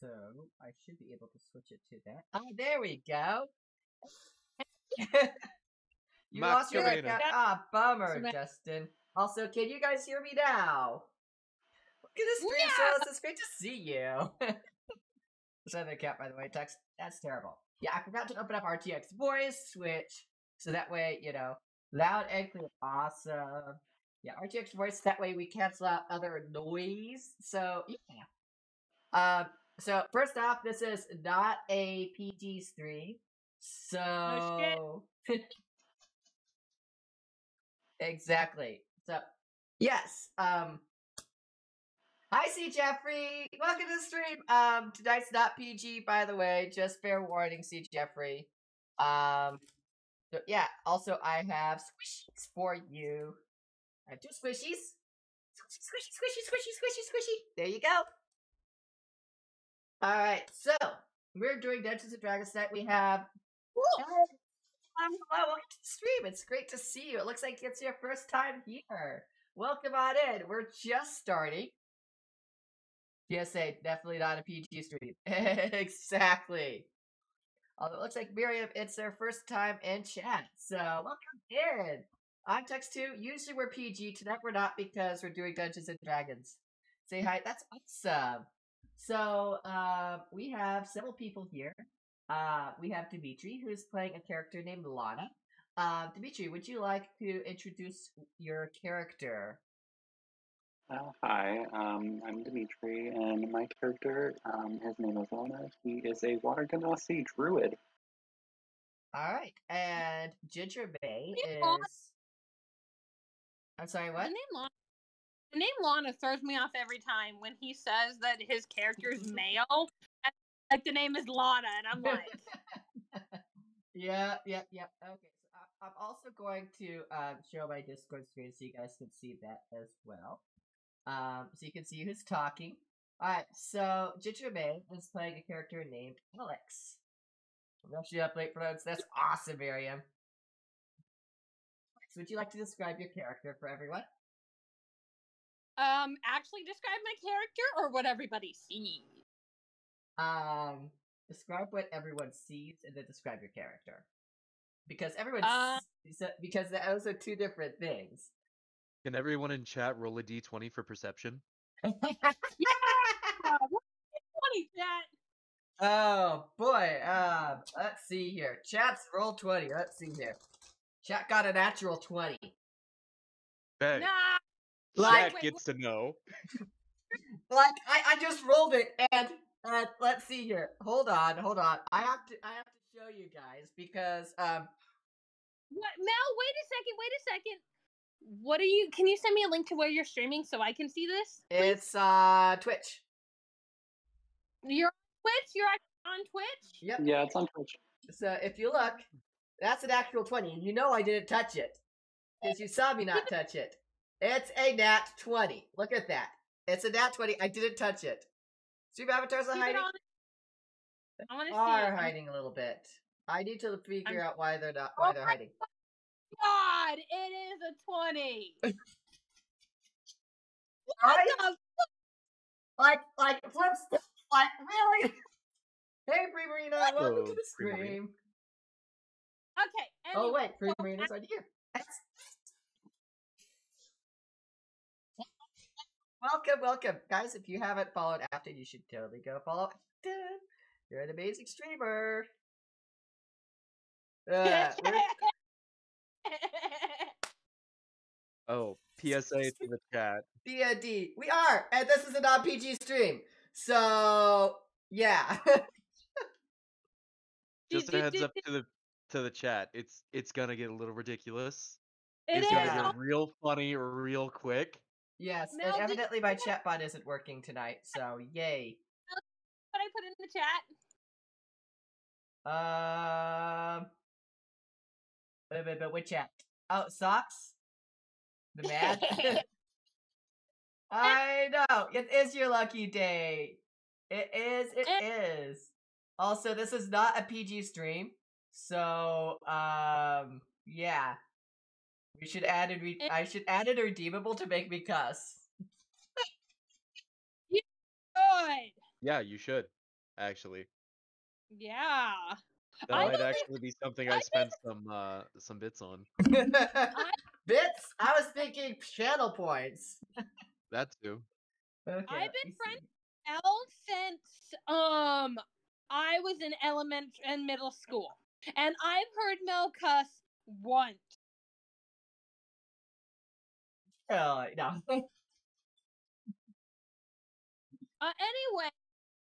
So I should be able to switch it to that. Ah, there we go. you lost your Macarena. account. Ah, bummer, Smack- Justin. Also, can you guys hear me now? Look at this stream, Silas. It's great to see you. this other account, by the way, text. That's terrible. Yeah, I forgot to open up RTX voice switch, so that way, you know, loud and clear. Awesome. Yeah, RTX voice. That way we cancel out other noise. So yeah. Um. So first off, this is not a PG stream. So exactly. So yes. Um. Hi, C. Jeffrey. Welcome to the stream. Um, tonight's not PG, by the way. Just fair warning, C. Jeffrey. Um, so yeah. Also, I have squishies for you. I have two squishies. Squishy, squishy, squishy, squishy, squishy, squishy. There you go. All right. So we're doing Dungeons and Dragons tonight. We have. Um, hello, welcome to the stream. It's great to see you. It looks like it's your first time here. Welcome on in. We're just starting. PSA, definitely not a PG stream. exactly. Although it looks like Miriam, it's their first time in chat. So welcome in. I'm Tux2. Usually we're PG. Tonight we're not because we're doing Dungeons and Dragons. Say hi. That's awesome. So uh, we have several people here. Uh, we have Dimitri, who's playing a character named Lana. Uh, Dimitri, would you like to introduce your character? Uh, hi, um, I'm Dimitri, and my character, um, his name is Lana. He is a Water Genasi druid. All right, and Ginger Bay Hey, is. I'm sorry, The what? name Lana. The name Lana throws me off every time when he says that his character is male. Like the name is Lana, and I'm like, yeah, yeah, yeah. Okay, so I- I'm also going to um, show my Discord screen so you guys can see that as well. Um, so you can see who's talking. All right, so Ginger May is playing a character named Alex. I'm actually up late for notes. That's awesome, Miriam. So, would you like to describe your character for everyone? Um, actually describe my character or what everybody sees. Um, describe what everyone sees, and then describe your character. Because everyone, Uh, s- so- because those are two different things. Can everyone in chat roll a d20 for perception? Uh, what funny chat. oh boy. Um, let's see here. Chat's roll twenty. Let's see here. Chat got a natural twenty. Bang. Nah. Like, Chat gets to know. like I, I just rolled it, and uh, let's see here. Hold on, hold on. I have to, I have to show you guys because um, What, Mel? Wait a second. Wait a second. What are you? Can you send me a link to where you're streaming so I can see this? it's uh Twitch. You're on Twitch. You're actually on Twitch. Yep. Yeah, it's on Twitch. So if you look, that's an actual 20. You know I didn't touch it. Because you saw me not touch it. It's a nat 20. Look at that. It's a nat 20. I didn't touch it. Stream avatars are hiding. I want to see. Are it. hiding a little bit. I need to figure I'm- out why they're not why Oh they're my hiding. God, it is a twenty. Right? What Like like flips like really? Hey Free Marina, welcome Hello, to the Free stream. the- Okay. Oh wait, Free so Marina's right here. Welcome, welcome. Guys, if you haven't followed Afton, you should totally go follow Afton. You're an amazing streamer. Uh, Oh, PSA to the chat. D&D. We are, and this is a non-PG stream. So, yeah. Just a heads up to the to the chat. It's it's gonna get a little ridiculous. It it's is. gonna get real funny real quick. Yes, Mel, and evidently my chat bot isn't working tonight, so yay. What I put in the chat. Um, but, but, but which chat? Oh, socks. The mad. I know it is your lucky day. It is. It is. Also, this is not a PG stream, so um, yeah. We should add it. Re- I should add it redeemable to make me cuss. Good. Yeah, you should. actually. Yeah. That I might believe- actually be something I I think- spent some uh some bits on. Bits? I was thinking channel points. That too. Okay, I've been friends see. L since um I was in elementary and middle school. And I've heard Mel cuss once. Oh, no. Uh, anyway,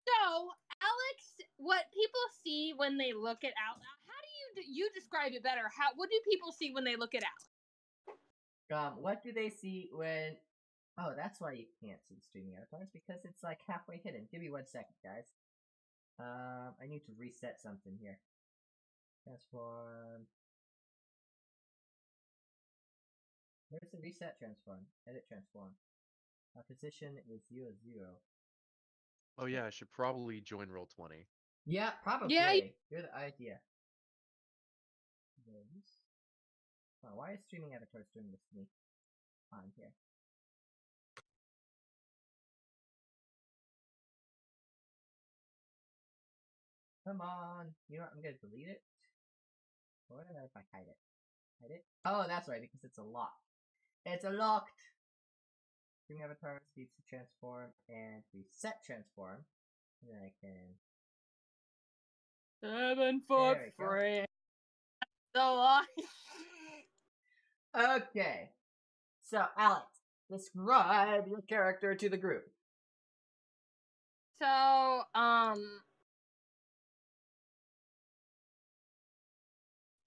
so Alex, what people see when they look at Alex, how do you d- you describe it better? How what do people see when they look at Alex? um, what do they see when? Oh, that's why you can't see the streaming avatars because it's like halfway hidden. Give me one second, guys. Um, I need to reset something here. Transform. Where's the reset transform? Edit transform. Our position is zero zero. Oh yeah, I should probably join roll twenty. Yeah, probably. Yeah, y- Good idea. Those. Oh, why is streaming avatars doing this to me? On here. Come on. You know what? I'm gonna delete it. What about if I hide it? Hide it? Oh, that's right, because it's a lock. It's a locked! Streaming avatars needs to transform and reset transform. And then I can Seven foot There free. So long. Okay. So, Alex, describe your character to the group. So, um.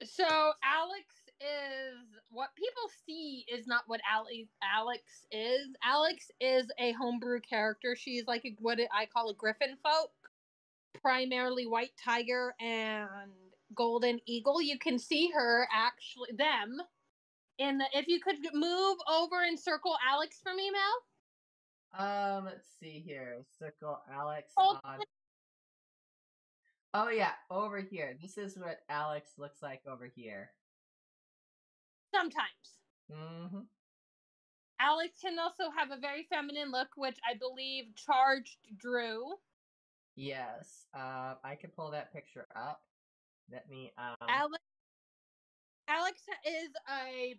So Alex is what people see is not what Ali, Alex is. Alex is a homebrew character. She's like a, what I call a griffin folk, primarily white tiger and golden eagle. You can see her actually them in the. If you could move over and circle Alex for me, Mel. Um, let's see here. Circle Alex Hold on. Oh yeah, over here. This is what Alex looks like over here. Sometimes. Mm-hmm. Alex can also have a very feminine look, which I believe charged Drew. Yes. Um, I can pull that picture up. Let me. Um. Alex Alex is a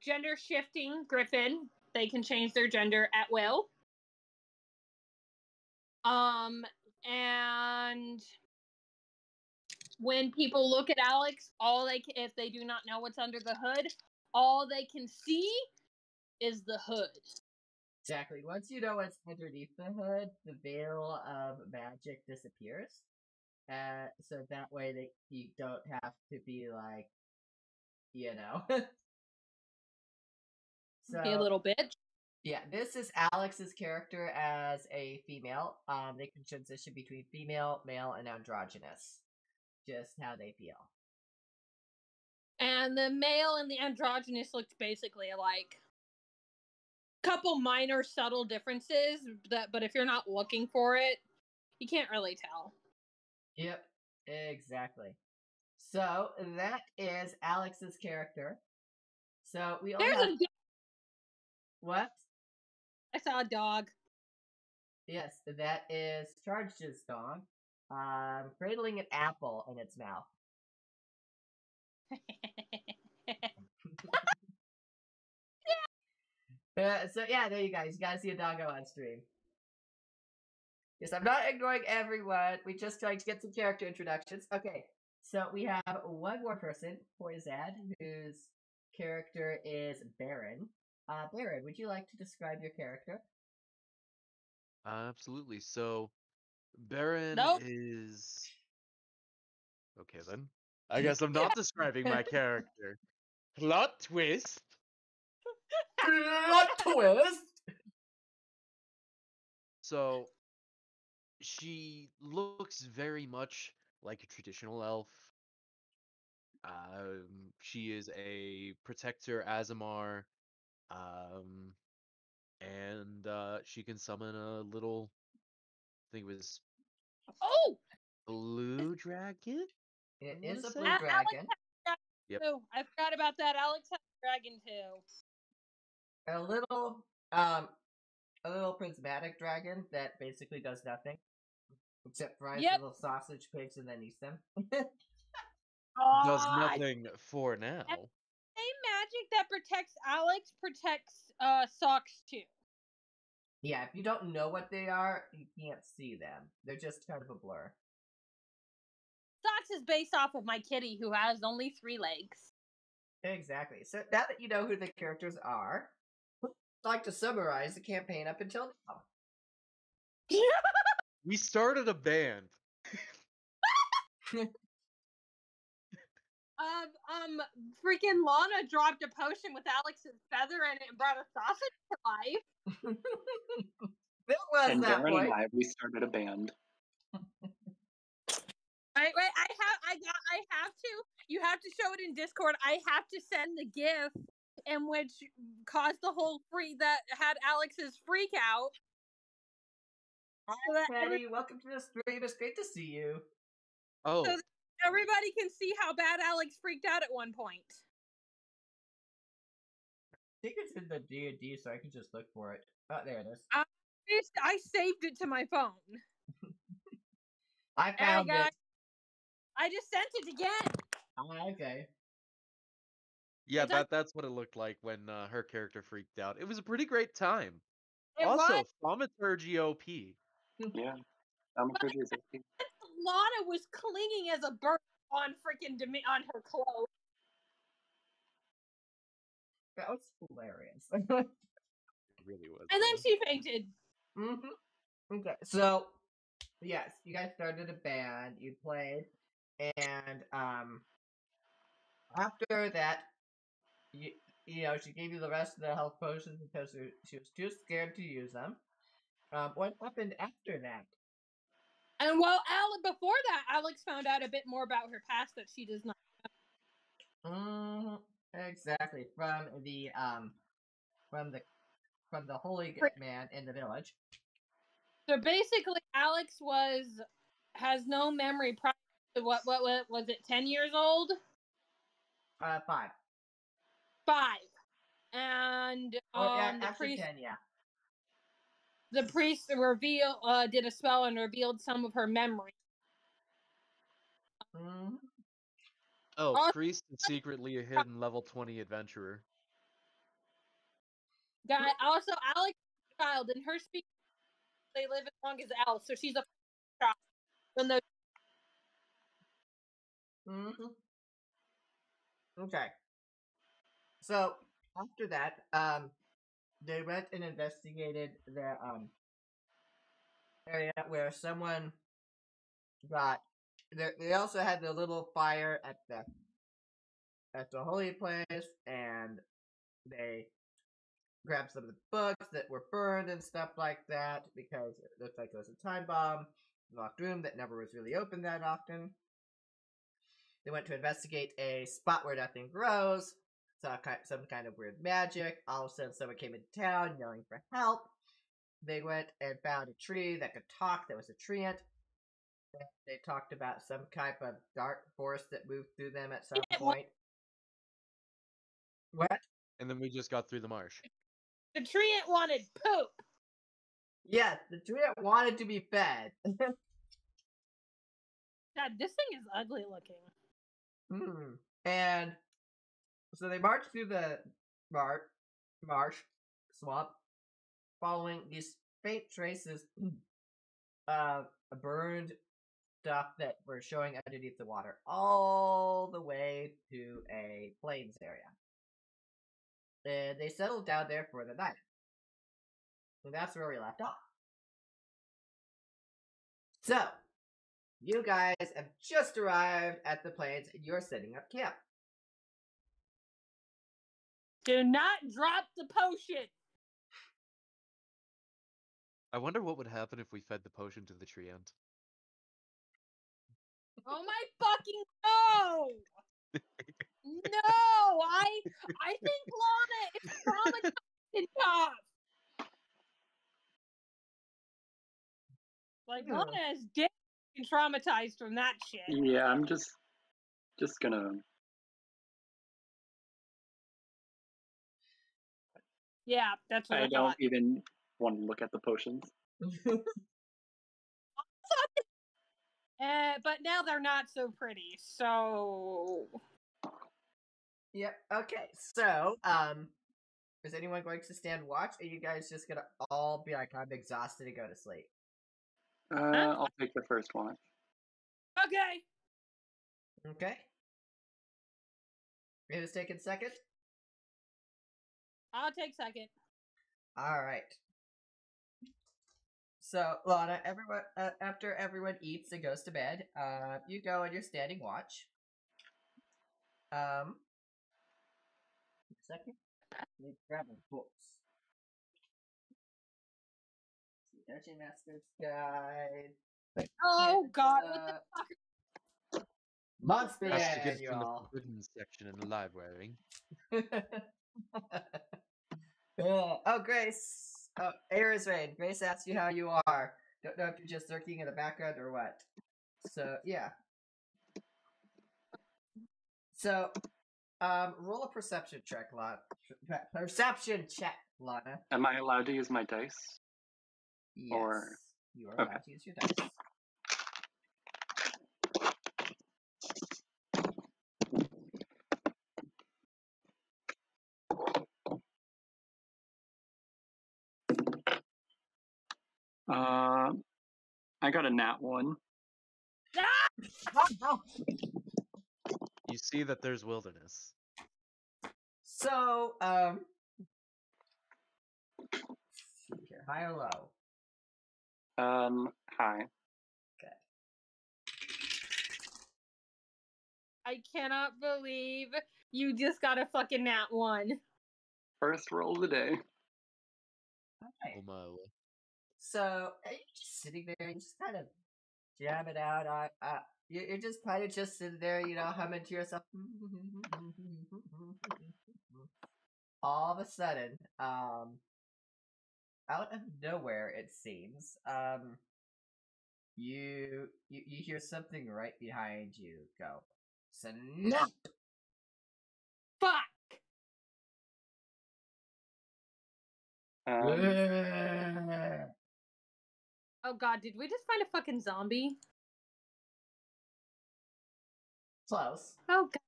gender shifting griffin. They can change their gender at will. Um and when people look at Alex, all they ca- if they do not know what's under the hood, all they can see is the hood. Exactly. Once you know what's underneath the hood, the veil of magic disappears. Uh, so that way that you don't have to be like, you know. so Be a little bitch. yeah, this is Alex's character as a female. Um, they can transition between female, male, and androgynous, just how they feel. and the male and the androgynous looked basically alike. Couple minor subtle differences that but if you're not looking for it, you can't really tell. Yep, exactly. So that is Alex's character. So we all There's have a what? I saw a dog. Yes, that is Charge's dog, um, cradling an apple in its mouth. Uh, so yeah, there you guys. You gotta see a doggo on stream. Yes, I'm not ignoring everyone. We're just trying to get some character introductions. Okay, so we have one more person, Poizad, whose character is Baron. Uh, Baron, would you like to describe your character? Absolutely. So, Baron Nope. is. Okay then. I guess I'm not describing my character. Plot twist. Plot twist! So, she looks very much like a traditional elf. Um, she is a protector Aasimar. Um, and uh, she can summon a little. I think it was oh, blue dragon. It I is wanna a say- blue A- Alex dragon. Yep. too. I forgot about that. Alex has a dragon too. A little, um, a little prismatic dragon that basically does nothing. except fries Yep. little sausage pigs and then eats them. Does nothing for now. Same magic that protects Alex protects uh Socks too. Yeah, if you don't know what they are, you can't see them. They're just kind of a blur. Socks is based off of my kitty who has only three legs. Exactly. So now that you know who the characters are, I'd like to summarize the campaign up until now. We started a band. Um, um, freaking Lana dropped a potion with Alex's feather in it and brought a sausage to life. There was and that Darren point. and I, we started a band. Wait, wait, I have, I got, I have to. You have to show it in Discord. I have to send the GIF in which caused the whole free that had Alex's freak out. So that Patty, welcome to the stream. It's great to see you. Oh, So- everybody can see how bad Alex freaked out at one point. I think it's in the D and D, so I can just look for it. Oh, there it is. It's- I saved it to my phone. I found got- it. I just sent it again. Ah, okay. yeah, it's on- that that's what it looked like when uh, her character freaked out. It was a pretty great time. It also, was. thaumaturgy OP. Yeah. Um, Thaumaturgy is okay. Lana was clinging as a bird on freaking Demi- on her clothes. That was hilarious. It really was. And then she fainted. hmm Okay, so yes, you guys started a band. You played, and um, after that, you you know she gave you the rest of the health potions because she she was too scared to use them. Um, what happened after that? And well, Alec, before that, Alex found out a bit more about her past that she does not. hmm Exactly from the um, from the from the holy man in the village. So basically, Alex was has no memory prior to what what, what was it? Ten years old, Uh, five. five, and Oh um, yeah, the actually priest ten. Yeah. The priest reveal uh, did a spell and revealed some of her memory. hmm oh, also- priest is secretly a hidden level twenty adventurer. Guy, also Alex child and her speak. They live as long as Alice, so she's a child. Even though hmm Okay. So after that, um, they went and investigated the um area where someone got. They they also had the little fire at the at the holy place, and they grabbed some of the books that were burned and stuff like that because it looked like it was a time bomb locked room that never was really opened that often. They went to investigate a spot where nothing grows, saw some kind of weird magic. All of a sudden, someone came into town yelling for help. They went and found a tree that could talk, that was a treant. They talked about some type of dark force that moved through them at some Yeah, what- point. What? And then we just got through the marsh. the treant wanted poop. Yes, the treant wanted to be fed. God, this thing is ugly looking. Hmm. And so they march through the mar- marsh swamp, following these faint traces of burned stuff that were showing underneath the water, all the way to a plains area. And they settled down there for the night. And that's where we left off. So, you guys have just arrived at the plains and you're setting up camp. Do not drop the potion. I wonder what would happen if we fed the potion to the treant. Oh my fucking no! no, I I think Lana is traumatized enough. Like Yeah. Lana is dead and traumatized from that shit. Yeah, I'm just just gonna Yeah, that's what I, I don't thought. even want to look at the potions. Uh, but now they're not so pretty. So Yep. Okay. So, um, is anyone going to stand watch? Or are you guys just gonna all be like, I'm exhausted and go to sleep? Uh, I'll take the first one. okay. Okay. Who's taking second? I'll take second. All right. So, Lana, everyone uh, after everyone eats and goes to bed, uh, you go and you're standing watch. Um, second. Let me grab my books. Dungeon Master's Guide. Oh and, God! What the fuck? Monster Has to get Manual. section in the library. Oh, Grace. Oh, Ares Rain. Grace asks you how you are. Don't know if you're just lurking in the background or what. So, yeah. So, um, roll a perception check, Lana. Perception check, Lana. Am I allowed to use my dice? Yes. Or- You are okay. allowed to use your dice. Uh, I got a nat one. You see that there's wilderness. So, um, let's see here, high or low? Um, hi. I cannot believe you just got a fucking nat one. First roll of the day. Okay. Oh my. So are you just sitting there and just kind of jamming out? I, uh, you- you're just kind of just sitting there, you know, humming to yourself. All of a sudden, um, out of nowhere, it seems, um, you you, you hear something right behind you go snap. Fuck. Um, Oh God! Did we just find a fucking zombie? Close. Oh God.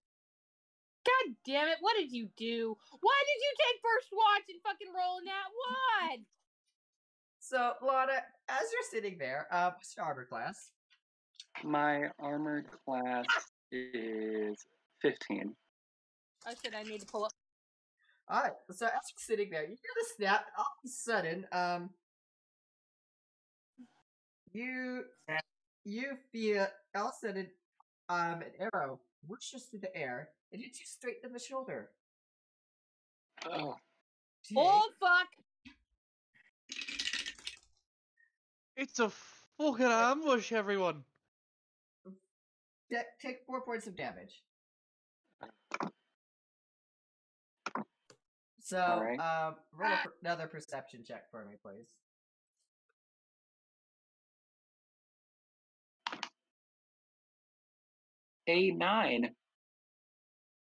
God damn it! What did you do? Why did you take first watch and fucking roll in that one? So, Lana, as you're sitting there, uh, what's your armor class? my armor class is 15. I said I need to pull up. Alright, so as you're sitting there, you hear the snap, and all of a sudden, um, you you feel all of a sudden, um, an arrow whooshes through the air and hits you straight in the shoulder. Oh, Jake, Oh fuck! It's a fucking ambush, everyone. ta- take four points of damage. So, Alright. um, roll a another perception check for me, please. A nine.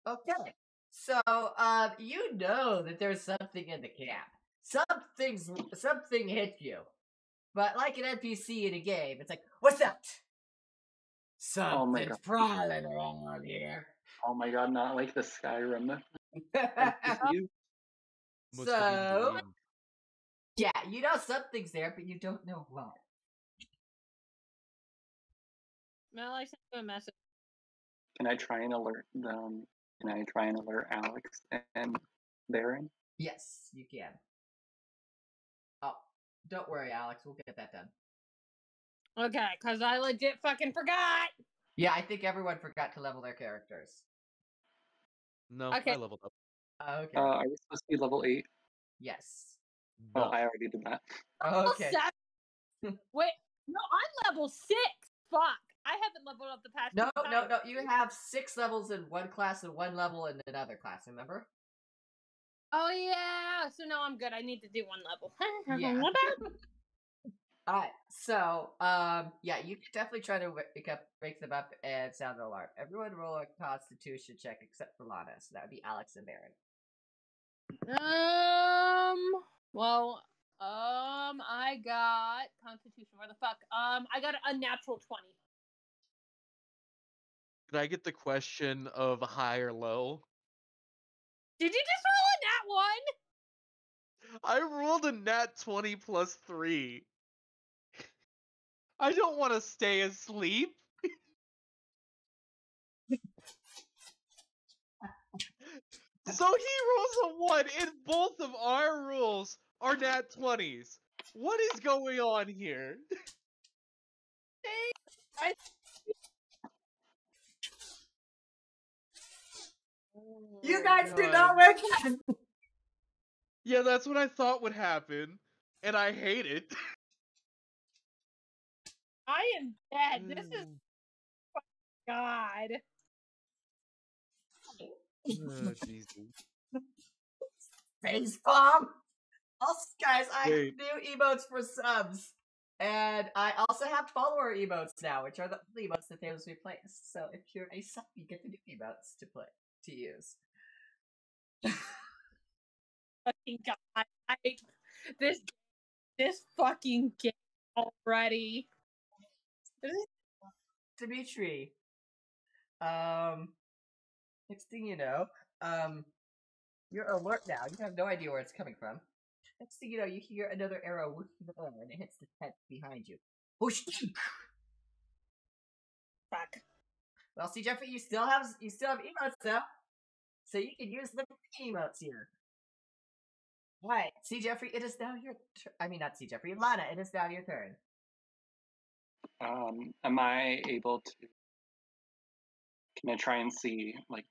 Okay. So, um, you know that there's something in the camp. Something's something hit you. But like an NPC in a game, it's like, what's that? Oh my Something's God. prowling around here. Oh my god, not like the Skyrim. You- Must have been so, yeah, you know something's there, but you don't know what. Mel, I sent you a message. Can I try and alert them? Can I try and alert Alex and Baron? Yes, you can. Oh, don't worry, Alex. We'll get that done. Okay, cause I legit fucking forgot. Yeah, I think everyone forgot to level their characters. No, Okay. I leveled up. Uh, okay. Uh, are we supposed to be level 8? yes. Oh, I already did that. Level Okay. seven? Wait, no, I'm level six. Fuck, I haven't leveled up the past. No, no, no. You have six levels in one class and one level in another class. Remember? Oh yeah, so now I'm good. I need to do one level. Yeah. All right. So, um, yeah, you can definitely try to wake up, wake them up, and sound the alarm. Everyone roll a Constitution check except for Lana. So that would be Alex and Baron. Um. Well. Um. I got Constitution. Where the fuck? Um. I got a natural twenty. Can I get the question of high or low? Did you just roll a nat one? I rolled a nat 20 plus 3. I don't want to stay asleep. so he rolls a 1 and both of our rules are nat 20s. What is going on here? I You Oh, guys did not work out. Yeah, that's what I thought would happen. And I hate it. I am dead. This is mm. oh, God. Oh, Jesus. Face bomb. Also, guys, I have new emotes for subs. And I also have follower emotes now, which are the only emotes that Thanos replaced. So if you're a sub, you get the new emotes to play to use. Fucking God. I this this fucking game already. Dimitri. Um next thing you know, um you're alert now. You have no idea where it's coming from. Next thing you know, you hear another arrow whooshing and it hits the tent behind you. Whoosh! fuck. Well, see, Jeffrey, you still have you still have emotes though, so you can use the emotes here. Right. See, Jeffrey, it is now your. Tur- I mean, not see, Jeffrey, Lana, it is now your turn. Um, am I able to? Can I try and see, like,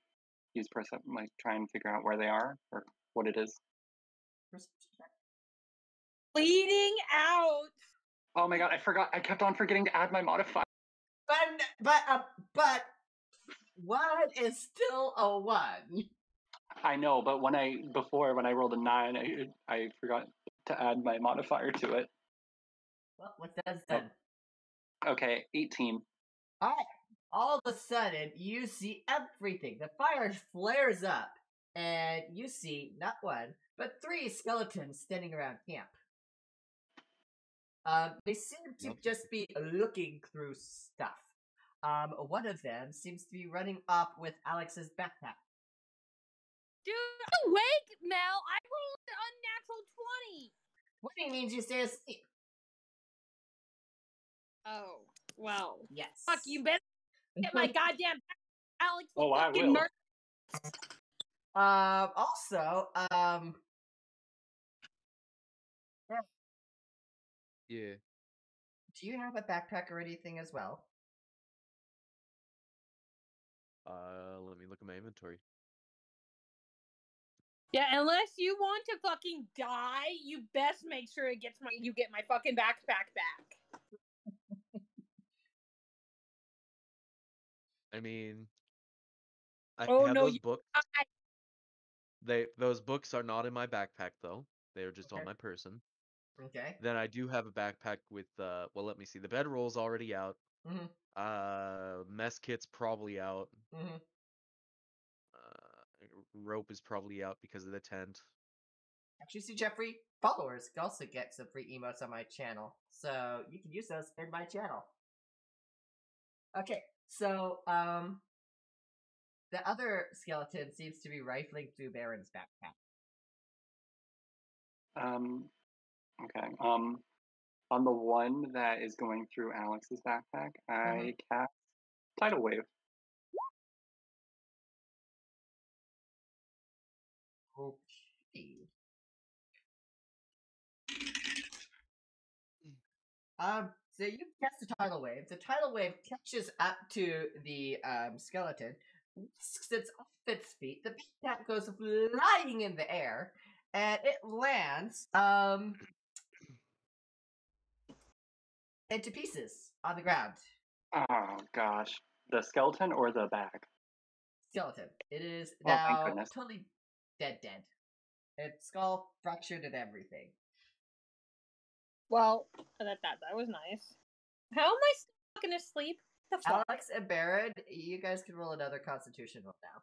use percep, like, try and figure out where they are or what it is? Perception. Bleeding out. Oh my god, I forgot. I kept on forgetting to add my modifier. But but uh, but one is still a one. I know, but when I before when I rolled a nine, I I forgot to add my modifier to it. Well, what that's done. Okay, eighteen. All right. All of a sudden, you see everything. The fire flares up, and you see not one, but three skeletons standing around camp. Um, they seem to just be looking through stuff. Um, one of them seems to be running off with Alex's backpack. Dude, awake, Mel. I rolled an unnatural 20. What do you stay asleep? Oh, well. Yes. Fuck, you better get my goddamn back. Alex will Oh, I fucking will. murder. Um. Also, um. Yeah. Do you have a backpack or anything as well? Uh, let me look at my inventory. Yeah, unless you want to fucking die, you best make sure it gets my you get my fucking backpack back. I mean, I Oh, have no, those books. I- They those books are not in my backpack though. They are just Okay. on my person. Okay. Then I do have a backpack with uh well let me see. The bedroll's already out. Mhm. Uh mess kit's probably out. Mhm. Uh rope is probably out because of the tent. Actually, see, Jeffrey, followers can also get some free emotes on my channel, so you can use those in my channel. Okay, so um, the other skeleton seems to be rifling through Baron's backpack. Um, okay. Um, on the one that is going through Alex's backpack, I cast tidal wave. Okay. Um, so you cast the tidal wave. The tidal wave catches up to the um, skeleton, whisks it off its feet. The backpack goes flying in the air, and it lands um into pieces on the ground. Oh gosh, the skeleton or the bag? Skeleton. It is Oh, now goodness. totally dead, dead. Its skull fractured and everything. Well, that that that was nice. How am I still fucking asleep? The fuck, Alex and Baron, you guys can roll another Constitution roll now.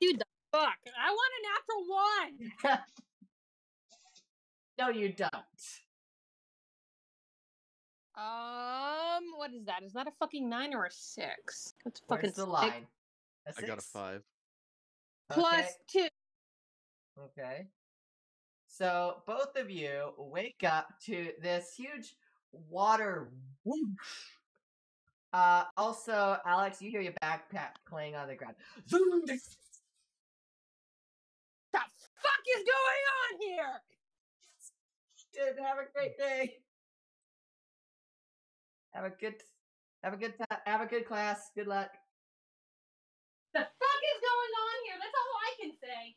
dude. The fuck. I want a natural one. no, you don't. Um, what is that? Is that a fucking nine or a six? That's fucking Where's the six. line? A I got a five. Plus Okay. two. Okay. So both of you wake up to this huge water whoosh. Uh also, Alex, you hear your backpack playing on the ground. The fuck is going on here? Dude, have a great day. Have a good have a good time have a good class. Good luck. The fuck is going on here? That's all I can say.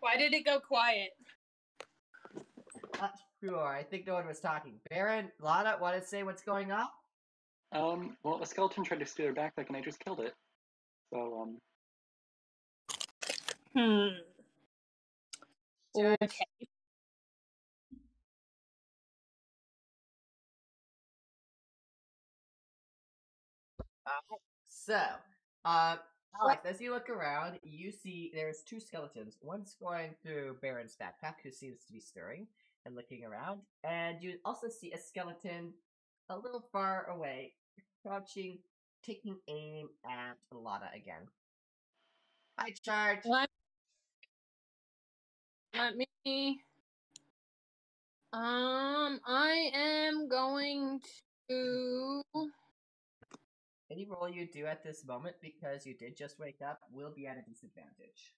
Why did it go quiet? Not sure. I think no one was talking. Baron, Lana, want to say what's going on? Um, well, a skeleton tried to steal her backpack and I just killed it. So, um, Hmm. Judge. Okay. So, uh, Alex, as you look around, you see there's two skeletons. One's going through Baron's backpack, who seems to be stirring and looking around, and you also see a skeleton a little far away, crouching, taking aim at Lana again. Hi, charge. Let, let me. Um, I am going to. Any roll you do at this moment, because you did just wake up, will be at a disadvantage.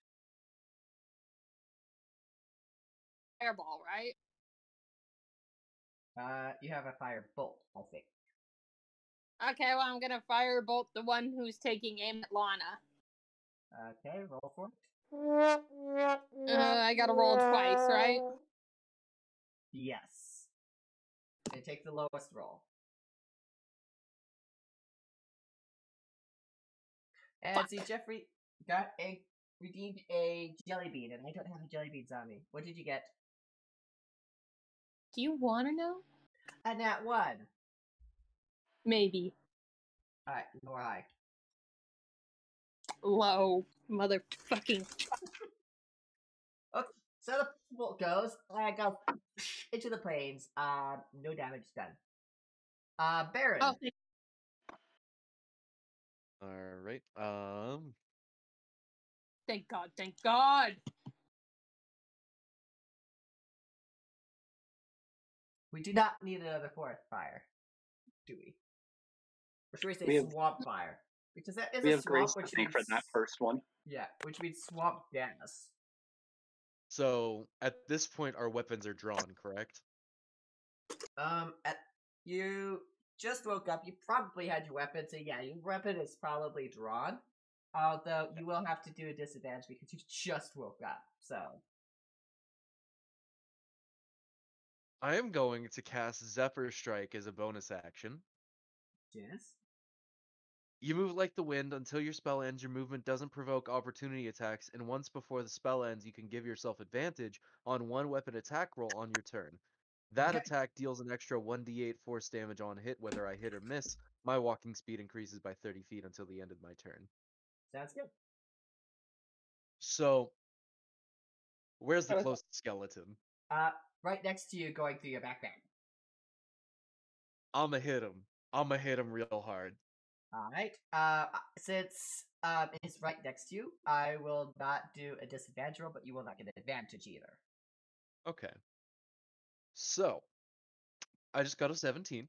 Airball, right? Uh, you have a fire bolt, I think. Okay, well, I'm gonna fire bolt the one who's taking aim at Lana. Okay, roll for it. Uh, I gotta roll twice, right? Yes. And take the lowest roll. And Fuck. see, Jeffrey got a redeemed a jelly bean, and I don't have a jelly beans on me. What did you get? Do you want to know? And nat one. Maybe All right, nor I. low motherfucking. So the bolt goes. I go into the plains. Uh, no damage done. Uh, Baron. Oh, thank- All right. Um. thank God! Thank God! We do not need another forest fire, do we? Or should we say We have- swamp fire? Because that is we a have swamp, grace to which thank for that first one. yeah, which means swamp gas. So at this point, our weapons are drawn, correct? Um, at, you just woke up. You probably had your weapon, so yeah, your weapon is probably drawn. Although you will have to do a disadvantage because you just woke up. So I am going to cast Zephyr Strike as a bonus action. yes. You move like the wind until your spell ends. Your movement doesn't provoke opportunity attacks, and once before the spell ends, you can give yourself advantage on one weapon attack roll on your turn. That Okay. attack deals an extra 1d8 force damage on hit, whether I hit or miss. My walking speed increases by 30 feet until the end of my turn. Sounds good. So, where's the closest skeleton? Uh, right next to you, going through your backpack. I'ma hit him. I'ma hit him real hard. All right. Uh, since um it's right next to you, I will not do a disadvantage roll, but you will not get an advantage either. Okay. So, I just got a 17.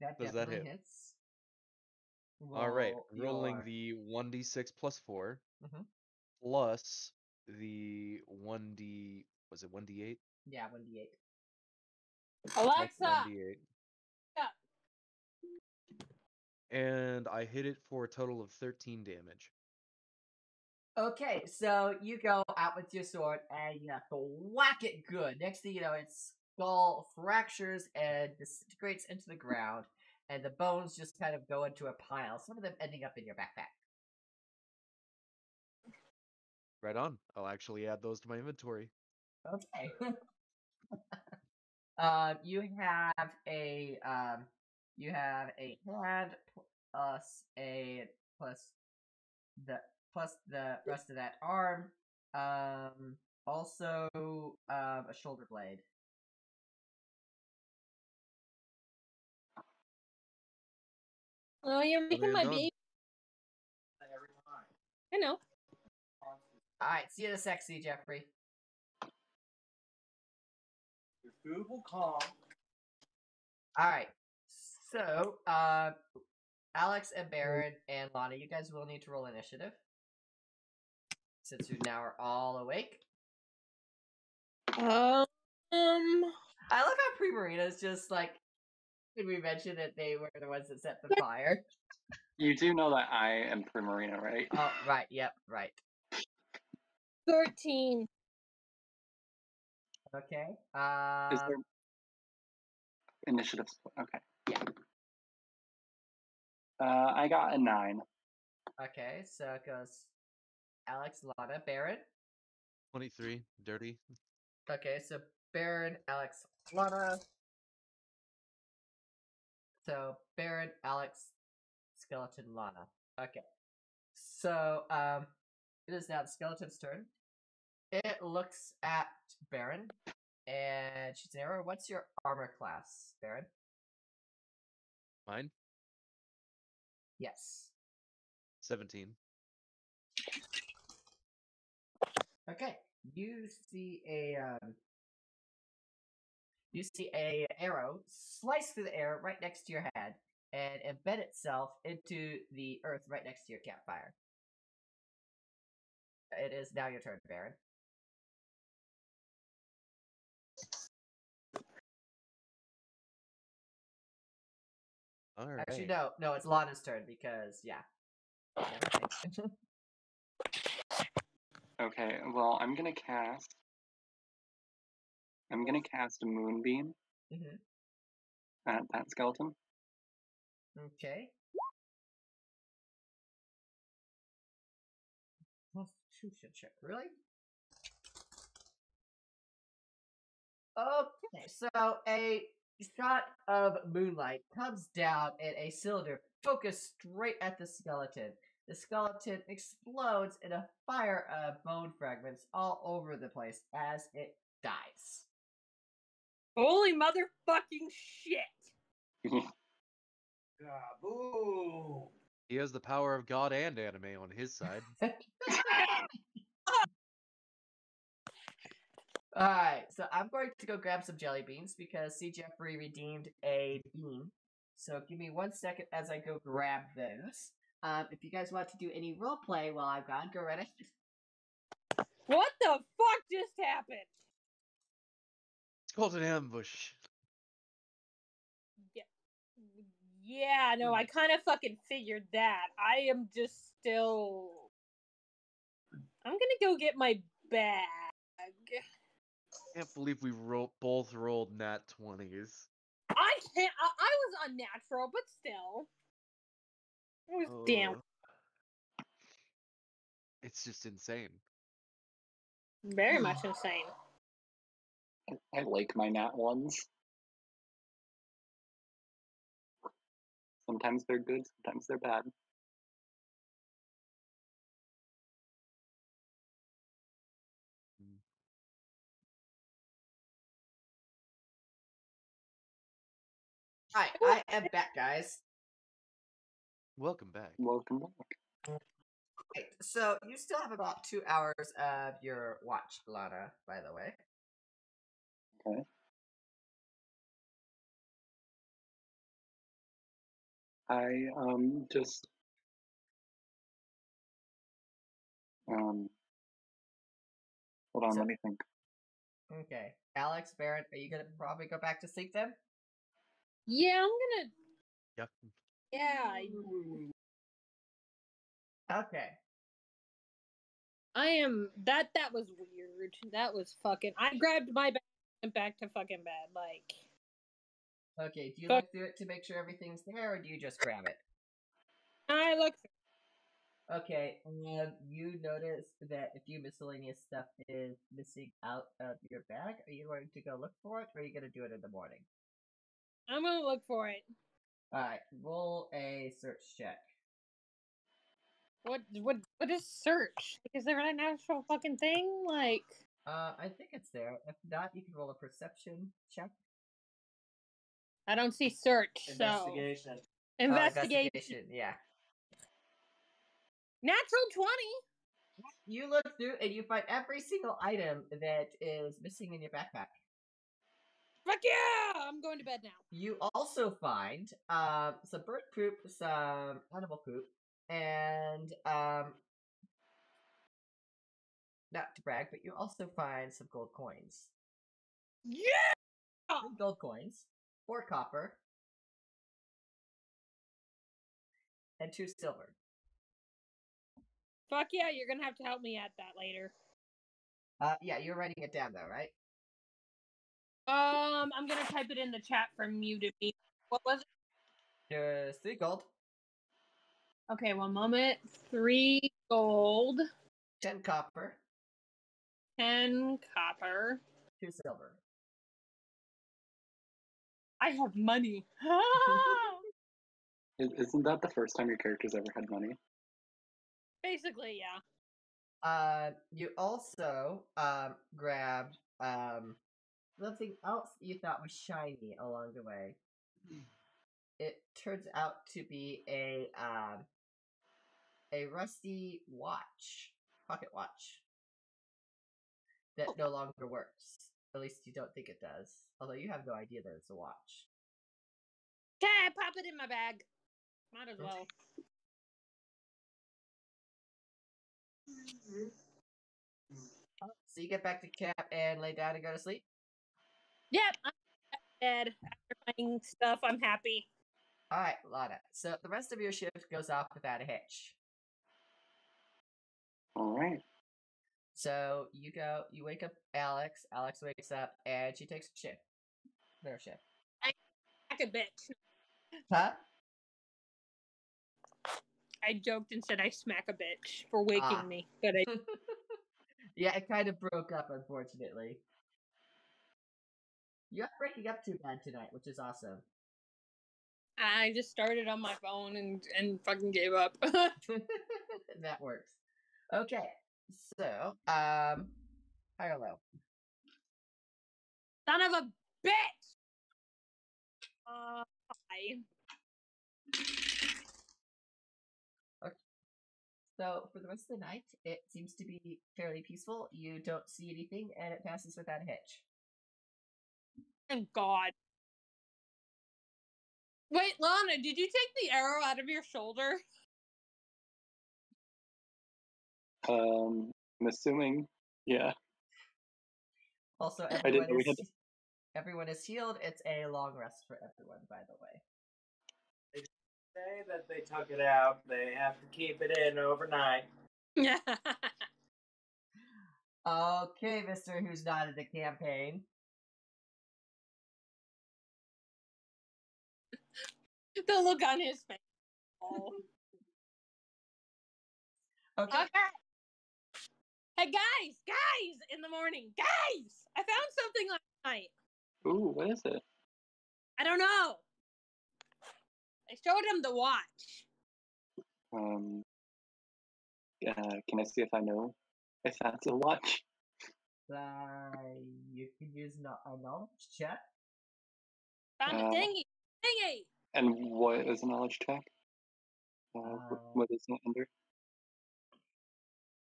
That Does that hit? hits. All right, rolling your- the 1d6 plus 4 mm-hmm. plus the 1d was it 1d8? yeah one d eight. Alexa, 1d8. Yeah. And I hit it for a total of 13 damage. Okay, so you go out with your sword and you have to whack it good. Next thing you know, its skull fractures and disintegrates into the ground, and the bones just kind of go into a pile. Some of them ending up in your backpack. Right on. I'll actually add those to my inventory. Okay. Um, you have a um, you have a hand plus a plus the plus the rest of that arm. Um, also um, a shoulder blade. Oh, you're making my done. baby. I know. All right, see you the sexy Jeffrey. Your food will come. All right, so uh, Alex and Baron and Lana, you guys will need to roll initiative since you now are all awake. Um. I love how Primarina's just like. Did we mention that they were the ones that set the fire? You do know that I am Primarina, right? Oh, right. Yep. Right. Thirteen. Okay. Is Um, there initiative? Okay. Yeah. Uh, I got a nine. okay. So it goes Alex, Lana, Baron. 23, dirty. Okay. So Baron, Alex, Lana. So Baron, Alex, Skeleton, Lana. Okay. So um, it is now the skeleton's turn. It looks at Baron, and she's an arrow. What's your armor class, Baron? Mine? Yes. 17. Okay. You see a um, you see a arrow slice through the air right next to your head and embed itself into the earth right next to your campfire. It is now your turn, Baron. All right. Actually, no, no, it's Lana's turn because yeah. Okay. Well, I'm gonna cast. I'm gonna cast a moonbeam Mhm. at that skeleton. Okay. Constitution check, really? Okay, so a shot of moonlight comes down and a cylinder focused straight at the skeleton. The skeleton explodes in a fire of bone fragments all over the place as it dies. Holy motherfucking shit! Ah. He has the power of God and anime on his side. Alright, so I'm going to go grab some jelly beans because C. Jeffrey redeemed a bean. So give me one second as I go grab those. Um, if you guys want to do any role play while I'm gone, go right ahead. What the fuck just happened? It's called an ambush. Yeah, yeah no, I kind of fucking figured that. I am just still. I'm gonna go get my bag. Can't believe we ro- both rolled nat 20s. I can't. I, I was unnatural, but still. It was damn oh. It's just insane. very much insane. I like my nat ones. Sometimes they're good, sometimes they're bad. Alright, I am back, guys. Welcome back. Welcome back. Right, so you still have about two hours of your watch, Lana, by the way. Okay. I um just um hold on, So- let me think. Okay. Alex, Baron, are you gonna probably go back to sleep then? Yeah, I'm gonna. Yep. Yeah, I, Okay. I am. That that was weird. That was fucking. I grabbed my bag and went back to fucking bed. Like, Okay, do you Go- look through it to make sure everything's there, or do you just grab it? I look. Okay, um, you notice that a few miscellaneous stuff is missing out of your bag. Are you going to go look for it, or are you going to do it in the morning? I'm gonna look for it. Alright, roll a search check. What what what is search? Is there an actual fucking thing? Like Uh, I think it's there. If not, you can roll a perception check. I don't see search. So Investigation. Oh, investigation. yeah. Natural twenty. You look through and you find every single item that is missing in your backpack. Fuck yeah! I'm going to bed now. You also find um, some bird poop, some animal poop, and um, not to brag, but you also find some gold coins. Yeah. Three gold coins, four copper, and two silver. Fuck yeah! You're gonna have to help me at that later. Uh, yeah, you're writing it down though, right? Um, I'm gonna type it in the chat from you to me. What was it? There's three gold, Okay, one moment. Three gold, ten copper, ten copper. two silver. I have money. Isn't that the first time your character's ever had money? Basically, yeah. Uh, you also um grabbed um something else you thought was shiny along the way. It turns out to be a um a rusty watch, pocket watch that no longer works. At least you don't think it does. Although you have no idea that it's a watch. Okay, pop it in my bag. Might as well. So you get back to camp and lay down and go to sleep. Yep, I'm dead. After finding stuff, I'm happy. All right, Lana. So the rest of your shift goes off without a hitch. All right. So you go, you wake up Alex. Alex wakes up and she takes a shift. Their shift. I back a bitch. Huh? I joked and said I smack a bitch for waking Ah. me, but I yeah, it kind of broke up, unfortunately. You're not breaking up too bad tonight, which is awesome. I just started on my phone and and fucking gave up. that works. Okay, so um, high or low? Son of a bitch. Uh, hi. So for the rest of the night, it seems to be fairly peaceful. You don't see anything, and it passes without a hitch. Thank God. Wait, Lana, did you take the arrow out of your shoulder? Um, I'm assuming. Yeah. Also, didn't everyone we is had to- everyone is healed. It's a long rest for everyone, by the way. They say that they took it out. They have to keep it in overnight. Yeah. Okay, Mister, who's not in the campaign. The look on his face. Oh. Okay. Okay. Hey guys, guys, in the morning, guys, I found something last night. Ooh, what is it? I don't know. I showed him the watch. Um. Yeah. Can I see if I know if that's a watch? Uh, you can use no- a knowledge check. Found Uh, a dinghy. Dinghy. And what is a knowledge check? Uh, Uh, what is it under?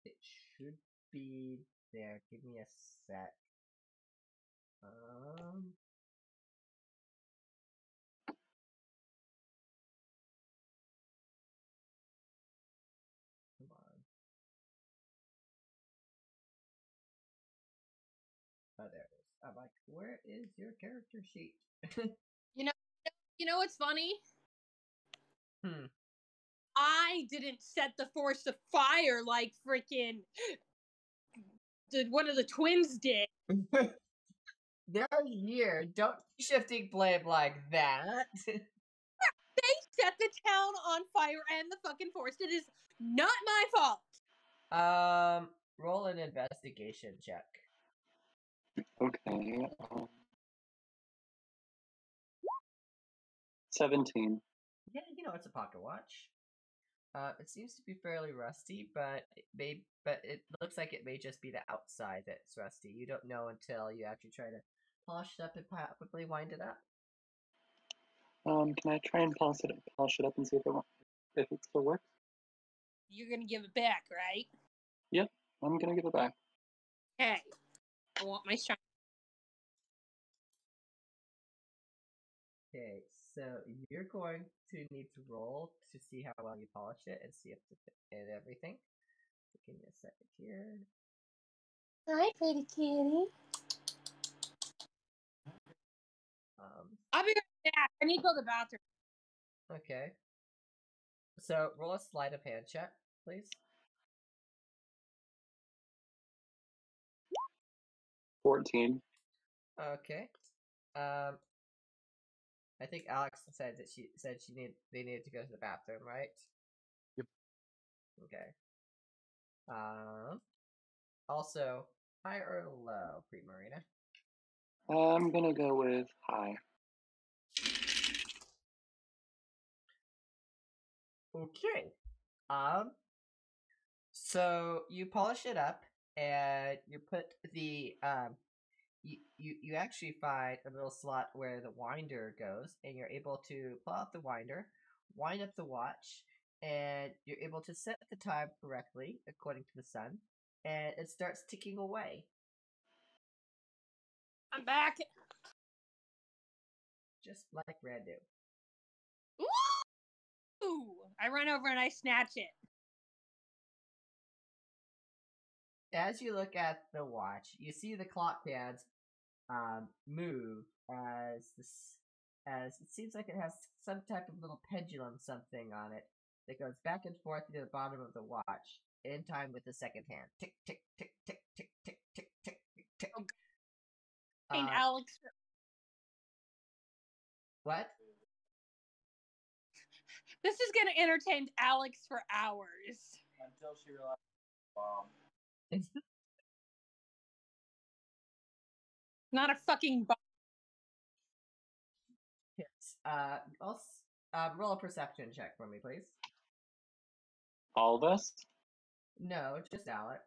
It should be there. Give me a sec. Um. Come on. Oh, there it is. I'm like, where is your character sheet? You know what's funny? Hmm. I didn't set the force of fire like freaking did one of the twins did. They're here. Don't shifting blame like that. They set the town on fire and the fucking forest. It is not my fault. Um, roll an investigation check. Okay. Um, 17. Yeah, you know it's a pocket watch. Uh, it seems to be fairly rusty, but it may, but it looks like it may just be the outside that's rusty. You don't know until you actually try to polish it up and probably wind it up. Um, can I try and polish it, polish it up and see if it, wo- if it still works? You're gonna give it back, right? Yep, I'm gonna give it back. Okay. I want my shine. Okay, so you're going to need to roll to see how well you polish it and see if the and everything. So give me a second here. Hi, pretty kitty. Um, I'll be right back. I need to go to the bathroom. okay. So roll a sleight of hand check, please. 14. Okay. Um, I think Alex said that she said she need they needed to go to the bathroom, right? Yep. Okay. Um. Also, high or low, Primarina? I'm gonna go with high. Okay. Um. So you polish it up, and you put the um. You, you you actually find a little slot where the winder goes, and you're able to pull out the winder, wind up the watch, and you're able to set the time correctly according to the sun, and it starts ticking away. I'm back. just like brand new. Ooh! I run over and I snatch it. As you look at the watch, you see the clock hands um, move as this, as it seems like it has some type of little pendulum something on it that goes back and forth to the bottom of the watch in time with the second hand. Tick tick tick tick tick tick tick tick tick tick. Oh, And Uh, Alex, what? this is gonna entertain Alex for hours. Until she realized bomb. Not a fucking bomb. Yes. Uh, also, um, roll a perception check for me, please. All of us? No, it's just Alex.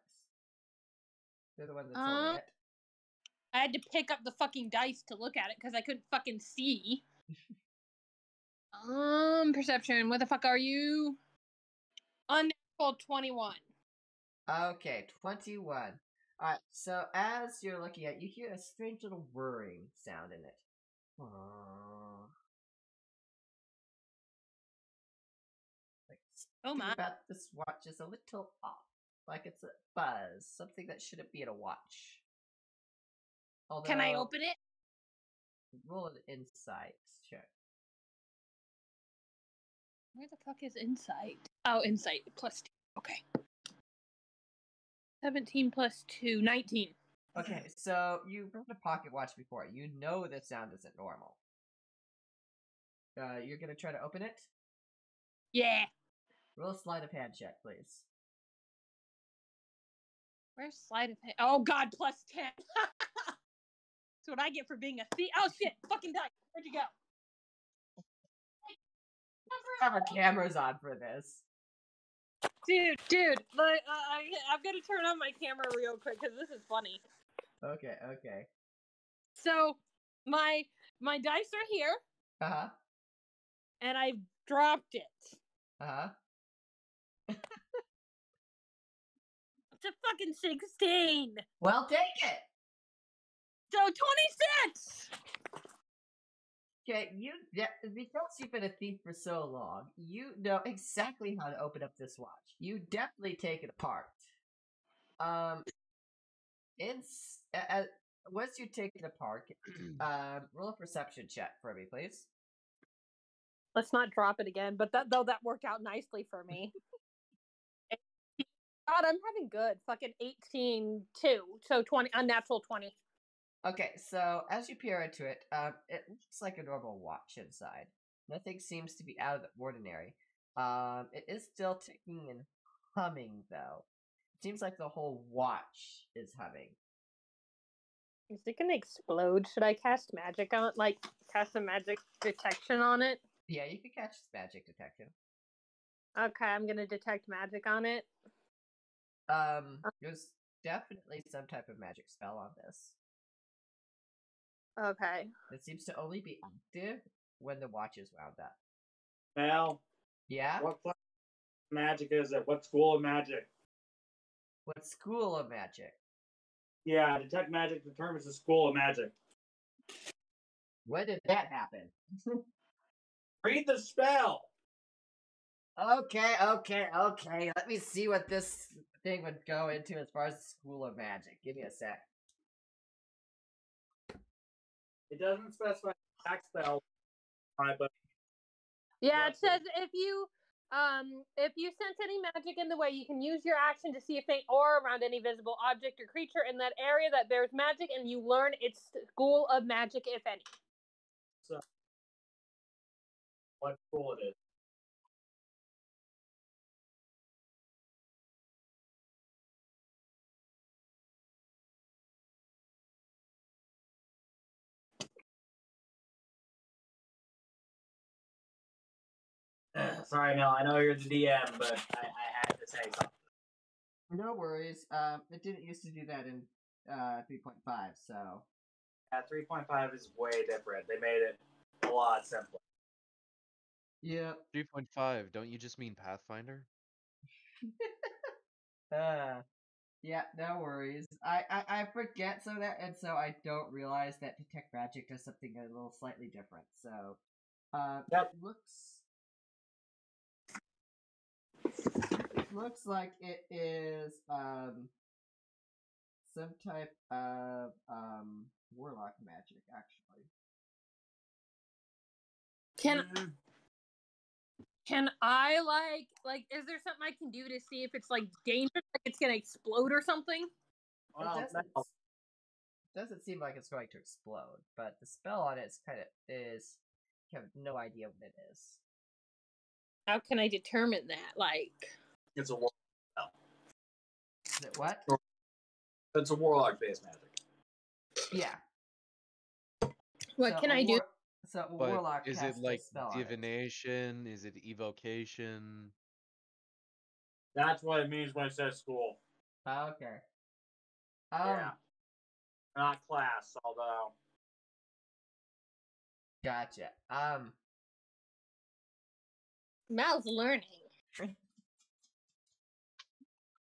You're the one that's Uh, holding it. I had to pick up the fucking dice to look at it because I couldn't fucking see. um, perception. What the fuck are you? Unnatural twenty-one. Okay, 21. Alright, so as you're looking at it, you hear a strange little whirring sound in it. Aww. Like, Oh my! about this watch is a little off. Like it's a buzz, something that shouldn't be in a watch. Although, Can I open it? Roll an insight check. Where the fuck is insight? Oh, insight plus two. Okay. 17 plus 2, 19. Okay, so you've heard a pocket watch before. You know the sound isn't normal. Uh, you're gonna try to open it? Yeah. Roll a sleight of hand check, please. Where's sleight of hand? Oh god, plus 10. That's what I get for being a thief. Oh shit, fucking dice. Where'd you go? Have our cameras on for this. Dude, dude, like, uh, I, I'm gonna turn on my camera real quick because this is funny. Okay, okay. So, my my dice are here, Uh huh. and I've dropped it. Uh huh. It's a fucking 16. Well, take it. So 26. Okay, you because you've been a thief for so long, you know exactly how to open up this watch. You definitely take it apart. Um, it's uh, once you take it apart, um, roll a perception check for me, please. Let's not drop it again, but that though that worked out nicely for me. God, I'm having good. Fucking 18 2. So 20 unnatural 20. Okay, so as you peer into it, um, it looks like a normal watch inside. Nothing seems to be out of the ordinary. Um, it is still ticking and humming, though. It seems like the whole watch is humming. Is it gonna explode? Should I cast magic on it? like cast a magic detection on it? Yeah, you can catch magic detection. Okay, I'm gonna detect magic on it. Um, there's definitely some type of magic spell on this. Okay. It seems to only be active when the watch is wound up. Mel, Yeah? what class of magic is it? What school of magic? What school of magic? Yeah, detect magic determines the school of magic. When did that happen? Read the spell. Okay, okay, okay. Let me see what this thing would go into as far as the school of magic. Give me a sec. It doesn't specify spell, uh, but Yeah, it says if you um if you sense any magic in the way, you can use your action to see a faint aura around any visible object or creature in that area that bears magic, and you learn its school of magic, if any. So, what school it is. Sorry, Mel. I know you're the DM, but I, I had to say something. No worries. Um, it didn't used to do that in uh 3.5, so Yeah, 3.5 is way different. They made it a lot simpler. yeah. 3.5, don't you just mean Pathfinder? Uh, yeah, no worries. I, I I forget some of that, and so I don't realize that detect magic does something a little slightly different. So, uh, Yep. it looks looks like it is um some type of um warlock magic, actually. Can Mm, can I like like is there something I can do to see if it's like dangerous, like it's gonna explode or something? well, it doesn't, Mel, doesn't seem like it's going to explode, but the spell on it is kind of is you have no idea what it is. How can I determine that? Like it's a warlock. war- Is it what? it's a warlock based magic. Yeah. what So can a I do? So a But warlock is casts it a like spell on it. divination? Is it evocation? That's what it means when it says school. Oh, okay. Um, yeah. Not class, although. Gotcha. Um, Mal's learning.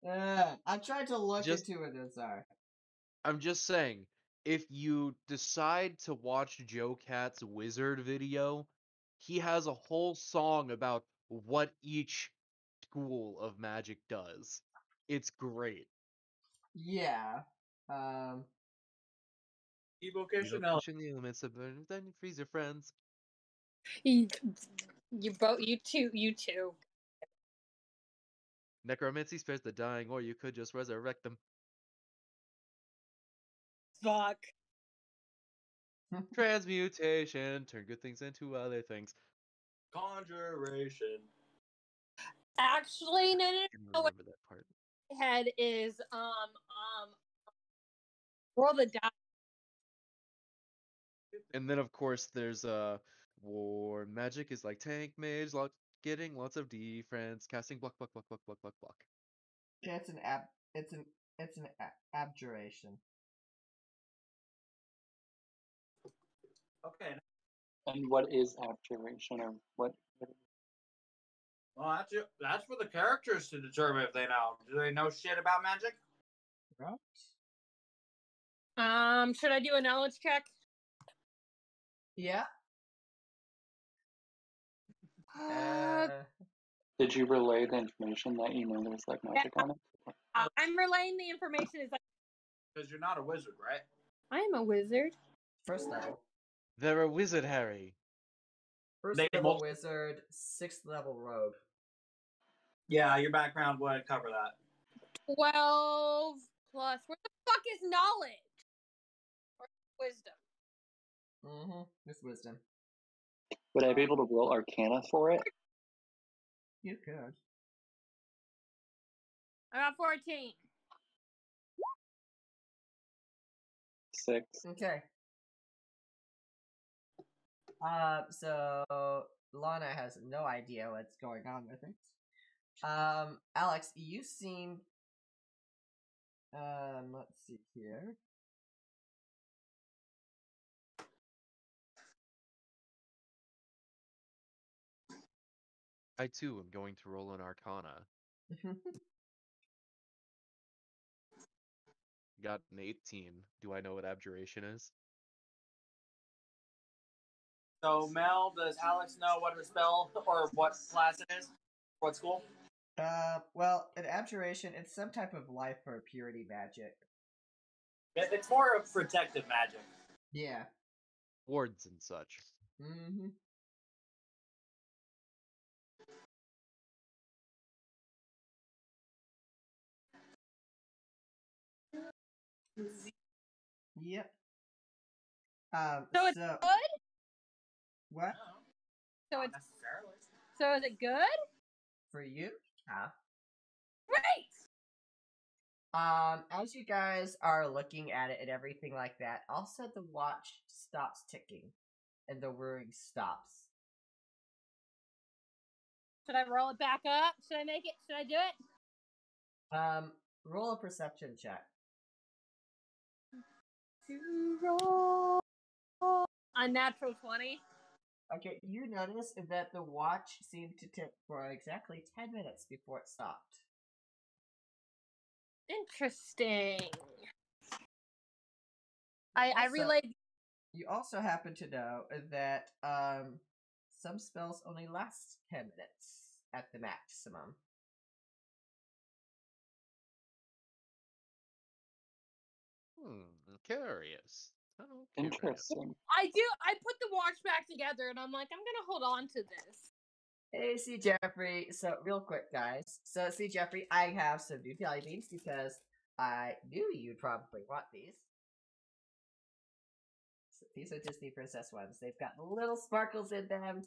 uh, I'm trying to look Just- into what those are. I'm just saying, if you decide to watch JoCat's wizard video, he has a whole song about what each school of magic does. It's great. Yeah. Um, Evocation, You no. the elements of then you freeze your friends. You, you both, you two, you two. Necromancy spares the dying, or you could just resurrect them. Fuck. Transmutation, turn good things into other things. Conjuration. Actually, no, no, no. don't remember that part. Head is um um. Roll the die. And then of course there's uh war magic is like tank mage, lot getting lots of defense, casting block block block block block block block. yeah, it's an ab. It's an it's an a- abjuration. Okay. And what is abjuration or what? what Well, that's it. That's for the characters to determine if they know. Do they know shit about magic? Right. Um, should I do a knowledge check? Yeah. Uh, Uh, did you relay the information that you know there's like magic on it? I'm relaying the information. Is like Because you're not a wizard, right? I am a wizard. first level. They're a wizard, Harry. First They level mul- wizard, sixth level rogue. Yeah, your background would cover that. Twelve plus. Where the fuck is knowledge? Or wisdom? Mm-hmm. With wisdom. Would I be able to roll Arcana for it? You could. I got 14. Six. Okay. Uh, so Lana has no idea what's going on with it. Um, Alex, you seem. Um, let's see here. I too am going to roll an Arcana. Got an 18. Do I know what abjuration is? So Mel, does Alex know what her spell or what class it is? What school? uh, well, an abjuration, it's some type of life or purity magic. It- It's more of protective magic. Yeah. Wards and such. Mm-hmm. Yep. Um, So it's so, good? what? So Not it's necessarily. so is it good? For you? Huh? Great. Um, as you guys are looking at it and everything like that, also the watch stops ticking and the whirring stops. Should I roll it back up? Should I make it? Should I do it? Um, roll a perception check. To roll a natural 20. Okay, you notice that the watch seemed to tick for exactly 10 minutes before it stopped. Interesting. I I Also- relayed You also happen to know that um, some spells only last 10 minutes at the maximum. Curious. Oh, curious. Interesting. I do I put the watch back together and I'm like, I'm gonna hold on to this. Hey, see Jeffrey. So, real quick, guys. So, see Jeffrey, I have some new jelly beans because I knew you'd probably want these. So these are Disney Princess ones. They've got little sparkles in them.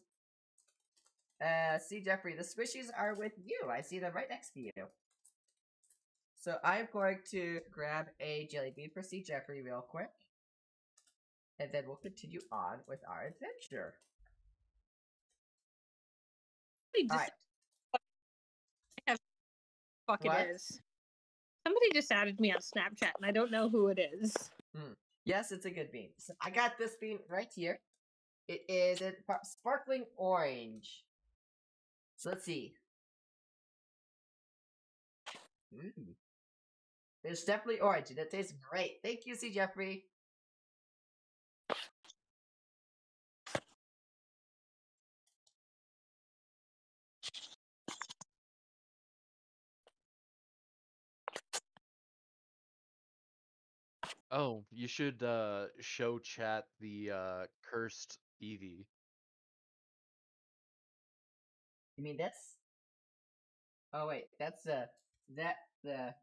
Uh, see Jeffrey, the squishies are with you. I see them right next to you. So, I'm going to grab a jelly bean for C. Jeffrey real quick. And then we'll continue on with our adventure. Somebody Alright. just fuck What? it is. Somebody just added me on Snapchat and I don't know who it is. Yes, it's a good bean. So I got this bean right here. It is a sparkling orange. So let's see. Mm. It's definitely orange, and it tastes great. Thank you, C. Jeffrey. Oh, you should uh show chat the uh cursed Eevee. You mean that's? Oh wait, that's uh that the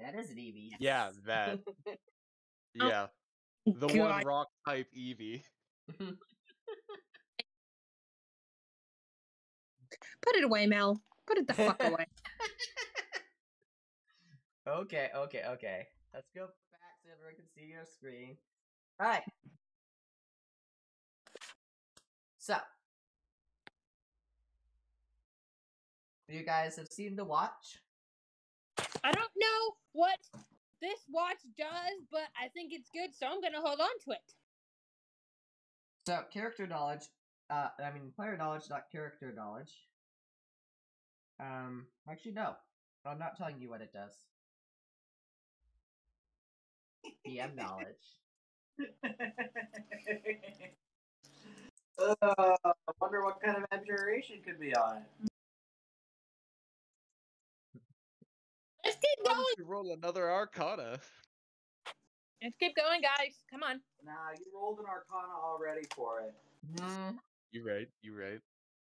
that is an Eevee. Yeah, that. Oh, Yeah. The one rock type Eevee. Put it away, Mel. Put it the fuck away. Okay, okay, okay. Let's go back so everyone can see your screen. Alright. So. You guys have seen the watch? I don't know what this watch does, but I think it's good, so I'm gonna hold on to it. So, character knowledge, uh, I mean, player knowledge, not character knowledge. Um, actually, no. I'm not telling you what it does. DM knowledge. uh, I wonder what kind of abjuration could be on it. Let's keep Why going. don't you roll another Arcana? Let's keep going, guys. Come on. Nah, you rolled an arcana already for it. Hmm. You right, You're right.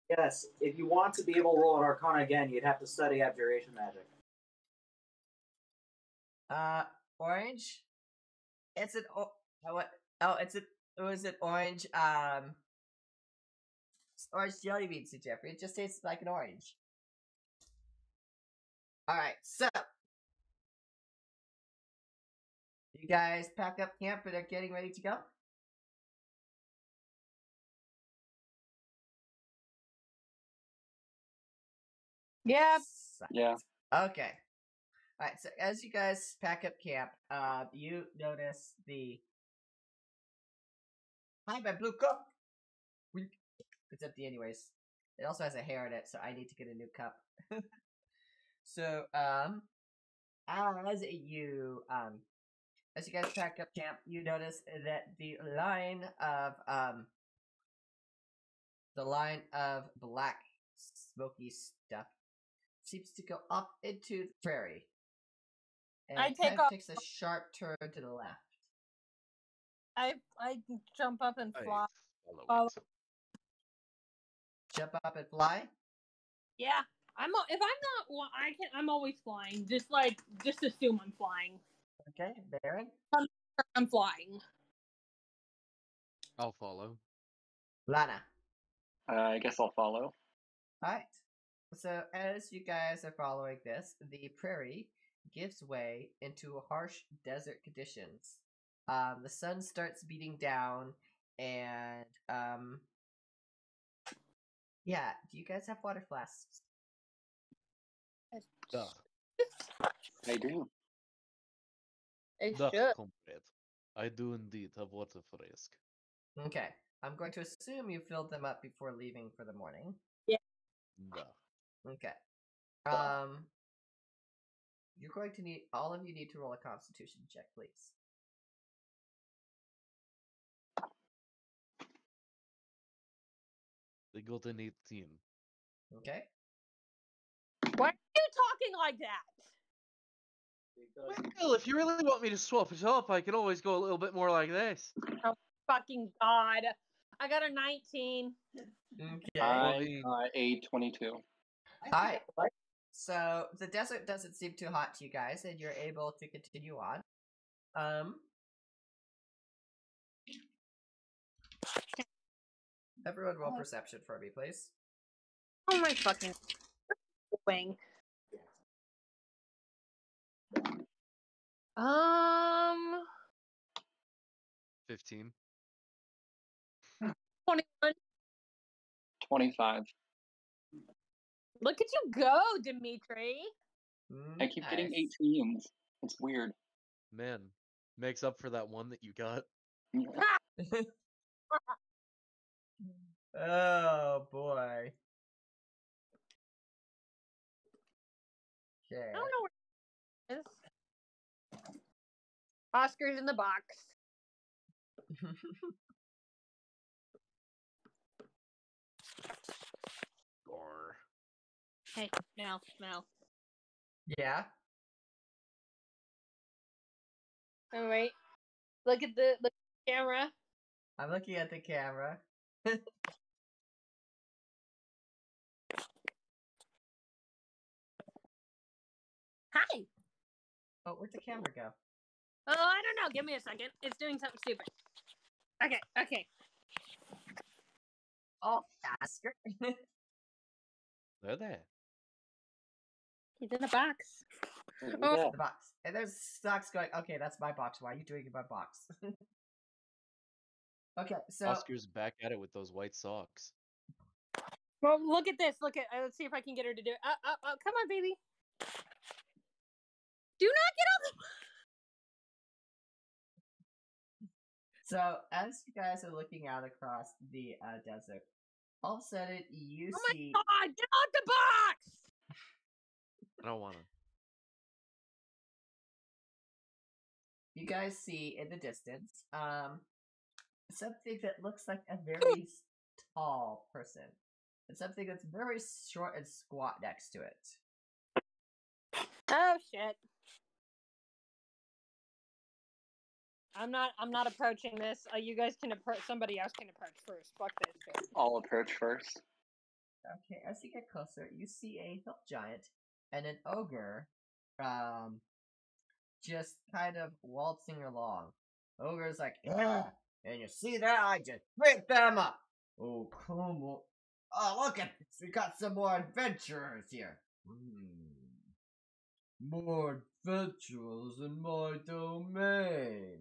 Yes, if you want to be able to roll an arcana again, you'd have to study abjuration magic. Uh, orange. It's an oh, what? Oh, it's an. It was an orange. Um, orange jelly beans to Jeffrey. It just tastes like an orange. Alright, so. You guys pack up camp and are getting ready to go? Yeah. Yeah. Okay. Alright, so as you guys pack up camp, uh, you notice the. Hi, my blue cup! It's empty, anyways. It also has a hair in it, so I need to get a new cup. so, um, as you, um, as you guys track up camp, you notice that the line of, um, the line of black smoky stuff seems to go up into the prairie. And I it take kind of off- takes a sharp turn to the left. I I jump up and fly. follow follow- Jump up and fly. Yeah. I'm if I'm not wa- I can I'm always flying. Just like just assume I'm flying. Okay, Baron. I'm flying. I'll follow. Lana. Uh, I guess I'll follow. Alright. So as you guys are following this, the prairie gives way into harsh desert conditions. Um, the sun starts beating down, and um, yeah. Do you guys have water flasks? Duh. I do. It Duh, should. comrade. I do indeed have water frisk. Okay. I'm going to assume you filled them up before leaving for the morning. Duh. Okay. Um, you're going to need all of you need to roll a Constitution check, please. They got an 18. Okay. Why are you talking like that? Well, if you really want me to swap it up, I can always go a little bit more like this. Fucking god. I got a 19. Okay. I the- uh, a twenty-two. Alright. So the desert doesn't seem too hot to you guys, and you're able to continue on. Um. Everyone roll perception for me, please. Oh my fucking wing. Um 15. 21. Twenty-five. Look at you go, Dimitri. I keep getting Nice. 18s. It's weird. Man, makes up for that one that you got. Oh boy. Okay. I don't know where it is. Oscar's in the box. Or Hey, Mel, Mel. yeah. All right. Look at the, look at the camera. I'm looking at the camera. Hi. Oh, where'd the camera go? Oh, I don't know. Give me a second. It's doing something stupid. Okay, okay. Oh, faster. they're there. He's in a box. Oh, the box. And there's stocks going, okay, that's my box. Why are you doing it in my box? okay, so Oscar's back at it with those white socks. Well, look at this. Look at. Uh, let's see if I can get her to do it. Uh, uh, uh, come on, baby. Do not get on so as you guys are looking out across the uh, desert, all of a sudden you Oh my god! Get out the box. I don't want to. you guys see in the distance um something that looks like a very tall person and something that's very short and squat next to it. Oh shit. I'm not. I'm not approaching this. Uh, you guys can approach. Somebody else can approach first. Fuck this shit. I'll approach first. Okay, as you get closer, you see a hill giant and an ogre, um, just kind of waltzing along. Ogre's like, yeah, and you see that? I just picked them up. Oh, come on. Oh, look at this. We got some more adventurers here. Hmm. More adventurers in my domain.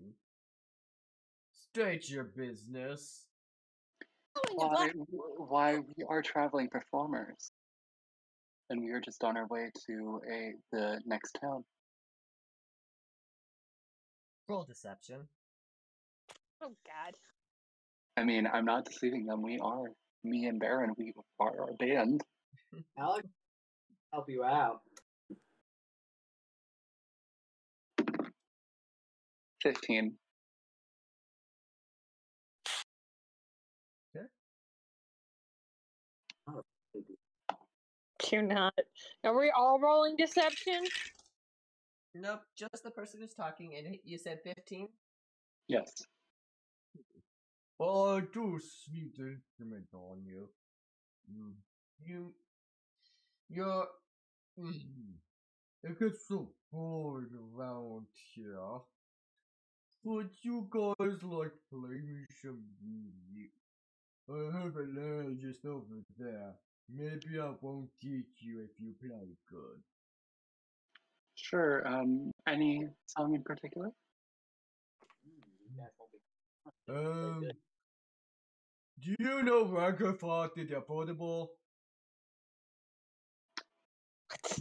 State your business. Why, why we are traveling performers, and we are just on our way to a the next town. Roll deception. Oh God. I mean, I'm not deceiving them. We are me and Baron. We are a band. Alex, help you out. Fifteen. You're not. Are we all rolling deception? Nope, just the person who's talking, and you said 15? Yes. Well, I do see the instrument on you. Mm. You. You're. Mm, it gets so boring around here. But you guys like playing some music. I have a land just over there. Maybe I won't teach you if you play good. Sure. Um, any song in particular? You guys won't be- play Um, do you know Microsoft is affordable?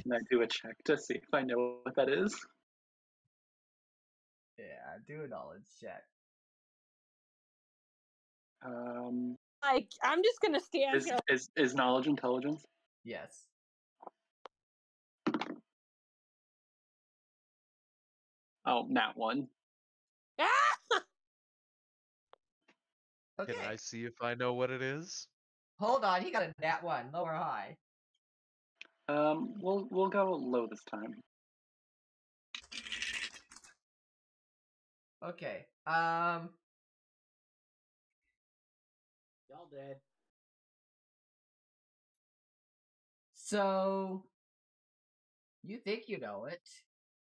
Can I do a check to see if I know what that is? Yeah, do a knowledge check. Um, Like, I'm just gonna stand is, here. is is knowledge intelligence? Yes. Oh, nat one. Ah! Okay. Can I see if I know what it is? Hold on, he got a nat one, low or high. Um, we'll we'll go low this time. Okay. Um. Y'all dead. So you think you know it,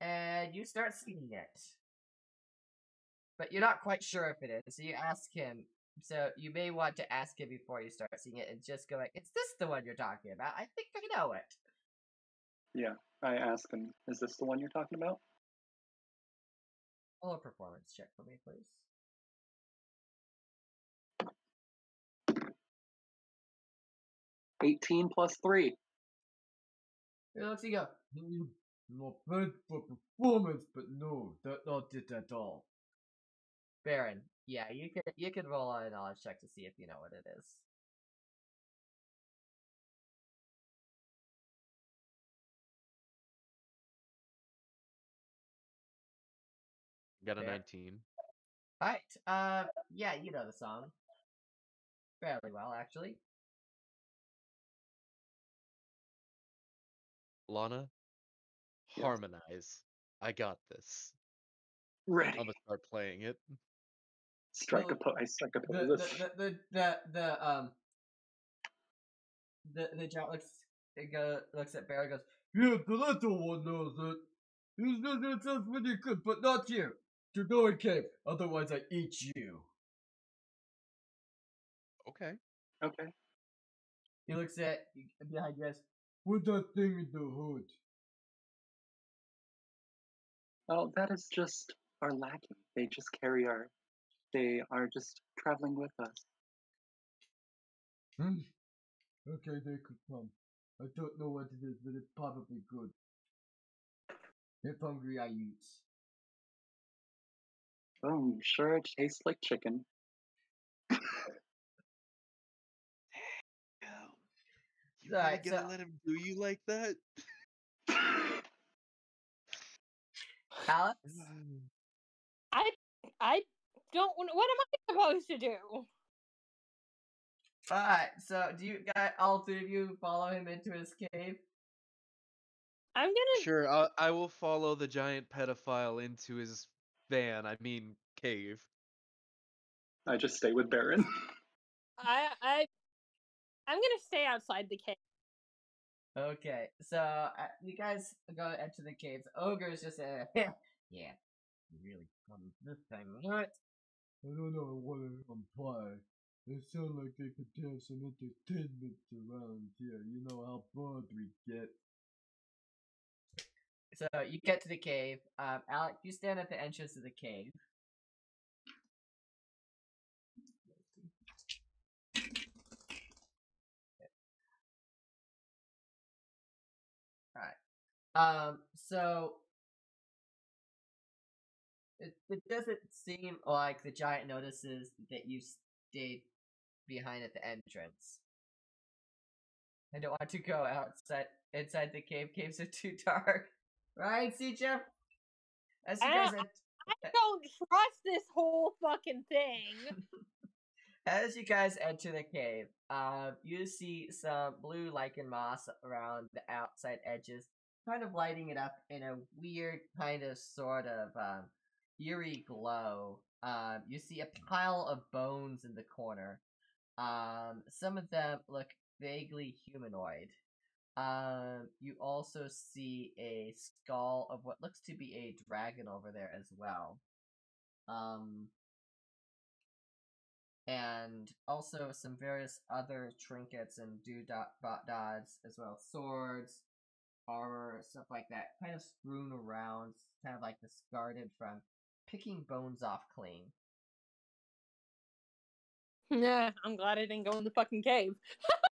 and you start singing it, but you're not quite sure if it is. So you ask him. So you may want to ask him before you start singing it, and just go like, "Is this the one you're talking about? I think I know it." Yeah, I ask him, is this the one you're talking about? Roll a performance check for me, please. Eighteen plus three. He looks, you go. "Hmm, Not bad for performance, but no, that not it at all. Baron, yeah, you can you can roll a knowledge check to see if you know what it is. Got a Yeah. 19. Alright, uh, yeah, you know the song. Fairly well, actually. Lana, Yes. harmonize. I got this. Ready. I'm gonna start playing it. Strike a Well, po- I strike a pose. the the the, the, the um the the giant looks it go, looks at and goes, Yeah, the little one knows it. He says it sounds pretty good, but not you. To go in cave, otherwise I eat you. Okay. Okay. He looks at behind you guys. Put that thing in the hood. Well, that is just our lackey. They just carry our. They are just traveling with us. Hmm. Okay, they could come. I don't know what it is, but it's probably good. If hungry, I eat. Oh, sure, it tastes like chicken. You really Alright, gonna so- let him do you like that? Alex? Mm. I I don't. What am I supposed to do? Alright, so do you guys, all three of you, follow him into his cave? I'm gonna. Sure, I, I will follow the giant pedophile into his van. I mean, cave. I just stay with Baron. I I. I'm gonna stay outside the cave. Okay, so uh, you guys go into the caves. Ogre's just a yeah, you really come this thing, what? I don't know what I'm play. They sound like they could have some entertainment around here. You know how bored we get. So you get to the cave. Um, Alec, you stand at the entrance of the cave. Alright. Um, so it, it doesn't seem like the giant notices that you stayed behind at the entrance. I don't want to go outside inside the cave. Caves are too dark. Right, see Jeff? As you guys Ah, I don't trust this whole fucking thing. as you guys enter the cave, um, you see some blue lichen moss around the outside edges, kind of lighting it up in a weird kind of sort of um, eerie glow. Um, you see a pile of bones in the corner. Um, some of them look vaguely humanoid. Um, you also see a skull of what looks to be a dragon over there as well. Um, and also some various other trinkets and doodads as well, swords, armor, stuff like that, kind of strewn around, kind of like discarded from picking bones off clean. yeah, I'm glad I didn't go in the fucking cave.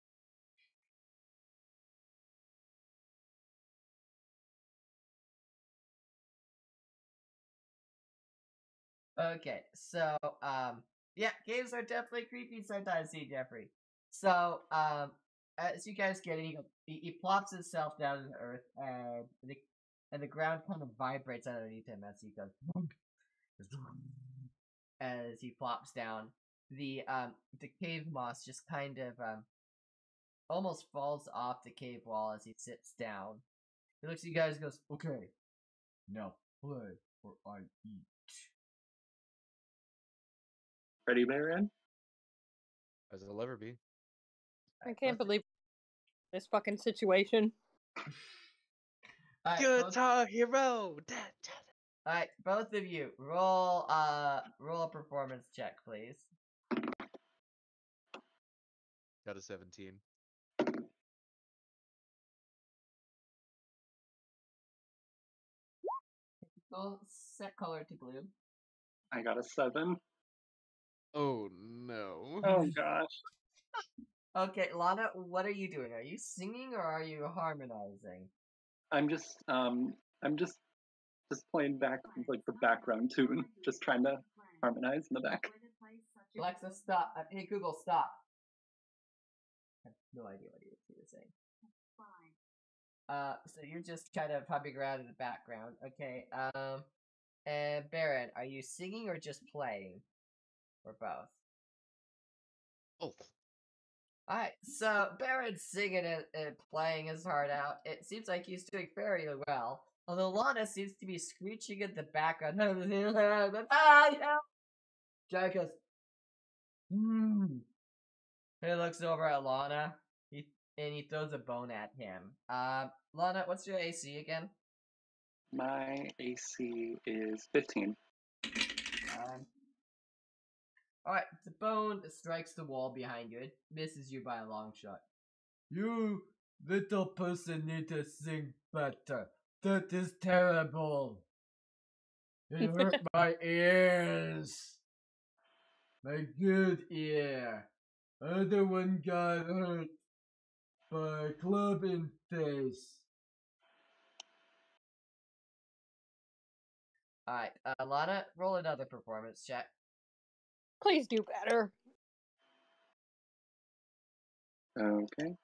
Okay, so um, yeah, games are definitely creepy sometimes. See Jeffrey. So um, as you guys get in, he, he, plops himself down to the earth, and the and the ground kind of vibrates underneath him as he goes. As he plops down, the um the cave moss just kind of um almost falls off the cave wall as he sits down. He looks at you guys, and goes, "Okay, now play or I eat." Ready, Baron? As it'll ever be. I can't believe this fucking situation. Alright, both, Guitar Hero. Da, da, alright, both of you roll uh roll a performance check, please. Got a 17. Roll set color to blue. I got a seven. Oh no. Oh gosh. Okay, Lana, what are you doing? Are you singing or are you harmonizing? I'm just um I'm just just playing back like the background tune, just trying to harmonize in the back. Alexa, stop. Uh, hey, Google, stop. I have no idea what he was saying. Uh, so you're just kind of humming around in the background. Okay, um, and Baron, are you singing or just playing? Or both? Both. Alright, so Baron's singing and, and playing his heart out. It seems like he's doing very well. Although Lana seems to be screeching in the background. ah, yeah. Jack goes, hmm. He looks over at Lana, he, and he throws a bone at him. Um, Lana, what's your AC again? My AC is 15. Alright, the bone strikes the wall behind you. It misses you by a long shot. You little person need to sing better. That is terrible. It hurt my ears. My good ear. Other one got hurt by a club in face. Alright, uh, Lana, roll another performance check. Please do better. Okay.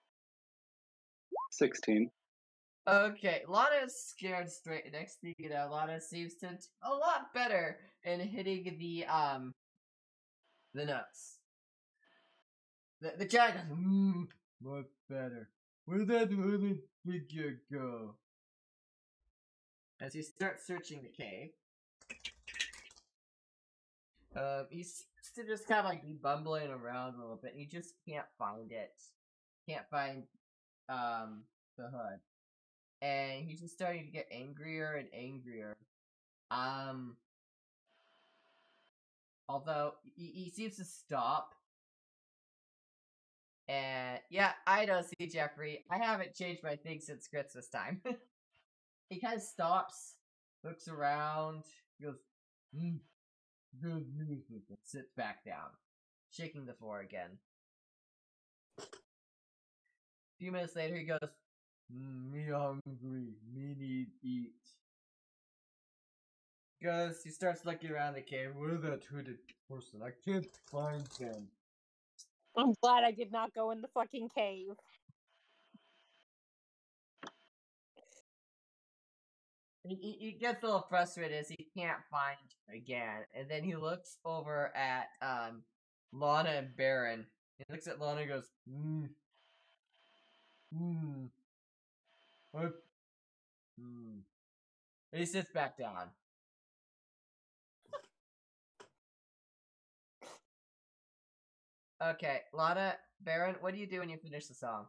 16. Okay, Lana is scared straight. Next thing you know, Lana seems to do a lot better in hitting the um the notes. The the giant goes, mm, much better. Where'd that hooded figure go? As he starts searching the cave. Um, he's still just kind of like be bumbling around a little bit. He just can't find it. Can't find um the hood and he's just starting to get angrier and angrier. Um, although he, he seems to stop And yeah, I don't see Jeffrey. I haven't changed my thing since Christmas time. he kind of stops, looks around, goes, Hmm. Sits back down, shaking the floor again. A few minutes later, he goes, Mm, me hungry. Me need eat. goes, he starts looking around the cave. Where's that hooded person? I can't find him. I'm glad I did not go in the fucking cave. He, he, gets a little frustrated as he can't find again, and then he looks over at um Lana and Baron. He looks at Lana and goes, Hmm. Hmm. Hmm. and he sits back down. Okay, Lana, Baron, what do you do when you finish the song?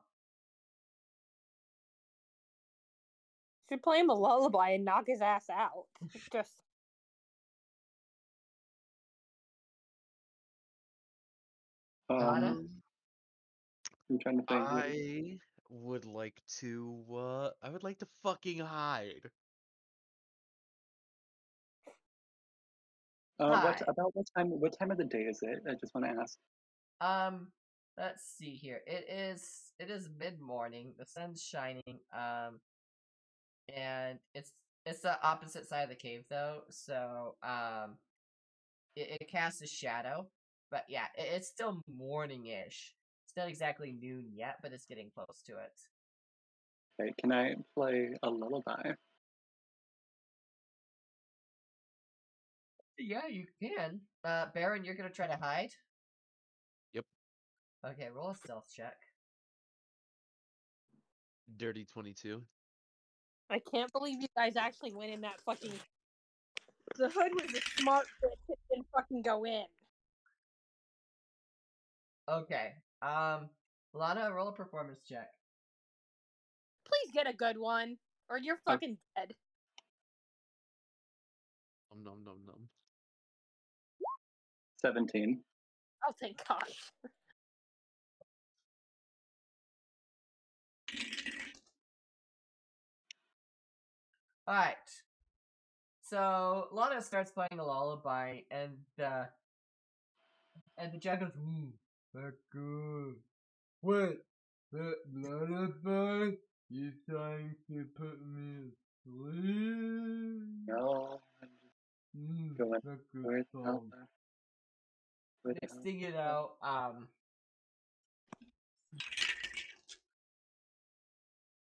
Should play him a lullaby and knock his ass out. Just Donna? Um, I'm trying to think. what- I would like to. Uh, I would like to fucking hide. Uh, what about what time? What time of the day is it? I just want to ask. Um, let's see here. It is it is mid morning. The sun's shining. Um, and it's it's the opposite side of the cave though. So um, it, it casts a shadow. But yeah, it, it's still morning-ish. It's not exactly noon yet, but it's getting close to it. Okay, can I play a lullaby? Yeah, you can. Uh, Baron, you're gonna try to hide. Yep. Okay, roll a stealth check. Dirty 22. I can't believe you guys actually went in that fucking. The hood was a smart bitch that didn't fucking go in. Okay. Um, Lana, roll a performance check. Please get a good one, or you're fucking dead. Nom nom nom nom. Seventeen. Oh, thank God. Alright. So Lana starts playing a lullaby and uh and the Jack goes, Hmm. That good. Wait. That lullaby? You trying to put me asleep? No. I'm just Hmm. Go in. That good going song. there. With, next thing you know, um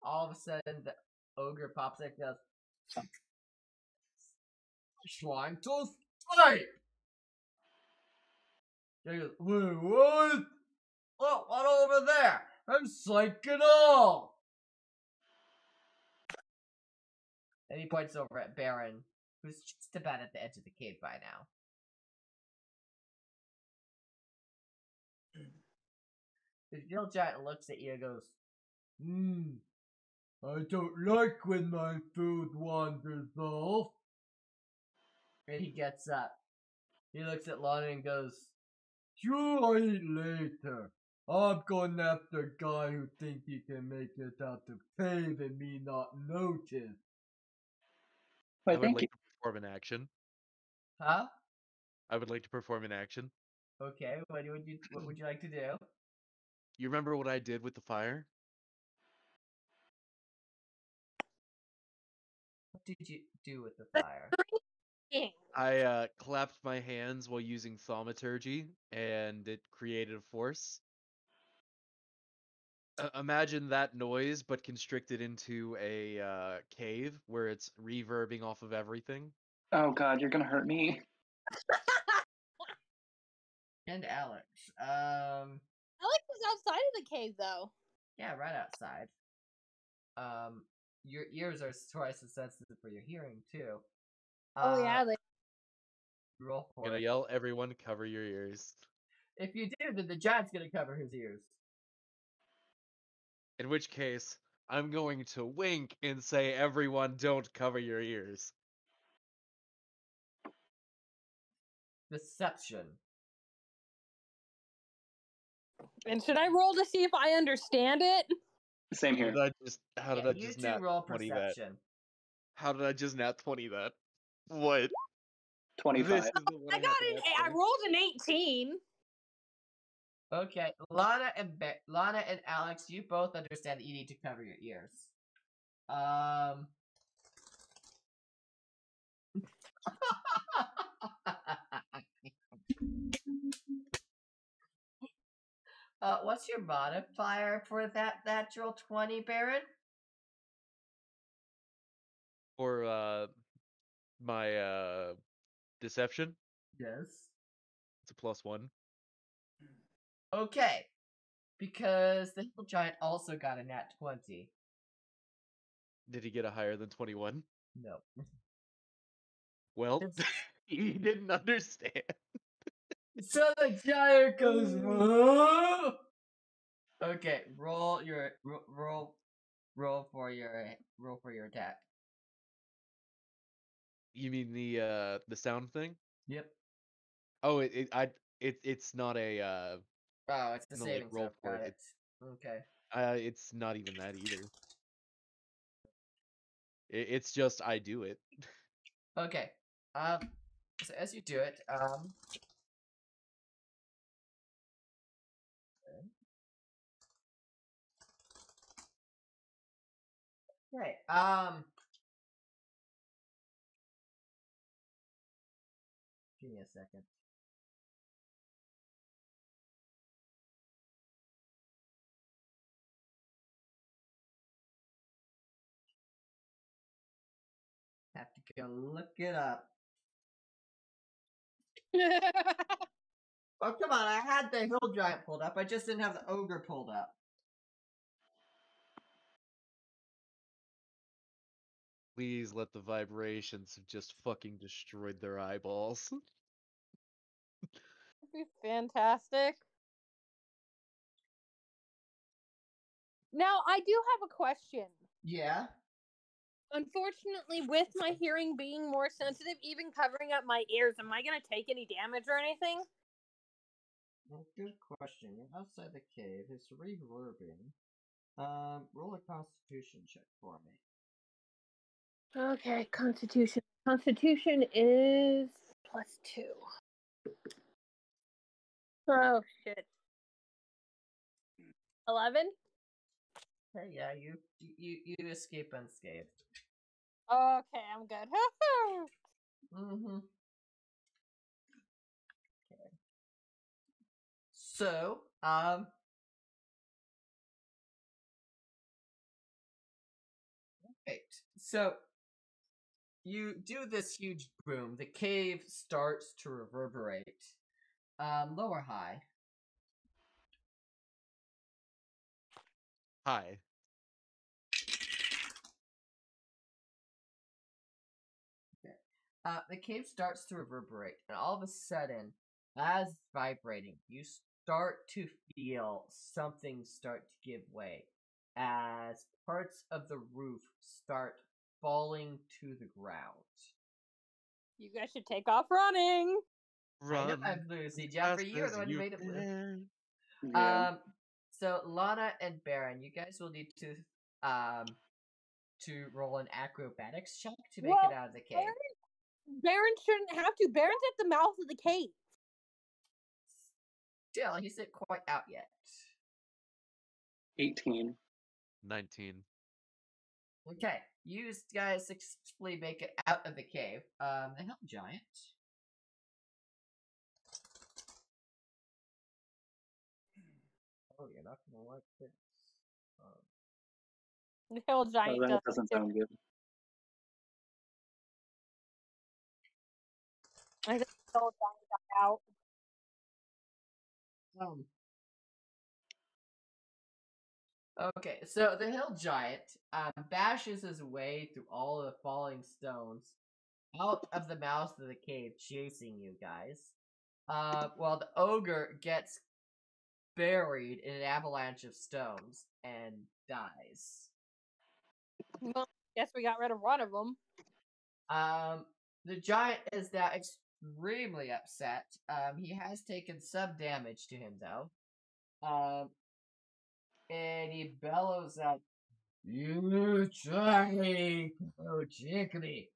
all of a sudden the ogre pops up and goes Trying to sleep goes, Wait, what? Oh, what over there? I'm psyching all. And he points over at Baron, who's just about at the edge of the cave by now. The hill giant looks at you and goes, Hmm. I don't like when my food wanders off. and he gets up. He looks at Lana and goes, You I'll eat later. I'm going after a guy who think he can make it out the cave and me not notice. I I would think like to perform an action. Huh? I would like to perform an action. Okay, what would you what would you like to do? You remember what I did with the fire? Did you do with the fire? I uh, clapped my hands while using thaumaturgy, and it created a force. Uh, imagine that noise, but constricted into a uh, cave where it's reverbing off of everything. Oh God, you're gonna hurt me. And Alex. Um Alex was outside of the cave though. Yeah, right outside. Um, your ears are twice as sensitive for your hearing too. Oh Uh, yeah, they roll I'm for gonna it. yell, "Everyone, cover your ears!" If you do, then the giant's gonna cover his ears. In which case, I'm going to wink and say, "Everyone, don't cover your ears." Deception. And should I roll to see if I understand it? Same How here. did I just how did Yeah, I you just two nat roll 20 that? How did I just nat 20 that? What? This 25. is I got an. nat I rolled an eighteen. Okay, Lana and Ba- Lana and Alex, you both understand that you need to cover your ears. Um. uh, what's your modifier for that that natural twenty, Baron? For uh my uh deception, Yes. it's a plus one. Okay, because the hill giant also got a nat twenty. Did he get a higher than 21? No. Well, he didn't understand. So the giant goes, "Whoa!" Okay, roll your ro- roll roll for your roll for your attack. You mean the uh the sound thing? Yep. Oh, it, it I it it's not a uh Oh, it's the No, like, saving roll for Got it. it. Okay. uh it's not even that either. It, it's just I do it. Okay. Um. So as you do it, um. Okay. Um. Give me a second. Have to go look it up. Oh, come on. I had the hill giant pulled up. I just didn't have the ogre pulled up. Please let the vibrations have just fucking destroyed their eyeballs. That'd be fantastic. Now, I do have a question. Yeah. Unfortunately, with my hearing being more sensitive, even covering up my ears, am I going to take any damage or anything? Well, good question. You're outside the cave. It's reverbing. Um, roll a constitution check for me. Okay, Constitution. Constitution is plus two. Oh, shit. 11? Okay, yeah, you you you escape unscathed. Okay, I'm good. Mm-hmm. Okay. So, um. Right. So, you do this huge boom. The cave starts to reverberate. Um, low or high? Hi. Uh, the cave starts to reverberate, and all of a sudden, as vibrating, you start to feel something start to give way as parts of the roof start falling to the ground. you guys should take off running. Run. I'm Lucy. Jeffrey, you're the one who you made it blue. Yeah. Um, so Lana and Baron, you guys will need to um to roll an acrobatics check to make Well, it out of the cave. Baron, Baron shouldn't have to. Baron's at the mouth of the cave. Still, he's not quite out yet. 18. 19. Okay, you guys successfully make it out of the cave. Um, the Hill Giant. Oh, you're not gonna like this. Um, The hill Oh, giant that does doesn't sound good. I think the hill giant got out. Um. Okay, so the hill giant um, bashes his way through all the falling stones out of the mouth of the cave, chasing you guys. Uh, while the ogre gets buried in an avalanche of stones and dies. Well, guess we got rid of one of them. Um, the giant is now extremely upset. Um, he has taken some damage to him though. Um, and he bellows out, You try, oh Jiggly.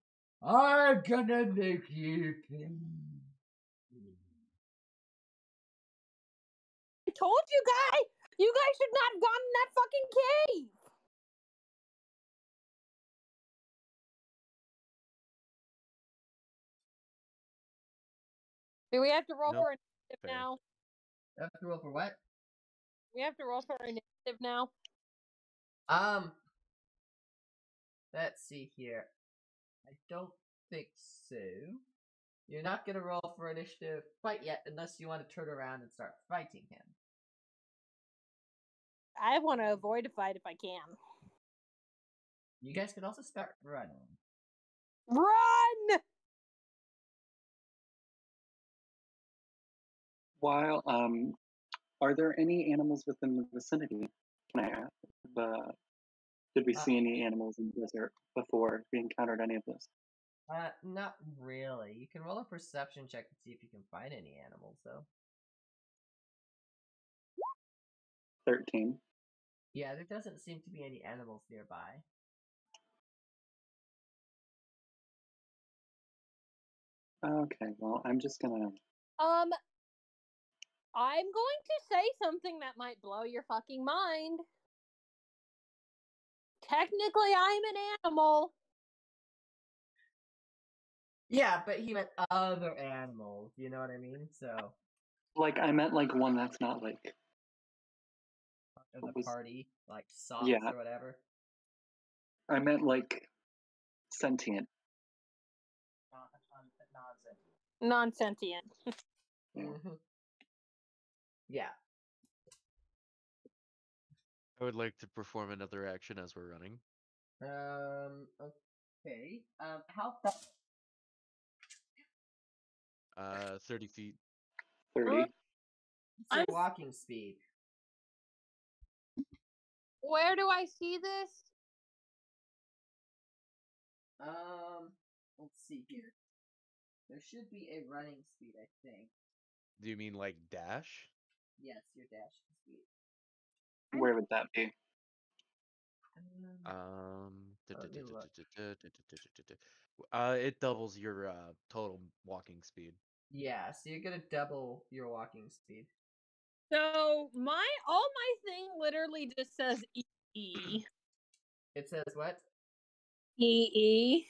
I'm gonna make you pay. I told you guys, you guys should not have gone in that fucking cave. Do we have to roll Nope. for initiative Fair. now? "Have to roll for what?" We have to roll for initiative now. Um, let's see here. I don't think so. You're not gonna roll for initiative quite yet, unless you want to turn around and start fighting him. I want to avoid a fight if I can. You guys can also start running. Run! While um, are there any animals within the vicinity? Can I ask? The, did we Uh, see any animals in the desert before we encountered any of this? Uh, not really. You can roll a perception check to see if you can find any animals, though. Thirteen. Yeah, there doesn't seem to be any animals nearby. Okay, well, I'm just gonna. Um, I'm going to say something that might blow your fucking mind. Technically, I'm an animal. Yeah, but he meant other animals. You know what I mean? So, Like, I meant like one that's not like. of the was- party, like socks Yeah. or whatever. I meant like sentient. Non- non- non-sentient. Non sentient. Yeah. Yeah. I would like to perform another action as we're running. Um. Okay. Um. How fast? Uh, 30 feet. Thirty. Uh, your I'm- walking speed? Where do I see this? Um. Let's see here. There should be a running speed, I think. Do you mean like dash? Yes, your dash speed. Where would that be? Um, uh, it doubles your uh total walking speed. yeah, so you're gonna double your walking speed. So my all my thing literally just says E E It says what? E E.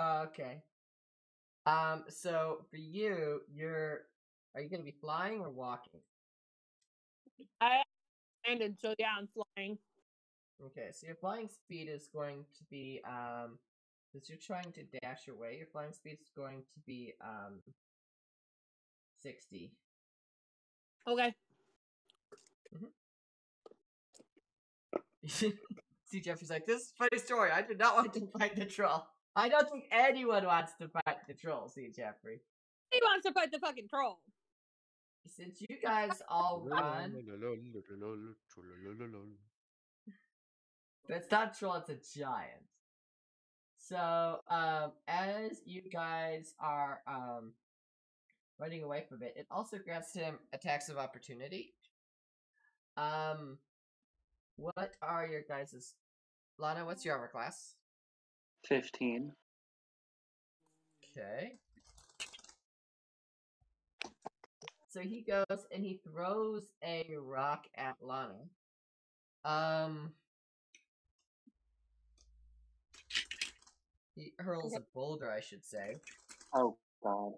Okay. Um, so for you, you're are you gonna be flying or walking? I landed, so yeah, I'm flying. Okay, so your flying speed is going to be um since you're trying to dash away, your flying speed is going to be um sixty. Okay. See Jeffrey's like, this is a funny story. I did not want to fight the troll. I don't think anyone wants to fight the troll, see Jeffrey. He wants to fight the fucking troll. Since you guys all run It's not troll, it's a giant. So, um, as you guys are um running away from it, it also grants him attacks of opportunity. Um, what are your guys's Lana? What's your armor class? Fifteen. Okay. So he goes and he throws a rock at Lana. Um. He hurls a boulder, I should say. Oh God.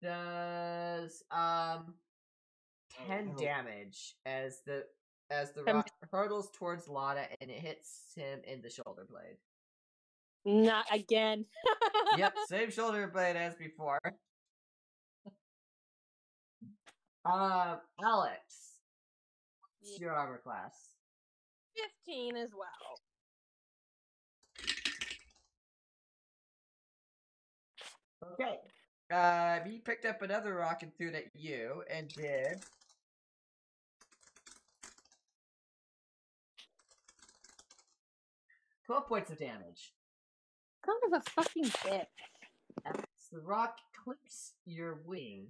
Does um ten Oh, no. damage as the as the rock hurtles towards Lana and it hits him in the shoulder blade. Not again. yep, same shoulder blade as before. Um, Alex, what's your armor class? 15 as well. Okay. Uh, he picked up another rock and threw it at you, and did. Twelve points of damage. Kind of a fucking bitch. Alex, the rock clips your wing.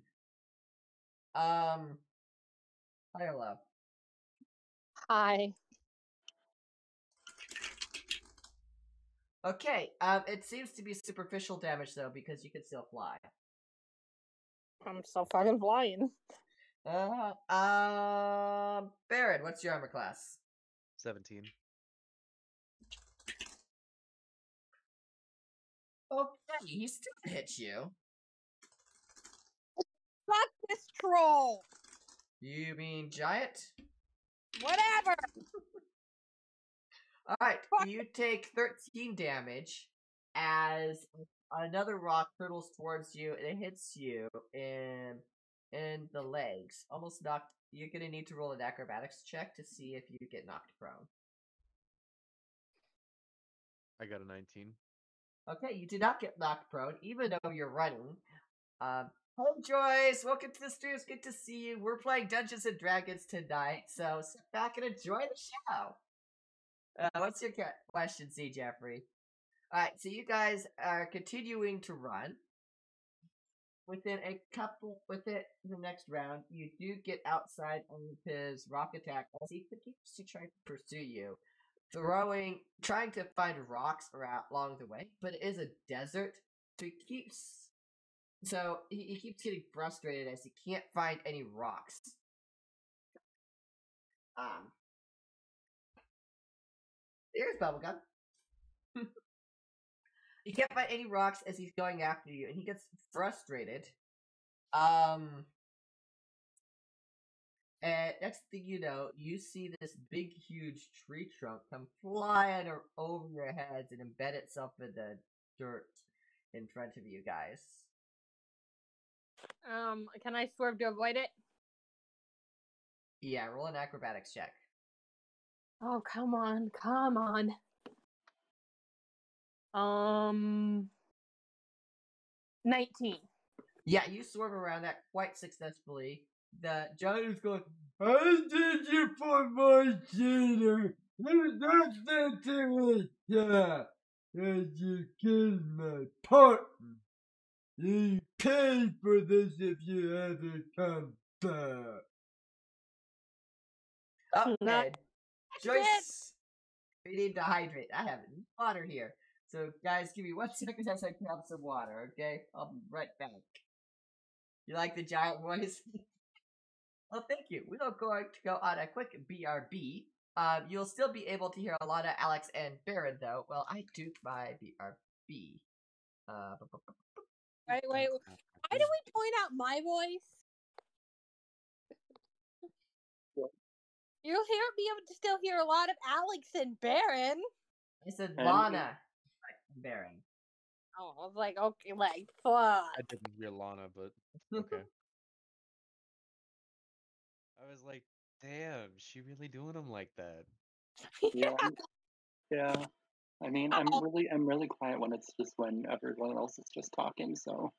Um, high or low? Hi. Okay, um, it seems to be superficial damage though because you can still fly. I'm still fucking flying. Uh, um, Baron, what's your armor class? 17. Okay, he still hits you. Fuck this troll. You mean giant? Whatever. Alright, Fuck. you take 13 damage as another rock hurtles towards you and it hits you in in the legs. Almost knocked you're gonna need to roll an acrobatics check to see if you get knocked prone. I got a 19. Okay, you do not get knocked prone, even though you're running. Um, hey Joyce, welcome to the stream. It's good to see you. We're playing Dungeons and Dragons tonight, so sit back and enjoy the show. Uh, what's your question, C. Jeffrey? Alright, so you guys are continuing to run. Within a couple, within the next round, you do get outside of his rock attack as he continues to try to pursue you throwing, trying to find rocks around along the way, but it is a desert, so he keeps, so he, he keeps getting frustrated as he can't find any rocks. Um, here's bubblegum. he can't find any rocks as he's going after you, and he gets frustrated. Um, and next thing you know, you see this big, huge tree trunk come flying over your heads and embed itself in the dirt in front of you guys. Um, can I swerve to avoid it? Yeah, roll an acrobatics check. Oh, come on, come on. Um, 19. Yeah, you swerve around that quite successfully. The Johnny is going, How did you put my cheater? There's nothing to it. Yeah. And you killed my partner. You pay for this if you ever come back. oh, Not- and Joyce, we need to hydrate. I have water here. So, guys, give me one second as I grab some water, okay? I'll be right back. You like the giant voice? well, thank you. We are going to go on a quick BRB. Um, you'll still be able to hear a lot of Alex and Baron, though. Well, I do my BRB. Uh, Wait, wait. Why do we point out my voice? You'll hear be able to still hear a lot of Alex and Baron. I said And- Lana. Baron. Oh, I was like, okay, like, fuck. I didn't hear Lana, but okay. I was like, damn, she really doing them like that? Yeah. I'm- Yeah. I mean, I'm really, I'm really quiet when it's just when everyone else is just talking. So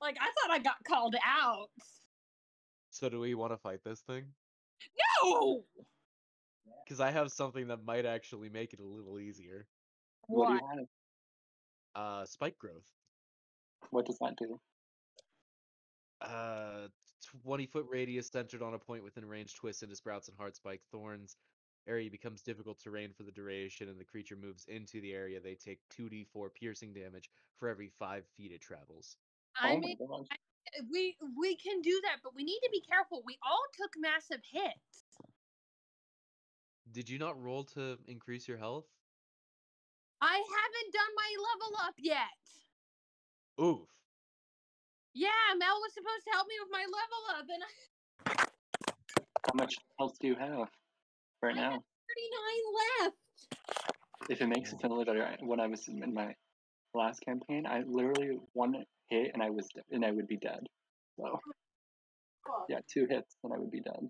Like, I thought I got called out. So do we want to fight this thing? No! Because I have something that might actually make it a little easier. what What? Uh, spike growth. What does that do? Uh, 20 foot radius centered on a point within range twists into sprouts and hard spike thorns. Area becomes difficult terrain for the duration, and the creature moves into the area. They take 2d4 piercing damage for every 5 feet it travels. I oh mean, my gosh. we we can do that, but we need to be careful. We all took massive hits. Did you not roll to increase your health? I haven't done my level up yet. Oof. Yeah, Mel was supposed to help me with my level up, and I How much health do you have right I now? 39 left. If it makes it feel any better, when I was in my last campaign, I literally one hit and I was de- and I would be dead. So Fuck. yeah, two hits and I would be dead.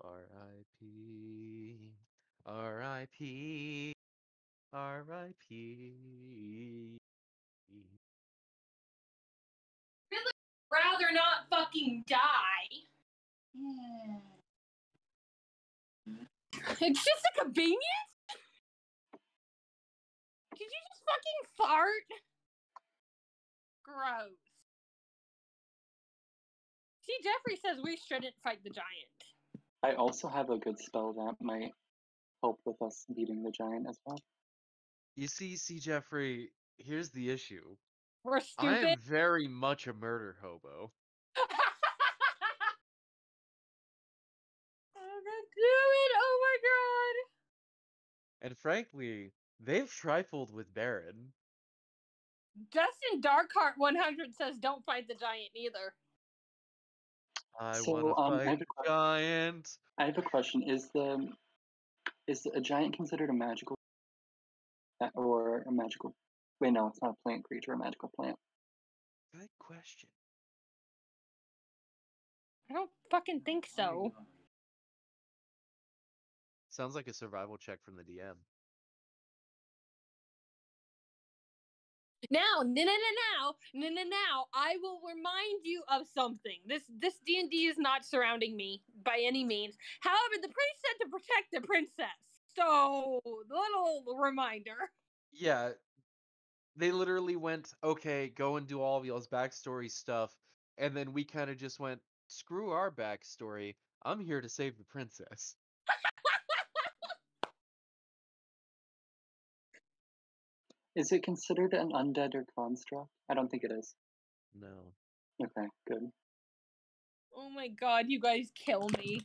R.I.P. R.I.P. R.I.P. Rather not fucking die. Yeah. It's just a convenience? Did you just fucking fart? Gross. See, Jeffrey says we shouldn't fight the giant. I also have a good spell that might help with us beating the giant as well. You see, see, Jeffrey, here's the issue. We're I am very much a murder hobo. I'm gonna do it! Oh my god! And frankly, they've trifled with Baron. Justin Darkheart 100 says don't fight the giant either. I So, wanna um, fight have a the giant. I have a question. Is the is a giant considered a magical or a magical? Wait, no, it's not a plant creature. A magical plant. Good question. I don't fucking think so. Sounds like a survival check from the DM. Now, no, no, no, now, no, no, now. I will remind you of something. This this D and D is not surrounding me by any means. However, the priest said to protect the princess. So, little reminder. Yeah, they literally went, okay, go and do all of y'all's backstory stuff, and then we kind of just went, screw our backstory. I'm here to save the princess. Is it considered an undead or construct? I don't think it is. No. Okay, good. Oh my god, you guys kill me.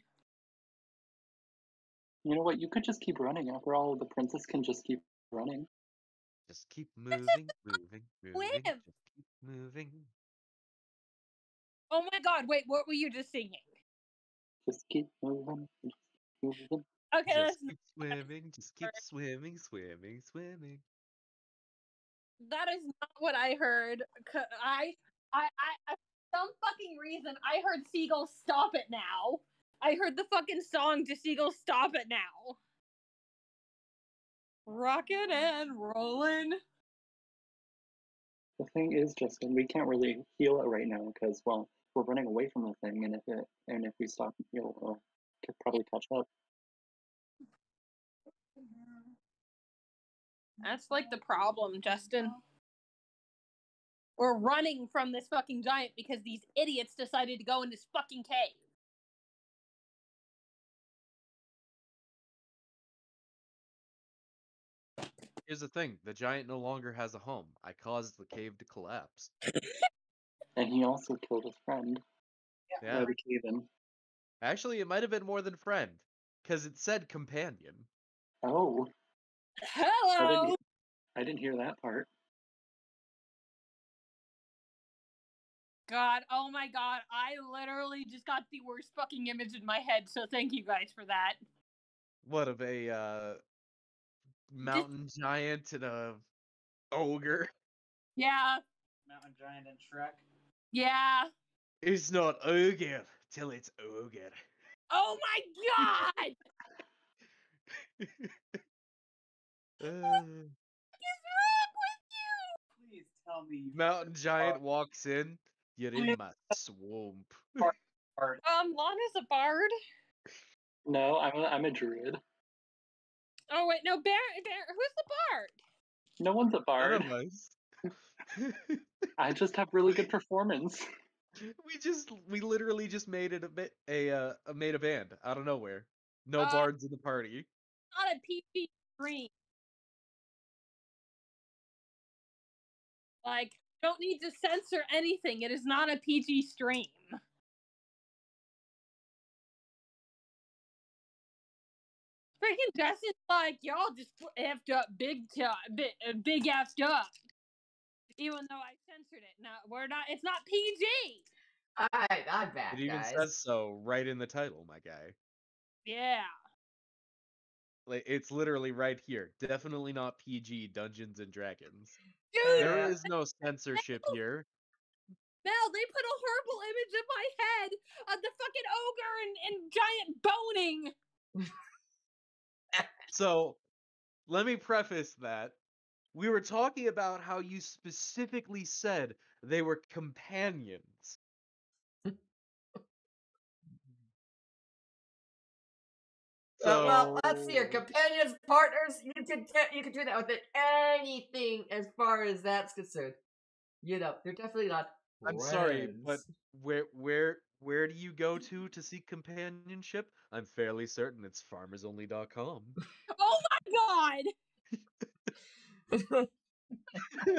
You know what? You could just keep running. After all, the princess can just keep running. Just keep moving, moving, moving. live. Just keep moving. Oh my god, wait, what were you just singing? Just keep moving. Just keep moving. Okay, Just keep swimming, just keep swimming, swimming, swimming. that is not what I heard. I, I, I, I, for some fucking reason, I heard Seagull stop it now. I heard the fucking song to Seagull stop it now. Rockin' and rolling. The thing is, Justin, we can't really heal it right now because, well, we're running away from the thing, and if it and if we stop and heal, uh, could probably catch up. That's like the problem, Justin. We're running from this fucking giant because these idiots decided to go in this fucking cave. Here's the thing the giant no longer has a home. I caused the cave to collapse. And he also killed his friend. Yeah. by the cave in. Actually, it might have been more than friend, because it said companion. Oh, I Hello! didn't, I didn't hear that part. God, oh my god, I literally just got the worst fucking image in my head, so thank you guys for that. What of a uh, mountain giant and a ogre? Yeah, Mountain Giant and Shrek. yeah. It's not ogre till it's ogre. Oh my god! Uh, What is wrong with you? Please tell me mountain giant walks in. You're in my swamp. are Um, Lana's a bard. No, I'm a, I'm a druid. Oh wait, no, Bear, Bear, who's the bard? No one's a bard. None of us. I just have really good performance. we just we literally just made it a bit a uh a made a band out of nowhere. No Uh, bards in the party. Not a PG stream. Like, don't need to censor anything. It is not a PG stream. Freaking Justin's like, y'all just effed up big time, big, uh, big effed up. Even though I censored it. No, we're not, it's not PG. Alright, I'm back, It even guys. says so right in the title, my guy. Yeah. Like it's literally right here. Definitely not PG Dungeons and Dragons. Dude, There Yeah. is no censorship here. Mel, they put a horrible image in my head of the fucking ogre and, and giant boning. So, let me preface that. We were talking about how you specifically said they were companions. Uh, well, let's see. Your companions, partners, you could get, you could do that with it, anything as far as that's concerned. you know, they're definitely not. I'm sorry, but where where where do you go to to seek companionship? I'm fairly certain it's farmersonly.com. Oh my god!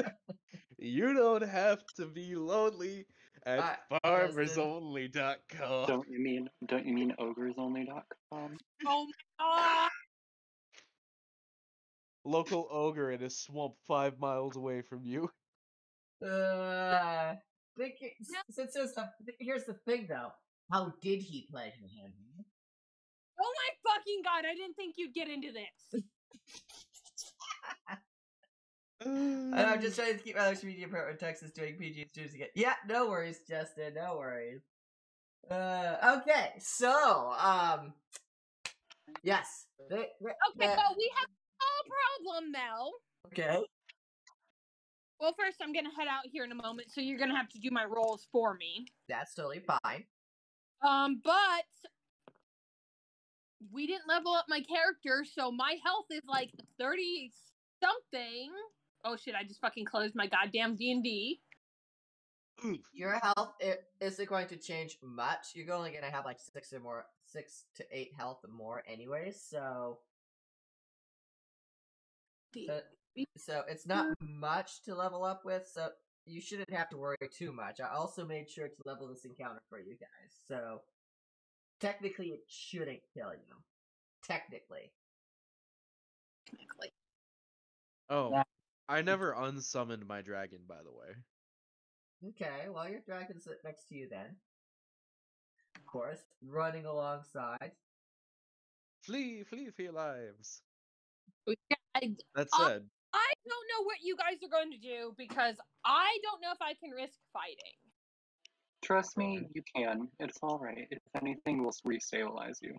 you don't have to be lonely at listen. farmersonly.com. Don't you mean don't you mean ogresonly.com? Oh my god! Local ogre in a swamp five miles away from you. Uh, think it- No. since there's the here's the thing though. How did he pleasure him? Oh my fucking god! I didn't think you'd get into this. And I'm just trying to keep my social media part when Texas doing PG streams again. Yeah, no worries, Justin. No worries. Uh, okay, so um, yes. They, they, Okay, they- well we have a problem now. okay. Well, first I'm gonna head out here in a moment, so you're gonna have to do my rolls for me. That's totally fine. Um, but we didn't level up my character, so my health is like thirty something. Oh shit! I just fucking closed my goddamn D and D. Your health it isn't going to change much. You're only gonna have like six or more, six to eight health more, anyways. So, so, so it's not mm. much to level up with. So you shouldn't have to worry too much. I also made sure to level this encounter for you guys. So technically, it shouldn't kill you. Technically. Technically. Oh, I never unsummoned my dragon, by the way. Okay, well your dragon's sit next to you then. Of course, running alongside. Flee, flee for your lives. I, That said, I don't know what you guys are going to do because I don't know if I can risk fighting. Trust me, you can. It's all right. If anything, we'll restabilize you.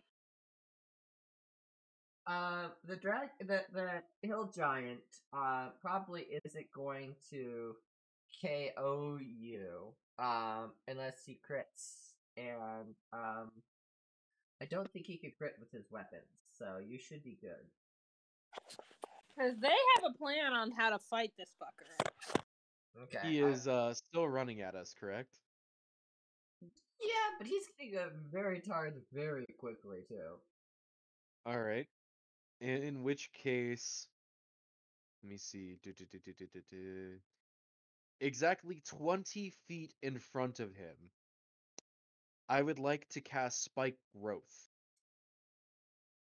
Uh, the drag, the the hill giant, uh, probably isn't going to KO you, um, unless he crits, and um, I don't think he could crit with his weapons, so you should be good. Because they have a plan on how to fight this fucker. Okay. he is uh still running at us, correct? yeah, but he's getting uh, very tired very quickly too. All right. In, in which case, let me see. Du- du- du. Exactly 20 feet in front of him, I would like to cast Spike Growth.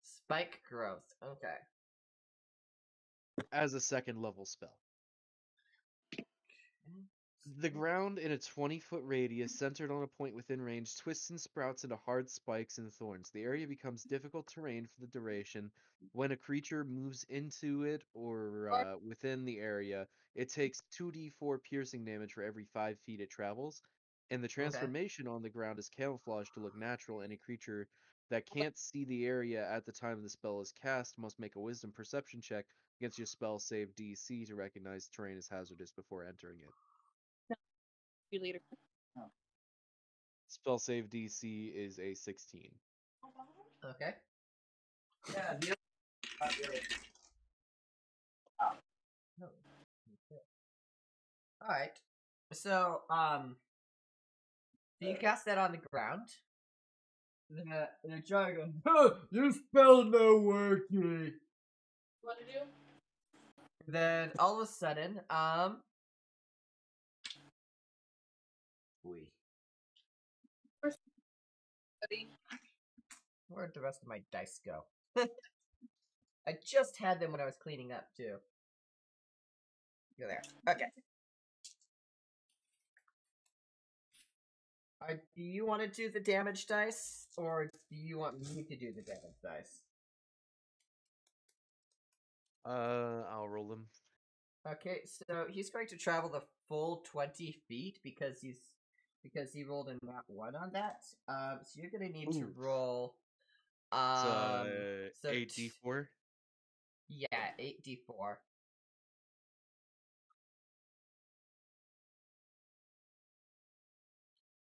Spike growth. Okay. As a second level spell. The ground in a 20 foot radius centered on a point within range twists and sprouts into hard spikes and thorns. The area becomes difficult terrain for the duration. When a creature moves into it or uh, within the area, it takes 2d4 piercing damage for every 5 feet it travels. And the transformation on the ground is camouflaged to look natural. Any creature that can't see the area at the time the spell is cast must make a wisdom perception check against your spell save DC to recognize terrain as hazardous before entering it. You leader. Spell save DC is a 16. Okay. Yeah. The not really. No. All right. So, um, do you cast that on the ground? The, the dragon, "Huh, your spell no working. What to do? Then all of a sudden, um, we. Where'd the rest of my dice go? I just had them when I was cleaning up too. You're there. Okay. Do you want to do the damage dice, or do you want me to do the damage dice? Uh, I'll roll them. Okay, so he's going to travel the full twenty feet because he's because he rolled a nat one on that. Um, so you're gonna need to roll. Um, uh, so 8d4. yeah, eight d four.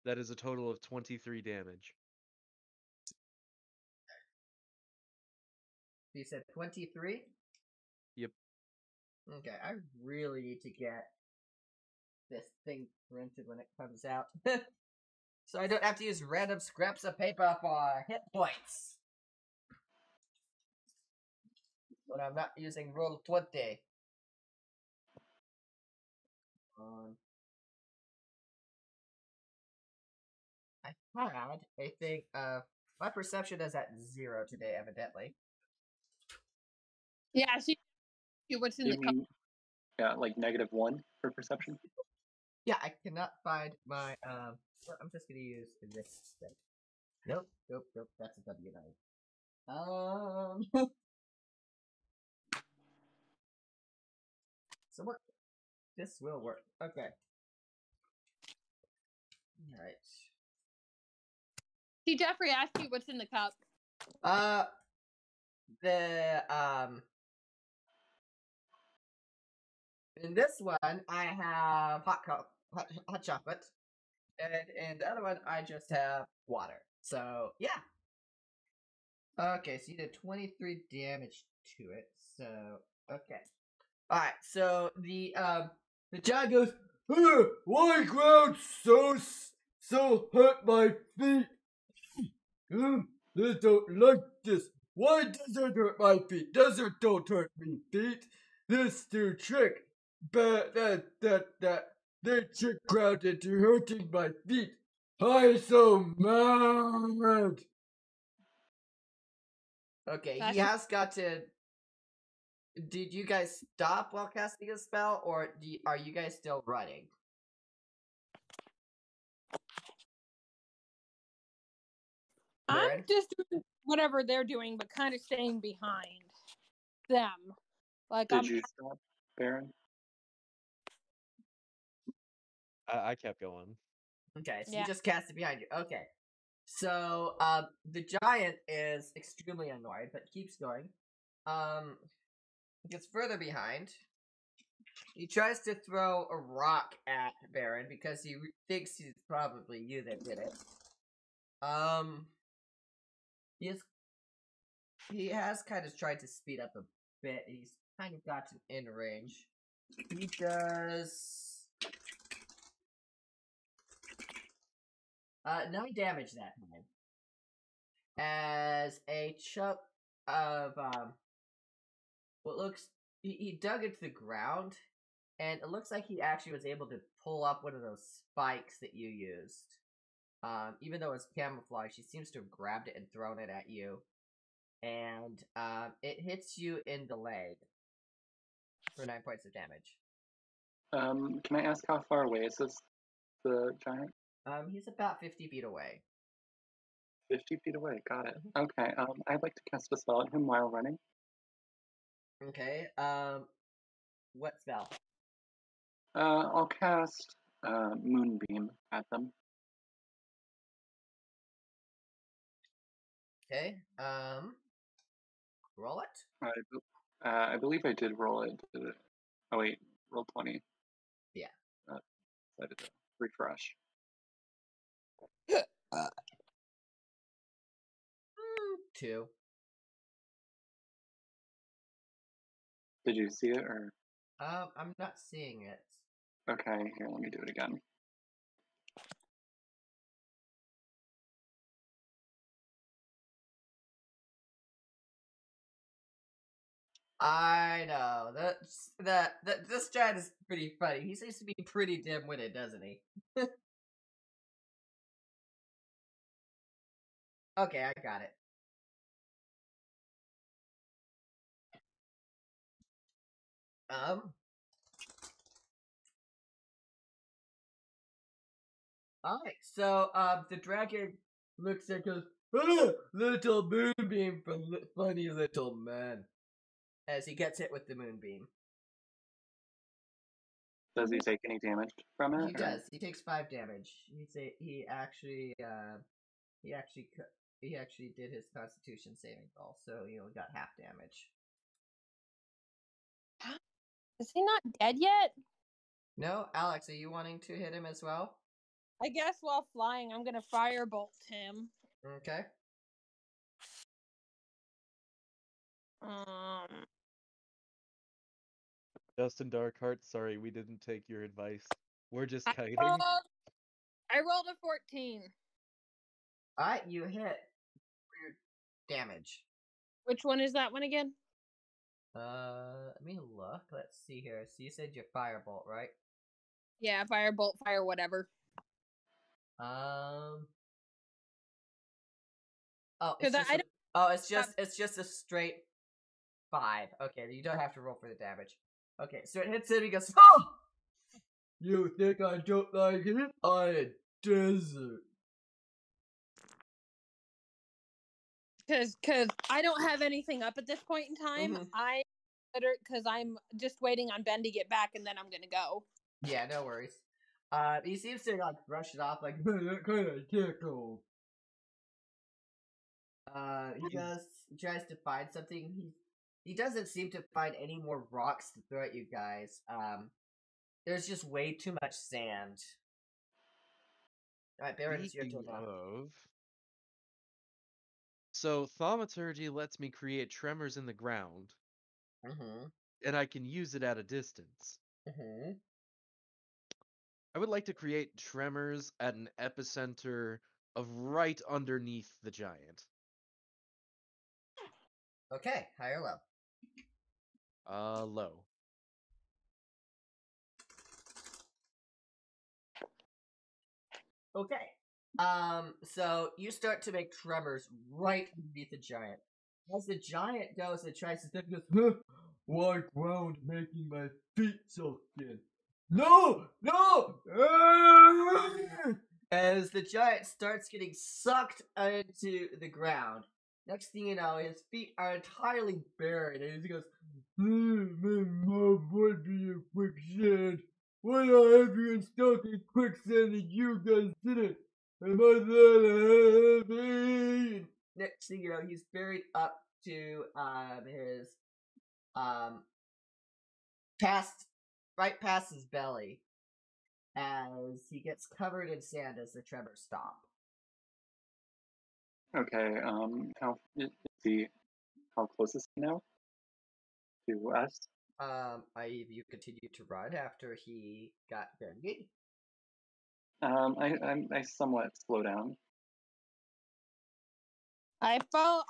That is a total of 23 damage. You said twenty three. Yep. Okay, I really need to get this thing printed when it comes out. so I don't have to use random scraps of paper for hit points. When I'm not using Roll20. Um, I had a thing of my perception is at zero today, evidently. Yeah, she. What's in You the cup? yeah, like negative one for perception? Yeah, I cannot find my um. well, I'm just gonna use this thing. Nope, nope, nope. That's a W nine. Um. so what? This will work. Okay. All right. See, Jeffrey asked you what's in the cup. Uh, the um. In this one, I have hot co- hot, hot chocolate, and in the other one, I just have water. So yeah. Okay, so you did twenty three damage to it. So okay. All right. So the um the giant goes. "Huh, Why ground so so hurt my feet? Hmm, I don't like this. Why does it hurt my feet? Desert don't hurt me feet. This new trick, but uh, that that that they trick ground into hurting my feet. I'm so mad. Okay, That's- he has got to. Did you guys stop while casting a spell, or do you, are you guys still running? I'm just doing whatever they're doing, but kind of staying behind them. Like Did I'm. you stop, Baron? I, I kept going. Okay, so Yeah. you just cast it behind you. Okay. So, um, the giant is extremely annoyed, but keeps going. Um, gets further behind. He tries to throw a rock at Baron because he thinks it's probably you that did it. Um, he is, he has kind of tried to speed up a bit. He's kind of gotten in range. He does Uh, nine damage that time. As a chunk of um, what looks he, he dug into the ground, and it looks like he actually was able to pull up one of those spikes that you used. Um, even though it's camouflage, he seems to have grabbed it and thrown it at you, and um, it hits you in the leg for nine points of damage. Um, can I ask how far away is this, the giant? Um, he's about fifty feet away. 50 feet away, got it. Okay, um, I'd like to cast a spell at him while running. Okay. Um, what spell? Uh, I'll cast uh, Moonbeam at them. Okay. Um, roll it. I, be- uh, I believe I did roll it. Did it? Oh, wait, Roll20. Yeah. Uh, decided to refresh. Mm, two. Did you see it or? Um, I'm not seeing it. Okay, here, let me do it again. I know that's that that this giant is pretty funny. He seems to be pretty dim-witted, doesn't he? okay, I got it. Um. Alright, so um the dragon looks at goes, ah, little moonbeam from li- funny little man. As he gets hit with the moonbeam. Does he take any damage from it? He or- does. He takes five damage. He's a, he actually uh he actually he actually did his Constitution saving throw, so he only got half damage. Is he not dead yet? No, Alex, are you wanting to hit him as well? I guess while flying, I'm gonna firebolt him. Okay. Um, Justin Darkheart, sorry, we didn't take your advice. We're just I rolled, I rolled a 14. Alright, you hit for your damage. Which one is that one again? Uh, let me look. Let's see here. So you said your firebolt, right? Yeah, firebolt, fire, whatever. Um. Oh, 'Cause it's I- just I a- don't oh, it's just it's just a straight five. Okay, you don't have to roll for the damage. Okay, so it hits him. He goes, "Oh!" You think I don't like it? On a desert. Because cause I don't have anything up at this point in time. Mhm. I because I'm just waiting on Ben to get back and then I'm gonna go. Yeah, no worries. Uh, he seems to like brush it off. Like, Man, that kind of tickled. uh, he goes, he tries to find something. He he doesn't seem to find any more rocks to throw at you guys. Um, there's just way too much sand. All right, Baron, it's your turn Speaking now. of. So thaumaturgy lets me create tremors in the ground, Mm-hmm. and I can use it at a distance. Mm-hmm. I would like to create tremors at an epicenter of right underneath the giant. Okay, high or low? Uh, low. Okay. Um, so you start to make tremors right underneath the giant. As the giant goes and tries to step, goes, huh? Why ground making my feet so thin? No! No! As the giant starts getting sucked into the ground. Next thing you know, his feet are entirely buried, and he goes, My mom would be in quicksand. Why not everyone stuck in quicksand and you guys didn't? Am I that happy? next thing you know, he's buried up to um his um past right past his belly as he gets covered in sand as the tremors stop. Okay, um, how is he? How close is he now to us? Um, I you continue to run after he got buried. Um, I, I, I somewhat slow down. I follow.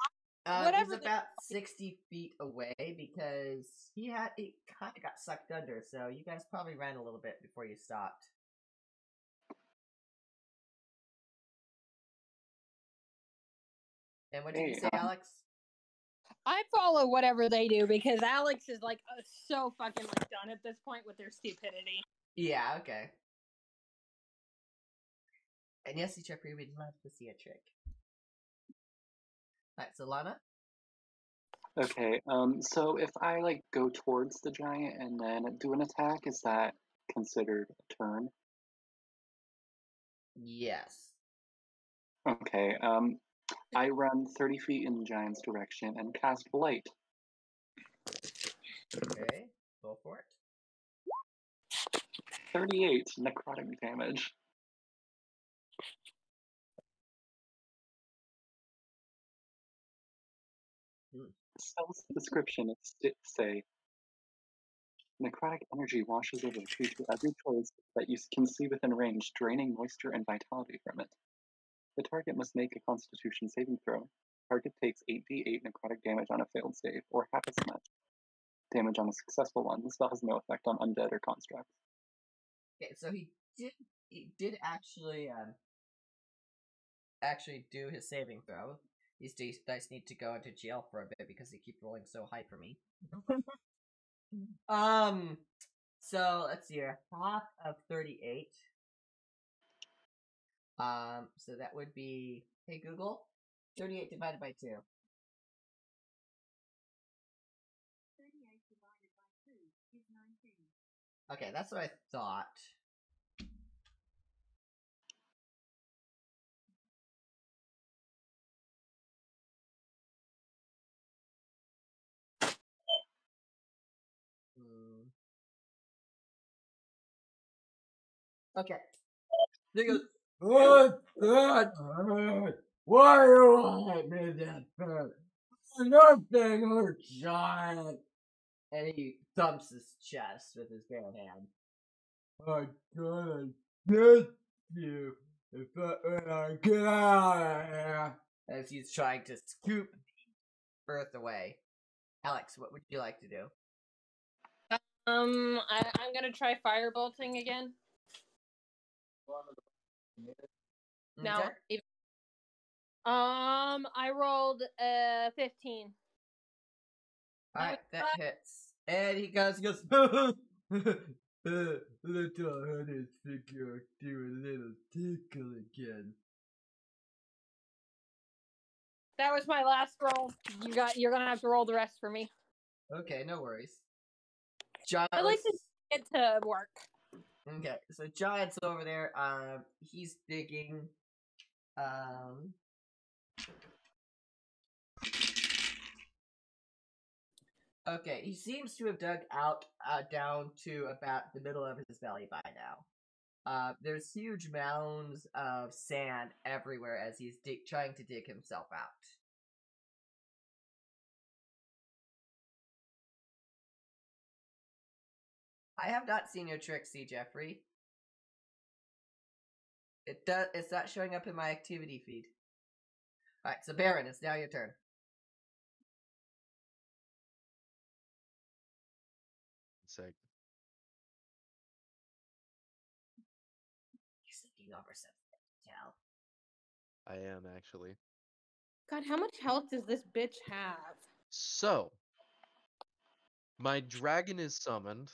Uh, Whatever he's the- about sixty feet away because he had he kind of got sucked under. So you guys probably ran a little bit before you stopped. And what did you say, um, Alex? I follow whatever they do because Alex is like uh, so fucking like done at this point with their stupidity. Yeah, okay. And yes, Jeffrey, we'd love to see a trick. Alright, so Lana? Okay, um, so if I like go towards the giant and then do an attack, is that considered a turn? Yes. Okay, um, I run 30 feet in the giant's direction and cast Blight. Okay, go for it. 38 necrotic damage. Spell's description is st- say necrotic energy washes over the creature every choice that you can see within range, draining moisture and vitality from it. The target must make a constitution saving throw. Target takes 8d8 necrotic damage on a failed save, or half as much damage on a successful one. The spell has no effect on undead or constructs. Okay, so he did he did actually um actually do his saving throw. These dice need to go into jail for a bit because they keep rolling so high for me. um, so let's see here, half of thirty-eight. Um, so that would be hey Google, thirty-eight divided by two. Okay, that's what I thought. Okay. There goes. What's that hurt? Why do I make that hurt? Nothing hurts, giant. And he thumps his chest with his bare hand. I'm gonna you if I, when I get out of here. As he's trying to scoop earth away. Alex, what would you like to do? Um, I, I'm gonna try firebolting again. No. Okay. even- Um, I rolled uh 15. Alright, that hits. And he goes, he goes, little honey figure do a little tickle again. That was my last roll. You got. You're gonna have to roll the rest for me. okay, no worries. John, I like to get to work. Okay, so Giant's over there. Um, he's digging. Um. Okay, he seems to have dug out uh, down to about the middle of his belly by now. Uh, there's huge mounds of sand everywhere as he's dig- trying to dig himself out. I have not seen your trick, C. Jeffrey. It does. It's not showing up in my activity feed. All right, so Baron, it's now your turn. Sec. He's thinking over something. Tell. I am actually. God, how much health does this bitch have? So, my dragon is summoned,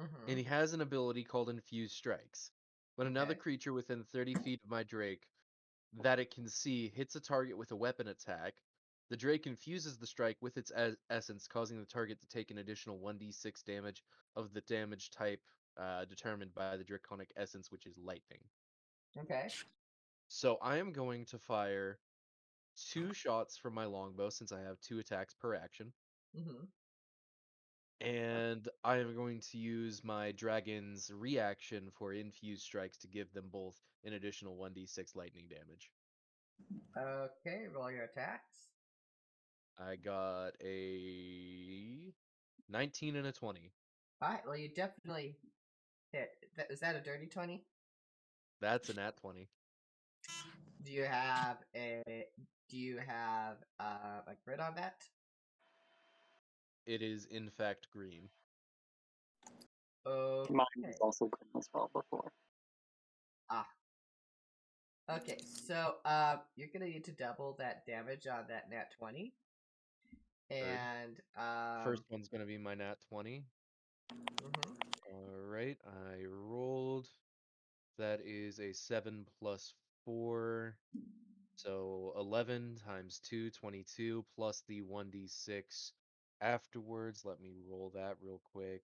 Mm-hmm. and he has an ability called Infused Strikes. When another Okay. creature within 30 feet of my Drake that it can see hits a target with a weapon attack, the Drake infuses the strike with its es- essence, causing the target to take an additional 1d6 damage of the damage type uh, determined by the Draconic Essence, which is lightning. Okay. So I am going to fire two shots from my longbow since I have two attacks per action. Mm-hmm. And I am going to use my dragon's reaction for infused strikes to give them both an additional 1d6 lightning damage. Okay, roll your attacks. I got a 19 and a 20. Alright, well, you definitely hit. Is that a dirty 20? That's an at 20. Do you have a. Do you have uh, a grid on that? It is in fact green. Okay. Mine was also green as well before. Ah. Okay, so uh, you're gonna need to double that damage on that nat 20. And. Um, First one's going to be my nat 20. mhm. Alright, I rolled. That is a 7 plus 4. So 11 times 2, 22, plus the 1d6 afterwards. Let me roll that real quick.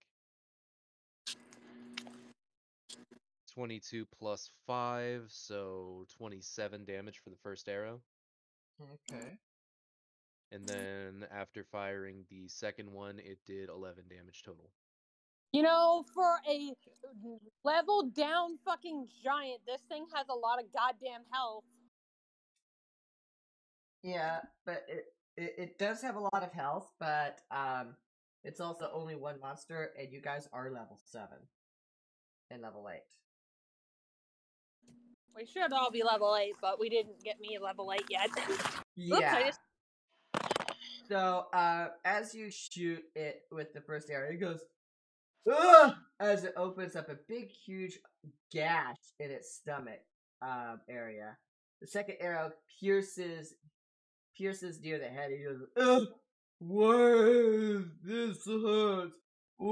22 plus 5, so 27 damage for the first arrow. Okay. And then after firing the second one, it did 11 damage total. You know, for a uh, level down fucking giant, this thing has a lot of goddamn health. Yeah, but it, it it does have a lot of health, but um, it's also only one monster, and you guys are level seven and level eight. We should all be level 8, but we didn't get me level 8 yet. Oops, Yeah. I just So uh, as you shoot it with the first arrow, it goes "Ah!" as it opens up a big, huge gash in its stomach um, area. The second arrow pierces pierces near the head. He goes, Uh, why this hurt? I,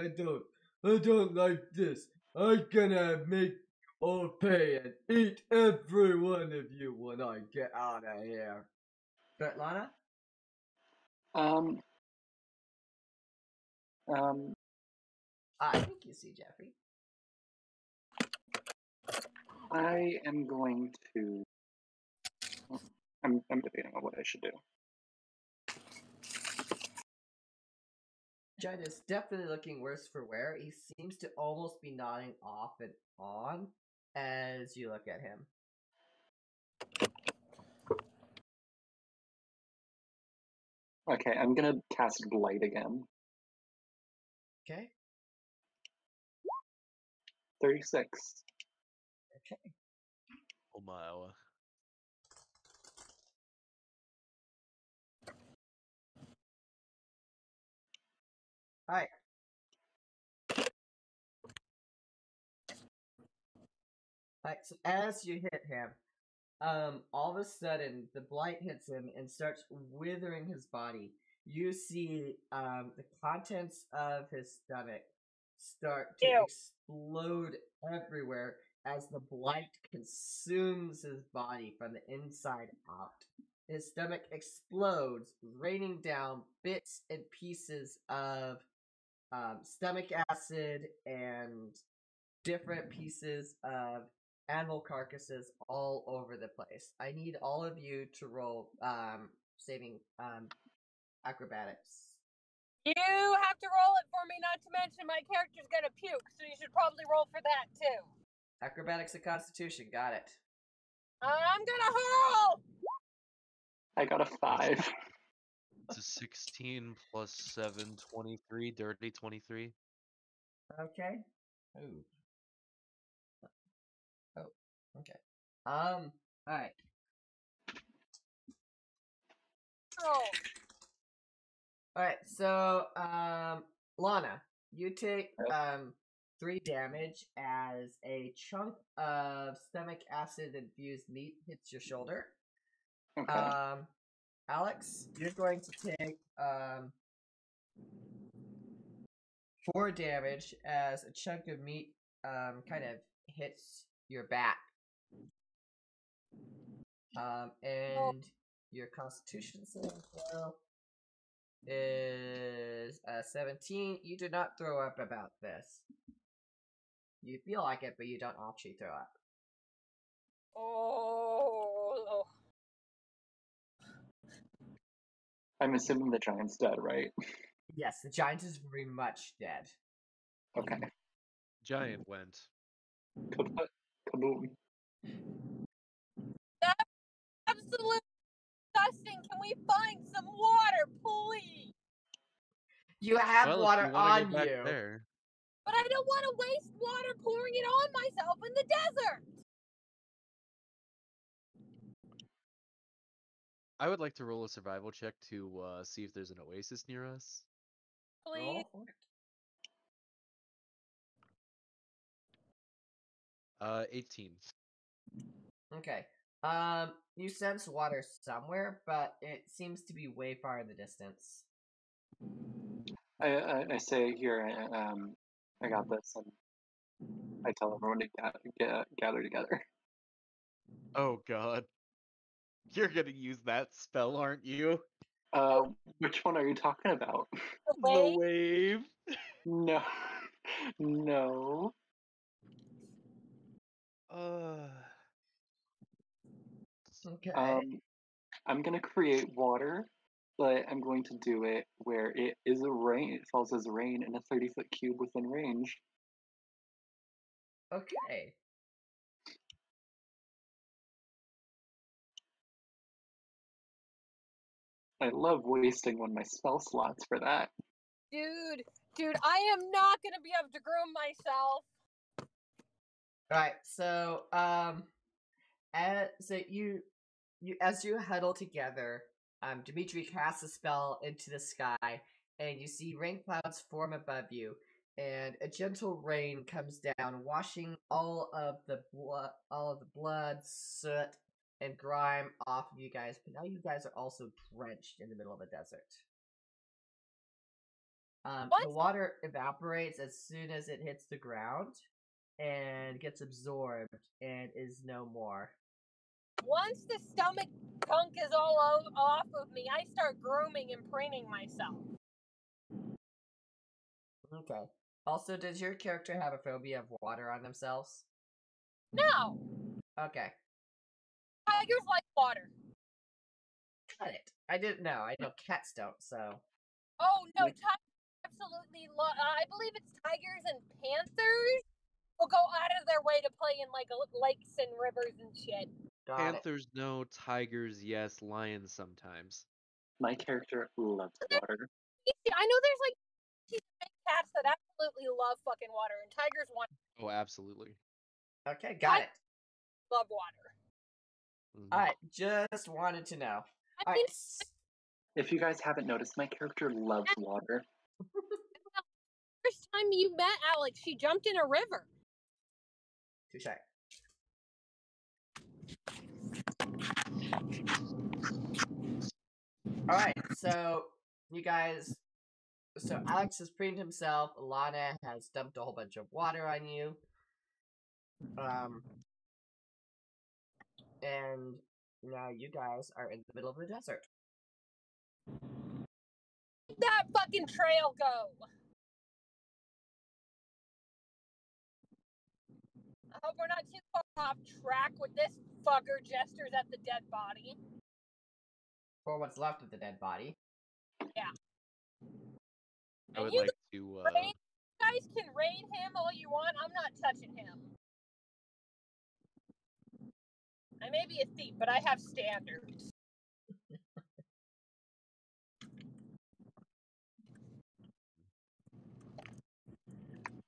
I don't, I don't like this. I'm gonna make all pay and eat every one of you when I get out of here. Svetlana? Um. Um. I think you see Jeffrey. I am going to. I'm, I'm debating on what I should do. Judd is definitely looking worse for wear. He seems to almost be nodding off and on as you look at him. Okay, I'm gonna cast Blight again. Okay. 36. Okay. Oh my. Alright. Alright, so as you hit him, um, all of a sudden the blight hits him and starts withering his body. You see um the contents of his stomach start to Ew. explode everywhere as the blight consumes his body from the inside out. His stomach explodes, raining down bits and pieces of um, stomach acid and different pieces of animal carcasses all over the place. I need all of you to roll um, saving um, acrobatics. You have to roll it for me, not to mention my character's gonna puke, so you should probably roll for that too. Acrobatics and Constitution, got it. I'm gonna hurl! I got a 5. A 16 plus 7, 23, dirty 23. Okay. Ooh. Oh. Okay. Um. All right. Roll. All right. So, um, Lana, you take um three damage as a chunk of stomach acid infused meat hits your shoulder. Okay. Um, Alex, you're going to take um four damage as a chunk of meat um kind of hits your back. Um, and your Constitution is a 17. You do not throw up about this. You feel like it, but you don't actually throw up. Oh. I'm assuming the giant's dead, right? Yes, the giant is very much dead. Okay. Mm-hmm. Giant went. Kaput. Kaboom. Absolutely disgusting. Can we find some water, please? You have well, water you on you. There. But I don't want to waste water pouring it on myself in the desert. I would like to roll a survival check to uh, see if there's an oasis near us. Please. Roll. Uh, 18. Okay. Um, you sense water somewhere, but it seems to be way far in the distance. I, I, I say here, I- um, I got this, and I tell everyone to ga- ga- gather together. Oh god. You're gonna use that spell, aren't you? Uh, which one are you talking about? The The wave. wave. No, no. Uh, Okay. Um, I'm gonna create water, but I'm going to do it where it is a rain. It falls as rain in a 30 foot cube within range. okay. I love wasting one of my spell slots for that. Dude, dude, I am not gonna be able to groom myself. Right. So, um, as so you, you as you huddle together, um, Dimitri casts a spell into the sky, and you see rain clouds form above you, and a gentle rain comes down, washing all of the blood, all of the blood, soot, and grime off of you guys. But now you guys are also drenched in the middle of a desert. Um, the water evaporates as soon as it hits the ground and gets absorbed and is no more. Once the stomach gunk is all off of me, I start grooming and preening myself. Okay. Also, does your character have a phobia of water on themselves? No, Okay. Tigers like water. Got it. I didn't know. I know cats don't, so. Oh no, Like- tigers absolutely love. Uh, I believe it's tigers and panthers will go out of their way to play in like lakes and rivers and shit. Got it. Panthers no, tigers yes, lions sometimes. My character loves water. I know there's like cats that absolutely love fucking water, and tigers want. Oh, absolutely. Okay, got I- it. Love water. Mhm. All right, just wanted to know. I mean, right, If you guys haven't noticed, my character loves water. first time you met Alex, she jumped in a river. touche. All right, so you guys, so Alex has preened himself. Lana has dumped a whole bunch of water on you. Um, and now you guys are in the middle of the desert. That fucking trail go. I hope we're not too far off track with this fucker gestures at the dead body. For what's left of the dead body. Yeah. I And would you like to. Uh, raid- You guys can raid him all you want. I'm not touching him. I may be a thief, but I have standards.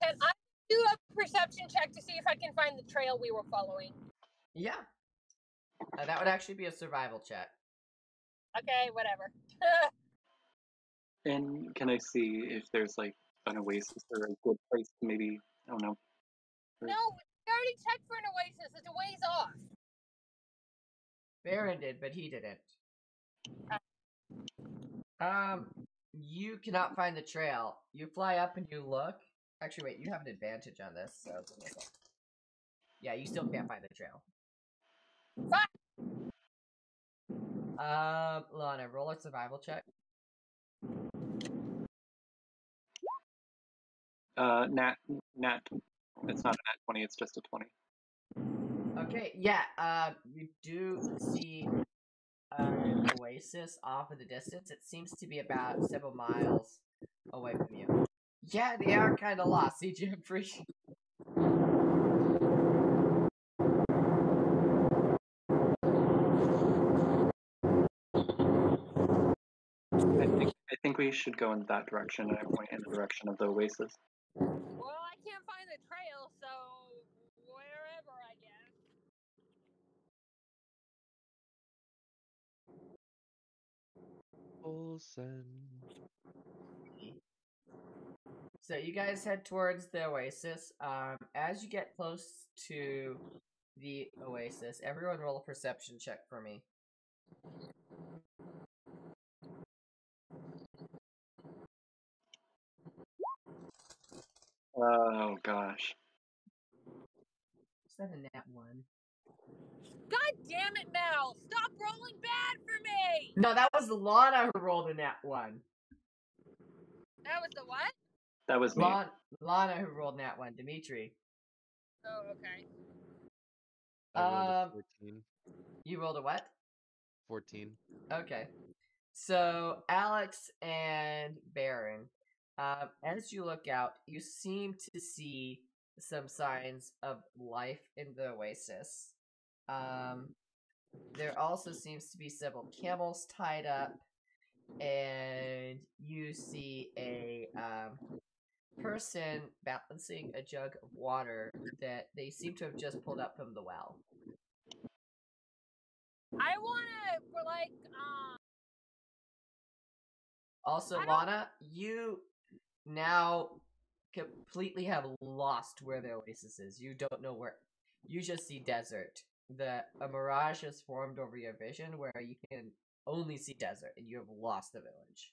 Can I do a perception check to see if I can find the trail we were following? Yeah. Uh, that would actually be a survival check. Okay, whatever. And can I see if there's like an oasis or a good place to maybe, I don't know. no, we already checked for an oasis. It's a ways off. Baron did, but he didn't. Um, you cannot find the trail. You fly up and you look. Actually, wait, you have an advantage on this, so. give me a sec. Yeah, you still can't find the trail. Um, Lana, roll a survival check. Uh, nat, nat, it's not a nat 20, it's just a 20. Okay, yeah, uh, you do see an oasis off in the distance. It seems to be about several miles away from you. Yeah, they are kind of lost, see, Jeffrey? I think, I think we should go in that direction and I point in the direction of the oasis. Well, I can't find the trail, so wherever, I guess. Olsen. So you guys head towards the oasis. Um, as you get close to the oasis, everyone roll a perception check for me. Oh gosh. Is that a nat one? God damn it, Mel! Stop rolling bad for me! No, that was Lana who rolled a nat one. That was the what? That was me. Lana, Lana who rolled nat one. Dimitri, Oh, okay. I rolled Um, 14. you rolled a what? 14. Okay. So Alex and Baron, um, as you look out, you seem to see some signs of life in the oasis. Um, there also seems to be several camels tied up, and you see a um, person balancing a jug of water that they seem to have just pulled up from the well. I wanna, we're like, um, Also, Lana, you now completely have lost where the oasis is. You don't know where. You just see desert. The a mirage has formed over your vision where you can only see desert, and you have lost the village.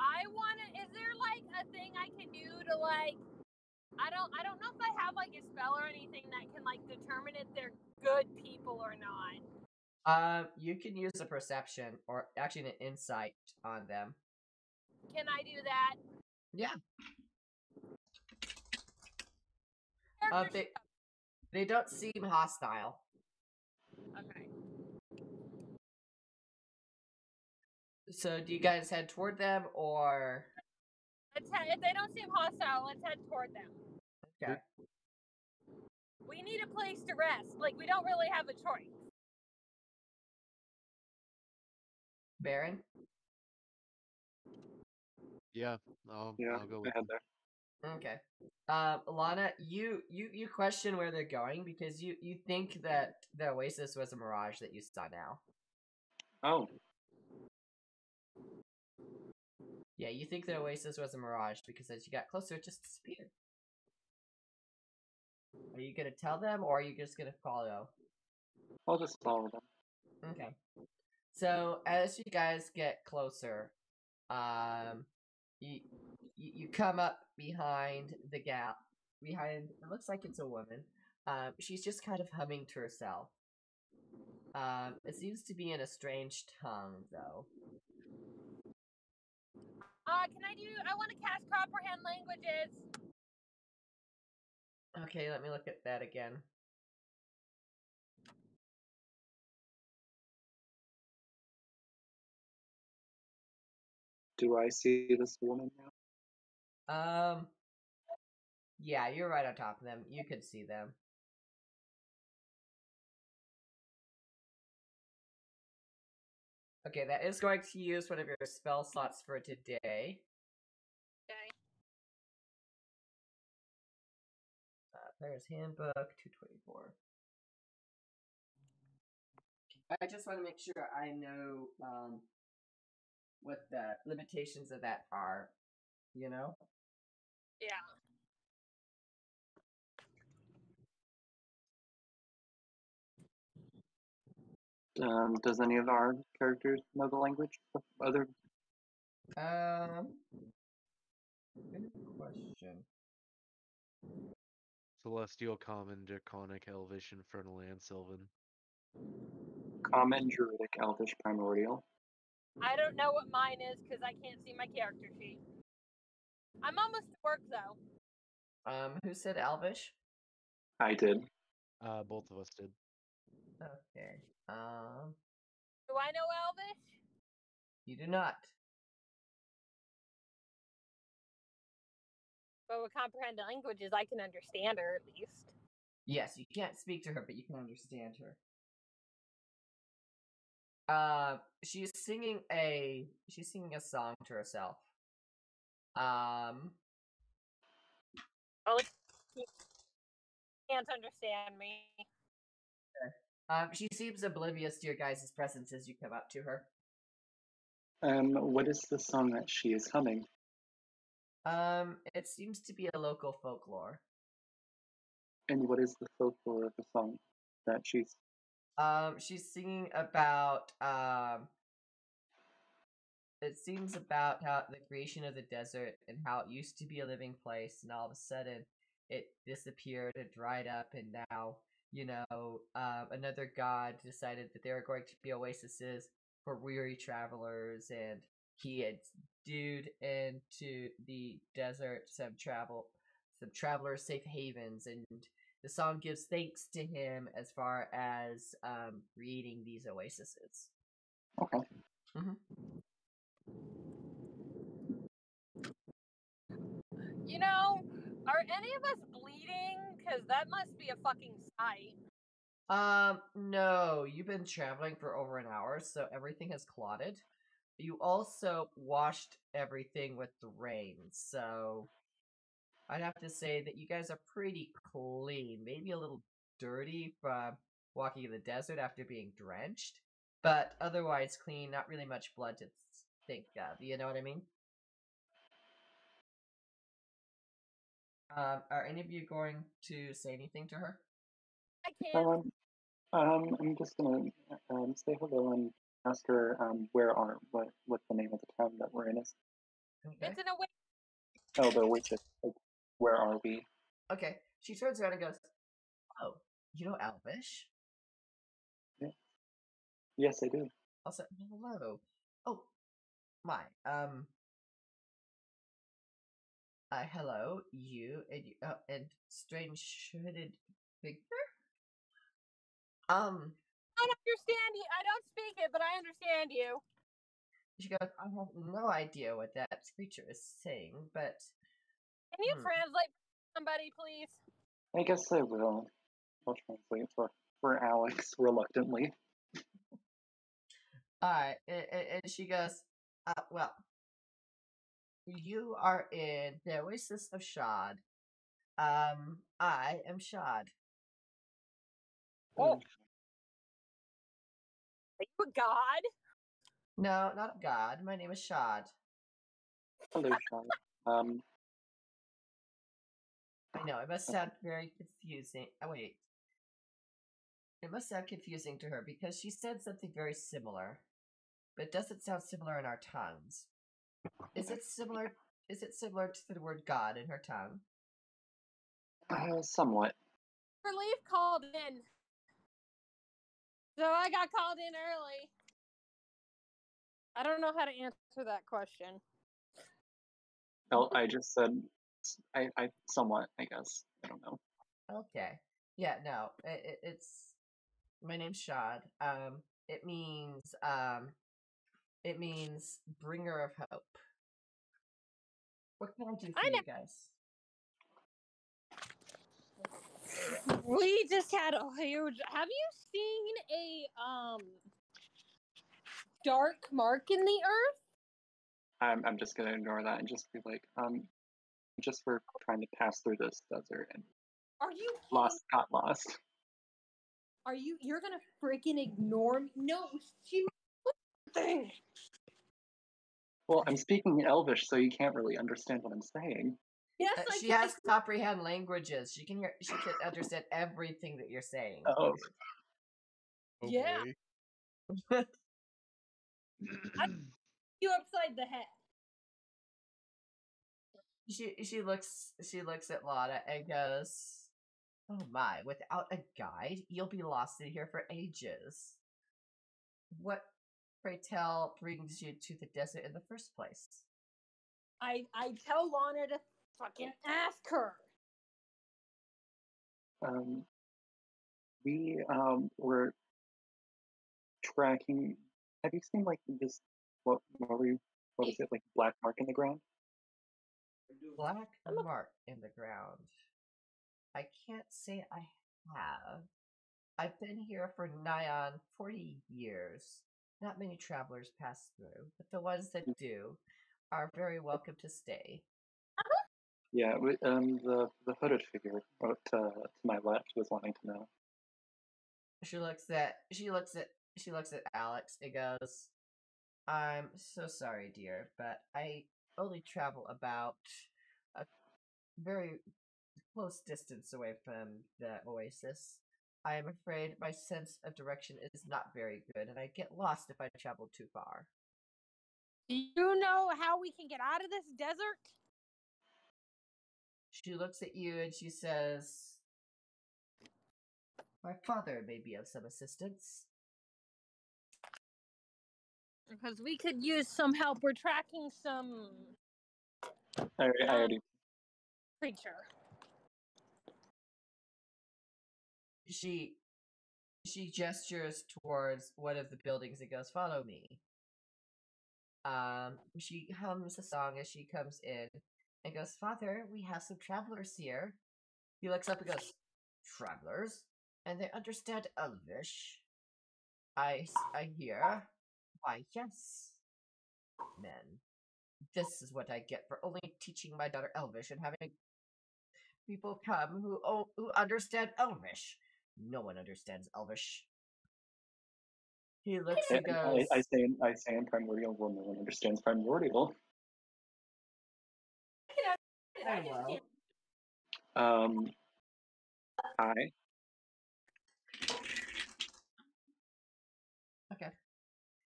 I wanna, is there like a thing I can do to like, I don't, I don't know if I have like a spell or anything that can like determine if they're good people or not. Um, you can use a perception or actually an insight on them. Can I do that? Yeah. Uh, they they don't seem hostile. Sheet- Okay. So, do you guys head toward them or? Let's head, if they don't seem hostile, let's head toward them. Okay. We need a place to rest. Like, we don't really have a choice. Baron. Yeah, I'll, Yeah, I'll go I with had you. there. Okay. Um, Lana, you you you question where they're going because you you think that the oasis was a mirage that you saw now. Oh, Yeah, you think the oasis was a mirage because as you got closer, it just disappeared. Are you gonna tell them, or are you just gonna follow? I'll just follow them. Okay. So as you guys get closer, um, you you, you come up behind the gap. Behind, it looks like it's a woman. Um, she's just kind of humming to herself. Um, it seems to be in a strange tongue, though. Uh, can I do? I want to cast comprehend languages. Okay, let me look at that again. Do I see this woman now? Um, yeah, you're right on top of them. You could see them. Okay, that is going to use one of your spell slots for today. Okay. Uh, Player's Handbook 224. I just want to make sure I know um, what the limitations of that are. You know? Yeah. Um, does any of our characters know the language of other? Um. Good question. Celestial, Common, Draconic, Elvish, Infernal, and Sylvan. Common, Druidic, Elvish, Primordial. I don't know what mine is because I can't see my character sheet. I'm almost to work though. Um, who said Elvish? I did. Uh, both of us did. Okay. Um, Do I know Elvish? you do not. But with comprehend languages, I can understand her at least. Yes, you can't speak to her, but you can understand her. Uh, she's singing a she's singing a song to herself. Um, Well, you can't understand me. um, she seems oblivious to your guys' presence as you come up to her. Um, what is the song that she is humming? Um, it seems to be a local folklore. And what is the folklore of the song that she's? Um, she's singing about um. It seems about how the creation of the desert and how it used to be a living place, and all of a sudden it disappeared and dried up, and now you know, um, another god decided that there are going to be oases for weary travelers, and he had dude into the desert some travel, some travelers' safe havens, and the song gives thanks to him as far as um, creating these oases. Okay. You know, are any of us bleeding? Because that must be a fucking sight. Um, no, you've been traveling for over an hour, so everything has clotted. You also washed everything with the rain, so I'd have to say that you guys are pretty clean. Maybe a little dirty from walking in the desert after being drenched, but otherwise clean, not really much blood to think of. You know what I mean? Um, are any of you going to say anything to her? I can't. Um, um, I'm just gonna um, say hello and ask her um, where are what what the name of the town that we're in is. Okay. It's in a way. Oh, the waitress. Like, where are we? Okay. She turns around and goes, "Oh, you know Elvish? Yes, I do. Also, hello. My. Um. Uh, hello, you and you, uh, and strange hooded figure. Um, I don't understand you. I don't speak it, but I understand you. she goes. I have no idea what that creature is saying, but Can you Hmm. translate somebody, please? I guess I will. I'll translate for for Alex reluctantly. alright. And, and she goes, uh, well, You are in the Oasis of Shad. Um, I am Shad. Oh. Are you a god? No, not a god. My name is Shad. Hello, Sean. Um, I know, it must sound very confusing. Oh, wait. It must sound confusing to her because she said something very similar, but does it sound similar in our tongues. Is it similar? Is it similar to the word God in her tongue? uh, somewhat. Relief called in. So I got called in early. I don't know how to answer that question. Well, I just said, I, I somewhat, I guess. I don't know. Okay. Yeah, no, it, it, it's my name's Shad. Um, it means um, it means bringer of hope. What can I do for I you know- guys? We just had a huge. Have you seen a um dark mark in the earth? I'm, I'm just gonna ignore that and just be like, um, just for trying to pass through this desert and Are you kidding? lost, got lost. Are you? You're gonna freaking ignore me? No, she. Thing. Well, I'm speaking in Elvish, so you can't really understand what I'm saying. Yes, Uh, I she can. has comprehend languages. She can hear. She can understand everything that you're saying. Oh. Yeah. boy. you upside the head. She she looks she looks at Lotta and goes, "Oh my! Without a guide, you'll be lost in here for ages. What, pray tell, brings you to the desert in the first place?" I I tell Lana to fucking ask her. Um, we um were tracking. Have you seen like this? What what were you? What is it like? Black mark in the ground? Black mark in the ground. I can't say I have. I've been here for nigh on forty years. Not many travelers pass through, but the ones that do are very welcome to stay. Yeah. we- Um, the the hooded figure uh, to to my left was wanting to know. She looks at she looks at she looks at Alex and goes, I'm so sorry, dear, but I only travel about a very close distance away from the oasis. I am afraid my sense of direction is not very good, and I get lost if I travel too far. Do you know how we can get out of this desert? She looks at you and she says, My father may be of some assistance. Because we could use some help. We're tracking some I, already- I Um, already. creature. She she gestures towards one of the buildings and goes, "Follow me." Um, she hums a song as she comes in and goes, "Father, we have some travelers here." He looks up and goes, "Travelers, and they understand Elvish." I I hear. Why, yes, men. This is what I get for only teaching my daughter Elvish and having people come who oh, who understand Elvish. No one understands Elvish. He looks I, and I, goes, I say I say in primordial. Well, no one understands primordial. "Very well." Um, I Okay.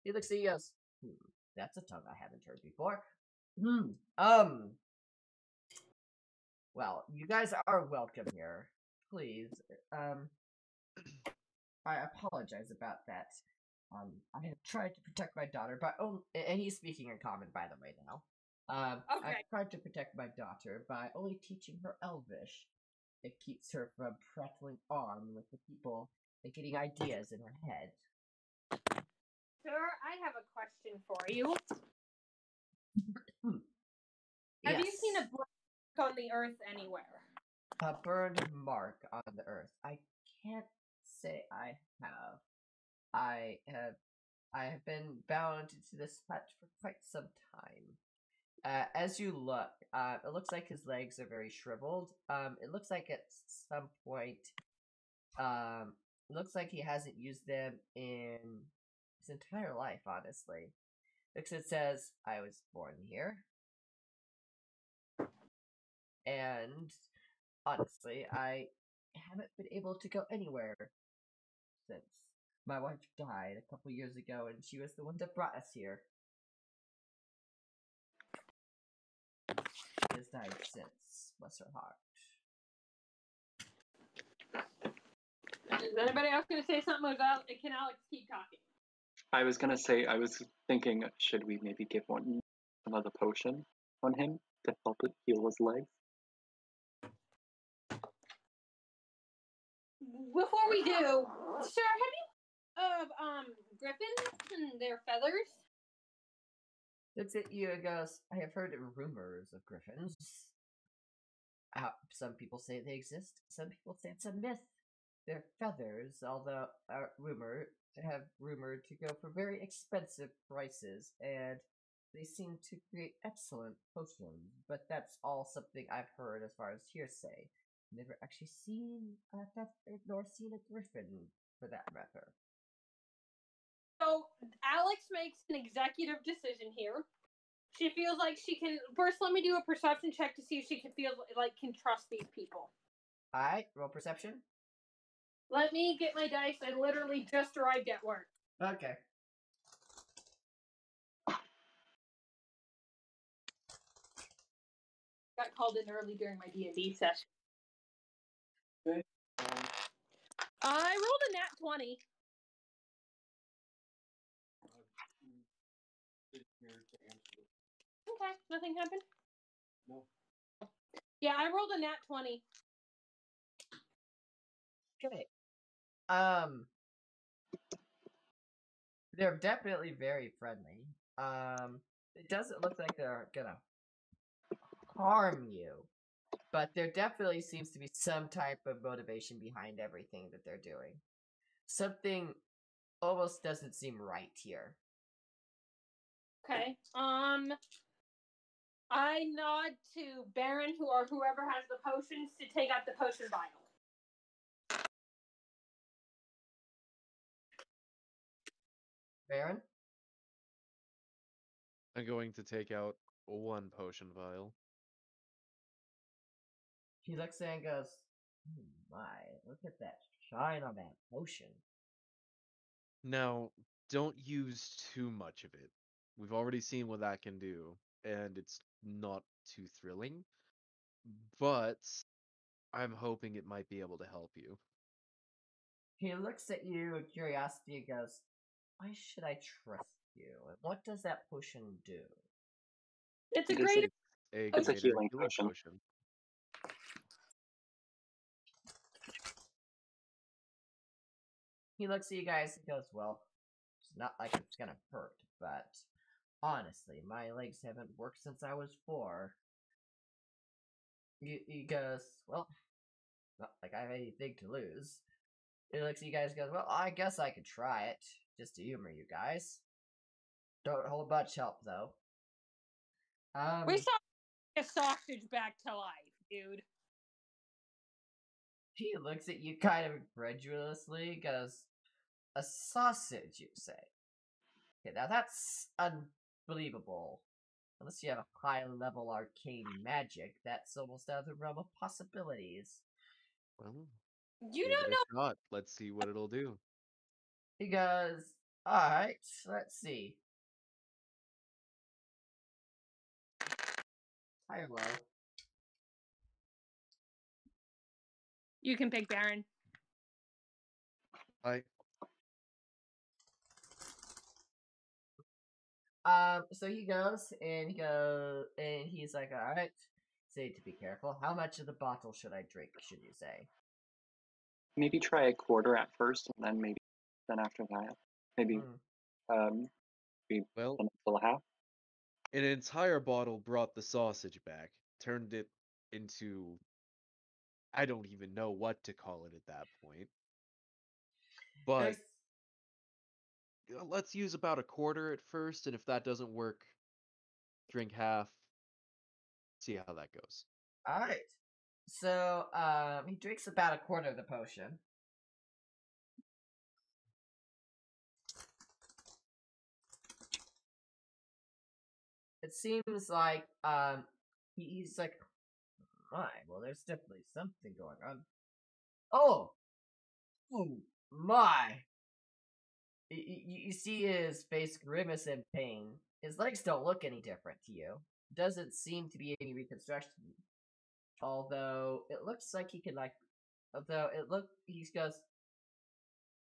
He looks at you goes, hmm, that's a tongue I haven't heard before. Hmm. Um. Well, you guys are welcome here. Please. Um. I apologize about that. Um, I have tried to protect my daughter, but oh, and he's speaking in common, by the way, now. Um, Okay. I've tried to protect my daughter by only teaching her Elvish. It keeps her from prattling on with the people and getting ideas in her head. Sir, I have a question for you. Hmm. Have you seen a Yes. black on the earth anywhere? a burned mark on the earth. I can't say I have. I have I have been bound to this hut for quite some time. Uh, as you look, uh, it looks like his legs are very shriveled. Um, it looks like at some point, um, looks like he hasn't used them in his entire life, honestly. Because it says, I was born here. And honestly, I haven't been able to go anywhere since my wife died a couple years ago, and she was the one that brought us here. She has died since, bless her heart. Is anybody else going to say something about? It? Can Alex keep talking? I was gonna say I was thinking should we maybe give one another potion on him to help it heal his legs? Before we do, sir, have you of um griffins and their feathers? That's it, you goes, I have heard rumors of griffins. Uh, some people say they exist, some people say it's a myth. Their feathers, although are rumored, have rumored to go for very expensive prices, and they seem to create excellent potions, but that's all something I've heard as far as hearsay. Never actually seen a feather, nor seen a griffin, for that matter. So Alex makes an executive decision here. She feels like she can. First, let me do a perception check to see if she can feel like can trust these people. Alright, roll perception. Let me get my dice. I literally just arrived at work. Okay. Got called in early during my D and D session. Okay. I rolled a nat twenty. Okay, nothing happened. No. Yeah, I rolled a nat twenty. Okay. Um, they're definitely very friendly. Um, it doesn't look like they're gonna harm you, but there definitely seems to be some type of motivation behind everything that they're doing. Something almost doesn't seem right here. Okay. Um, I nod to Baron, who or whoever has the potions, to take out the potion vial. Baron, I'm going to take out one potion vial. He looks at it and goes, "Oh "My, look at that shine on that potion." Now, don't use too much of it. We've already seen what that can do, and it's not too thrilling. But I'm hoping it might be able to help you. He looks at you with curiosity and goes, Why should I trust you? And what does that potion do? It's a It is great. A It's a greater healing potion. He looks at you guys and goes, Well, it's not like it's gonna hurt, but honestly, my legs haven't worked since I was four. He, he goes, Well, not like I have anything to lose. He looks at you guys and goes, Well, I guess I could try it, just to humor you guys. Don't hold much help, though. Um, We saw a sausage back to life, dude. He looks at you kind of incredulously, goes, A sausage, you say? Okay, now that's unbelievable. Unless you have a high level arcane magic, that's almost out of the realm of possibilities. Well, You don't know. a shot. Let's see what it'll do. He goes, Alright, let's see. High or low? You can pick Baron. I Um, so he goes and he goes and he's like, all right, say to be careful. How much of the bottle should I drink? Should you say? Maybe try a quarter at first, and then maybe then after that, maybe Hmm. um, well, then fill a half. an entire bottle brought the sausage back, turned it into I don't even know what to call it at that point. But There's- let's use about a quarter at first, and if that doesn't work, drink half, See how that goes. All right. So, um, he drinks about a quarter of the potion. It seems like um, he's like, my, well, there's definitely something going on. Oh, oh my! You, you, see his face grimace in pain. His legs don't look any different to you. Doesn't seem to be any reconstruction. Although it looks like he can like, although it look he goes,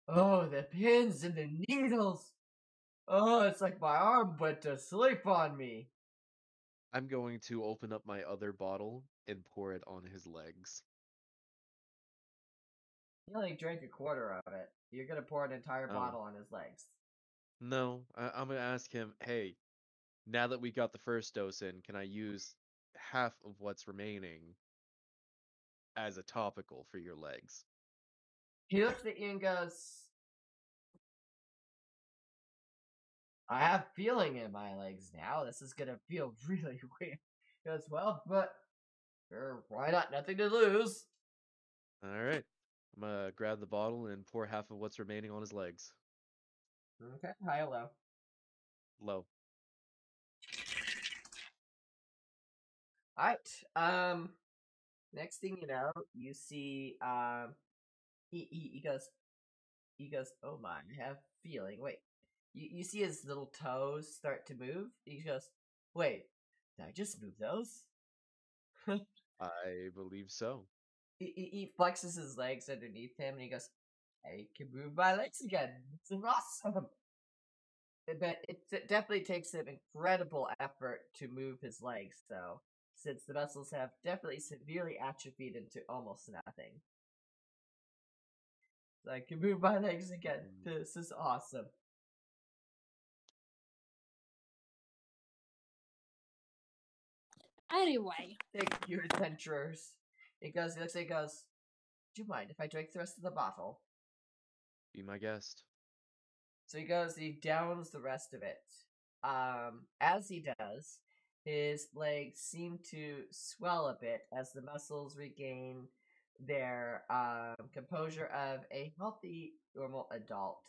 oh the pins and the needles. Oh, it's like my arm went to sleep on me. I'm going to open up my other bottle and pour it on his legs. He only drank a quarter of it. You're gonna pour an entire Oh. bottle on his legs. No, I, I'm gonna ask him, hey, now that we got the first dose in, can I use half of what's remaining as a topical for your legs? He looks at you and goes, I have feeling in my legs now. This is gonna feel really weird. He goes, well, but sure, why not? Nothing to lose. All right, I'm gonna grab the bottle and pour half of what's remaining on his legs. Okay, high or low? Low. Alright, um, next thing you know, you see, um, he, he, he goes, he goes, oh my, I have feeling. Wait, you, you see his little toes start to move? He goes, wait, did I just move those? I believe so. He, he, flexes his legs underneath him and he goes, I can move my legs again. It's awesome. But it, it definitely takes an incredible effort to move his legs, though, since the muscles have definitely severely atrophied into almost nothing. So I can move my legs again. Mm. This is awesome. Anyway, Thank you, adventurers. He goes, he looks at it, he goes, Do you mind if I drink the rest of the bottle? Be my guest. So he goes, he downs the rest of it. Um, as he does, his legs seem to swell a bit as the muscles regain their um, composure of a healthy, normal adult.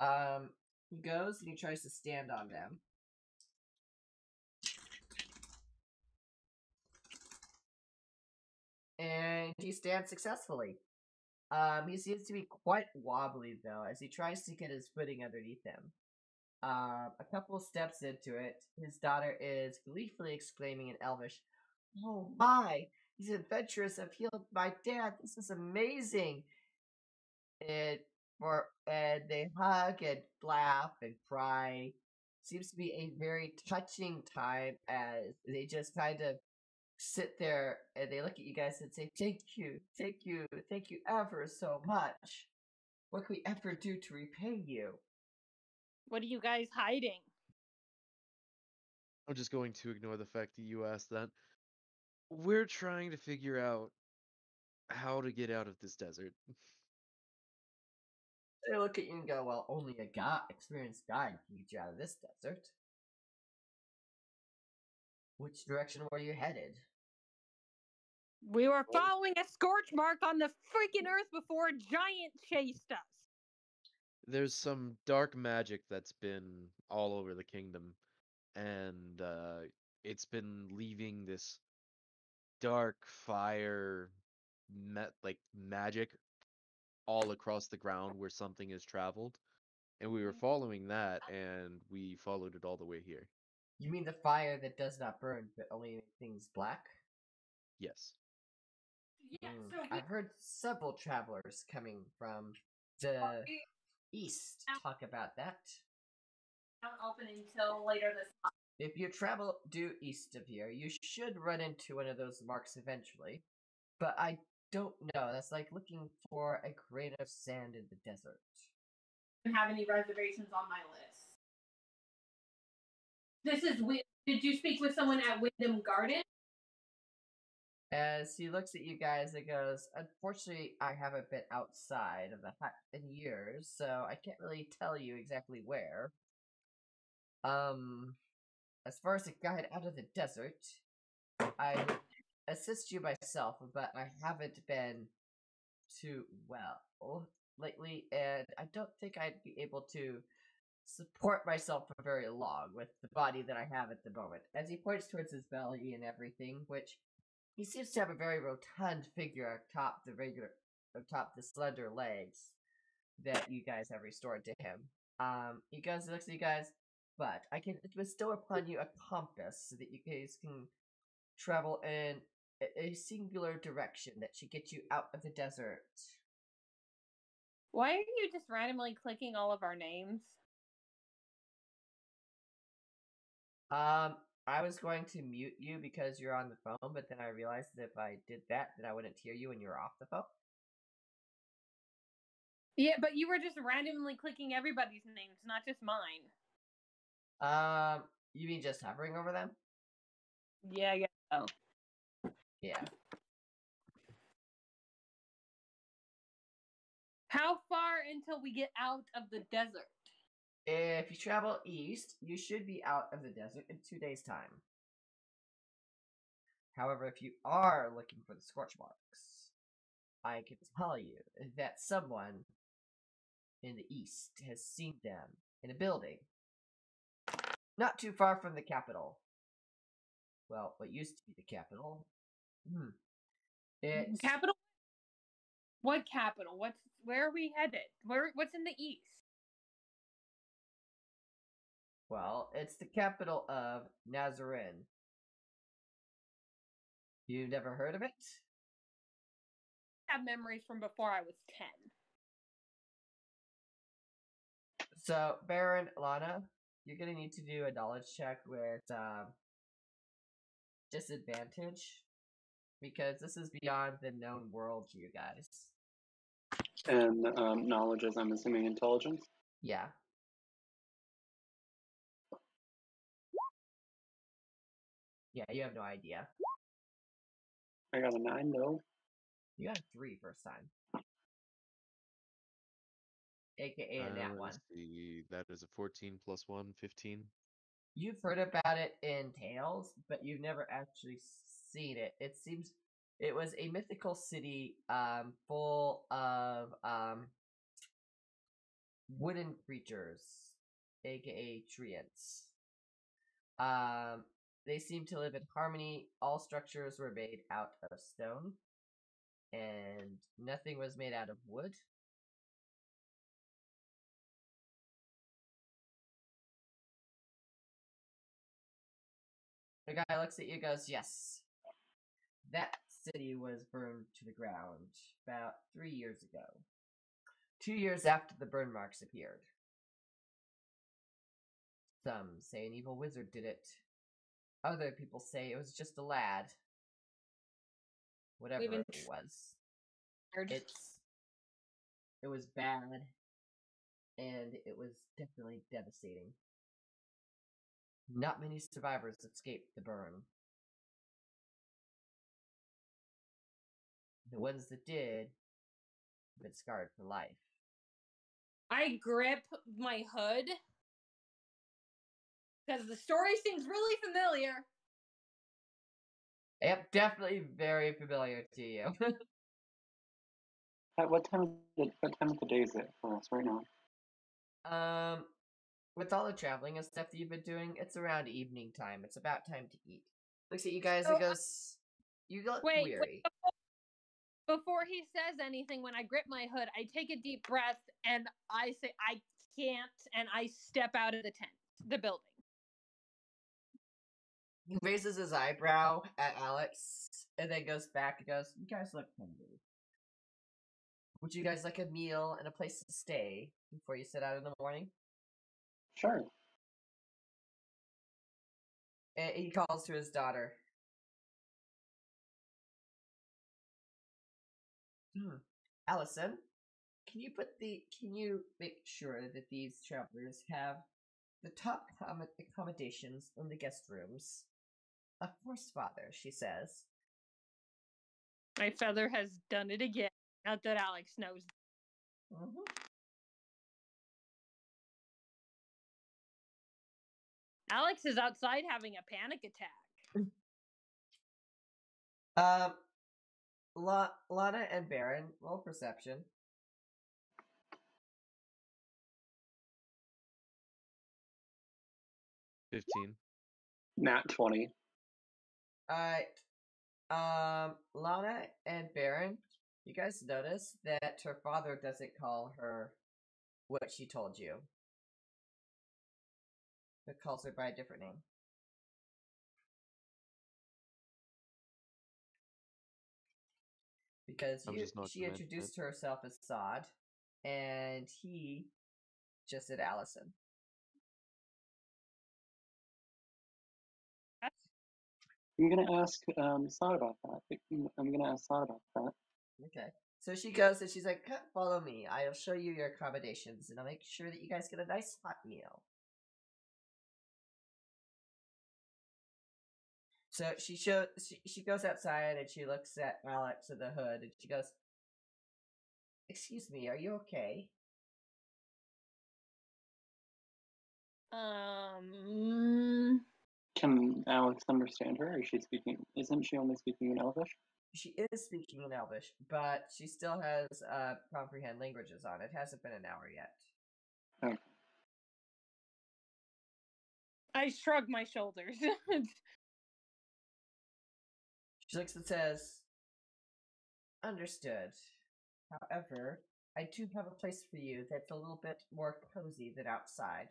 Um, he goes and he tries to stand on them. And he stands successfully. Um, he seems to be quite wobbly though, as he tries to get his footing underneath him. Um, a couple steps into it, his daughter is gleefully exclaiming in Elvish, "Oh my! These adventurers have healed my dad. This is amazing!" And for and they hug and laugh and cry. Seems to be a very touching time as they just kind of sit there and they look at you guys and say, Thank you, thank you, thank you ever so much. What can we ever do to repay you? what are you guys hiding? I'm just going to ignore the fact that you asked that. We're trying to figure out how to get out of this desert. They look at you and go, Well, only a guy, experienced guide can get you out of this desert. Which direction were you headed? We were following a scorch mark on the freaking earth before a giant chased us. There's some dark magic that's been all over the kingdom, and uh, it's been leaving this dark fire, met like magic, all across the ground where something has traveled. And we were following that, and we followed it all the way here. You mean the fire that does not burn, but only makes things black? Yes. Yeah, Hmm, so we, I've heard several travelers coming from the we east talk about that. don't open until later this month. If you travel due east of here, you should run into one of those marks eventually. But I don't know. That's like looking for a grain of sand in the desert. Don't have any reservations on my list. This is Did you speak with someone at Wyndham Garden? As he looks at you guys and goes, Unfortunately, I haven't been outside of the hut in years, so I can't really tell you exactly where. Um, as far as a guide out of the desert, I assist you myself, but I haven't been too well lately, and I don't think I'd be able to support myself for very long with the body that I have at the moment. As he points towards his belly and everything, which he seems to have a very rotund figure atop the regular, atop the slender legs that you guys have restored to him. Um, he goes and looks at you guys, but I can bestow upon you a compass so that you guys can travel in a, a singular direction that should get you out of the desert. Why are you just randomly clicking all of our names? Um, I was going to mute you because you're on the phone, but then I realized that if I did that, then I wouldn't hear you when you were off the phone. Yeah, but you were just randomly clicking everybody's names, not just mine. Um, you mean just hovering over them? Yeah, yeah. Oh. Yeah. How far until we get out of the desert? If you travel east, you should be out of the desert in two days' time. However, if you are looking for the scorch marks, I can tell you that someone in the east has seen them in a building not too far from the capital. Well, what used to be the capital. Hmm. It's Capital? What capital? What's where are we headed? Where what's in the east? Well, it's the capital of Nazarene. You've never heard of it? I have memories from before I was ten. So, Baron Lana, you're gonna need to do a knowledge check with um, disadvantage because this is beyond the known world to you guys. And um, knowledge is, I'm assuming, intelligence. Yeah. Yeah, you have no idea. I got a nine, though. You got a three first time. AKA a nat Uh, one. let's see, that is a 14 plus 1, 15. You've heard about it in tales, but you've never actually seen it. It seems it was a mythical city um full of um wooden creatures, aka treants. Um they seemed to live in harmony. All structures were made out of stone, and nothing was made out of wood. The guy looks at you goes, Yes. That city was burned to the ground about three years ago. Two years after the burn marks appeared. Some say an evil wizard did it. Other people say it was just a lad. Whatever it was. It's it was bad and it was definitely devastating. Not many survivors escaped the burn. The ones that did have been scarred for life. I grip my hood because the story seems really familiar. Yep, definitely very familiar to you. At what time? Of the, what time of the day is it for us right now? um, with all the traveling and stuff that you've been doing, it's around evening time. It's about time to eat. Looks at you guys So, and uh, goes, "You look Wait, wait, weary." before, before he says anything, when I grip my hood, I take a deep breath and I say, I can't, and I step out of the tent, the building. He raises his eyebrow at Alex and then goes back and goes, You guys look hungry. Would you guys like a meal and a place to stay before you set out in the morning? Sure. And he calls to his daughter. Hmm. Allison, can you put the can you make sure that these travelers have the top accommodations in the guest rooms? Of course, father, she says. My feather has done it again. Not that Alex knows. Mhm. Alex is outside having a panic attack. Um, La- Lana and Baron, roll perception. Fifteen. Nat 20. Alright. Um, Lana and Baron, you guys notice that her father doesn't call her what she told you. It calls her by a different name. Because you, she introduced herself as Sod, and he just said Allison. I'm gonna ask um, Sod about that. I'm gonna ask Sod about that. Okay. So she goes and she's like, follow me. I'll show you your accommodations and I'll make sure that you guys get a nice hot meal. So she show she, she goes outside and she looks at Alex in the hood and she goes, Excuse me, are you okay? Um, Can Alex understand her? Is she speaking? Isn't she only speaking in Elvish? She is speaking in Elvish, but she still has uh comprehend languages on. It hasn't been an hour yet. I shrug my shoulders. She looks and says, Understood. However, I do have a place for you that's a little bit more cozy than outside.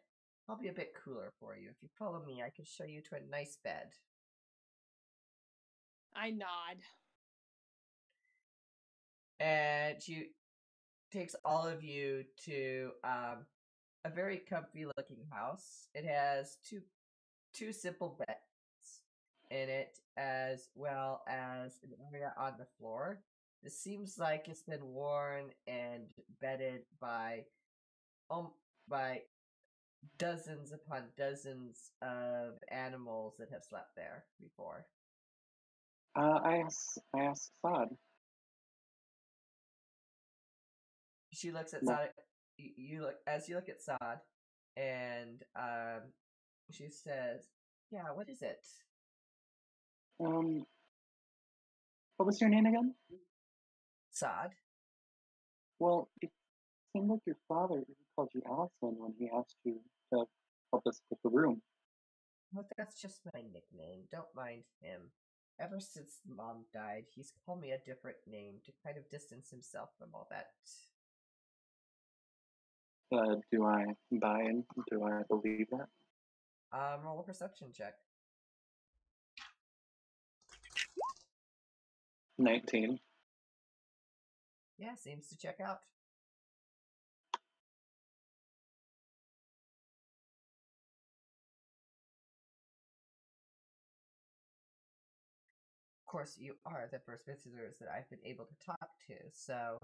I'll be a bit cooler for you. If you follow me, I can show you to a nice bed. I nod. And she takes all of you to um, a very comfy looking house. It has two two simple beds in it as well as an area on the floor. It seems like it's been worn and bedded by um by dozens upon dozens of animals that have slept there before. Uh, I ask, I ask Sod. She looks at No. Sod. You, look as you look at Sod, and um, she says, "Yeah, what is it?" Um, what was your name again? Sod. Well, it seemed like your father called you Allison when he asked you to help us with the room. Well, that's just my nickname. Don't mind him. Ever since mom died, he's called me a different name to kind of distance himself from all that. Uh, do I buy in? Do I believe that? Um, roll a perception check. 19. Yeah, seems to check out. Course, you are the first visitors that I've been able to talk to, so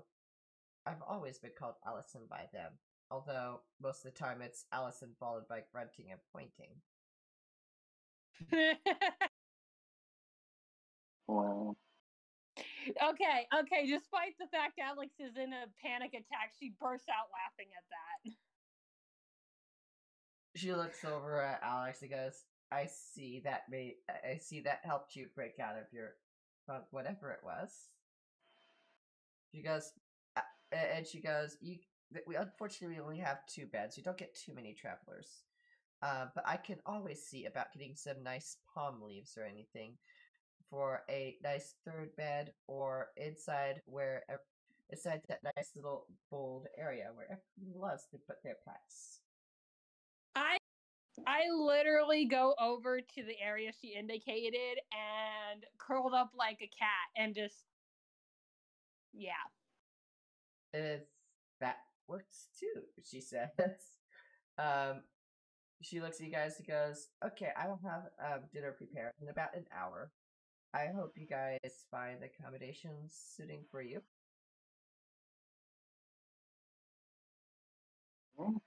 I've always been called Allison by them. Although most of the time it's Allison followed by grunting and pointing. Wow. okay, okay. Despite the fact Alex is in a panic attack, she bursts out laughing at that. She looks over at Alex and goes, "I see that made. I see that helped you break out of your whatever it was." She goes, uh, and she goes, "You. We unfortunately only have two beds. You don't get too many travelers, uh, but I can always see about getting some nice palm leaves or anything for a nice third bed or inside where inside that nice little bold area where everyone loves to put their pets." I I literally go over to the area she indicated and curled up like a cat and just yeah. if that works too, she says. Um, she looks at you guys and goes, "Okay, I will have um, dinner prepared in about an hour. I hope you guys find the accommodations suiting for you." Well,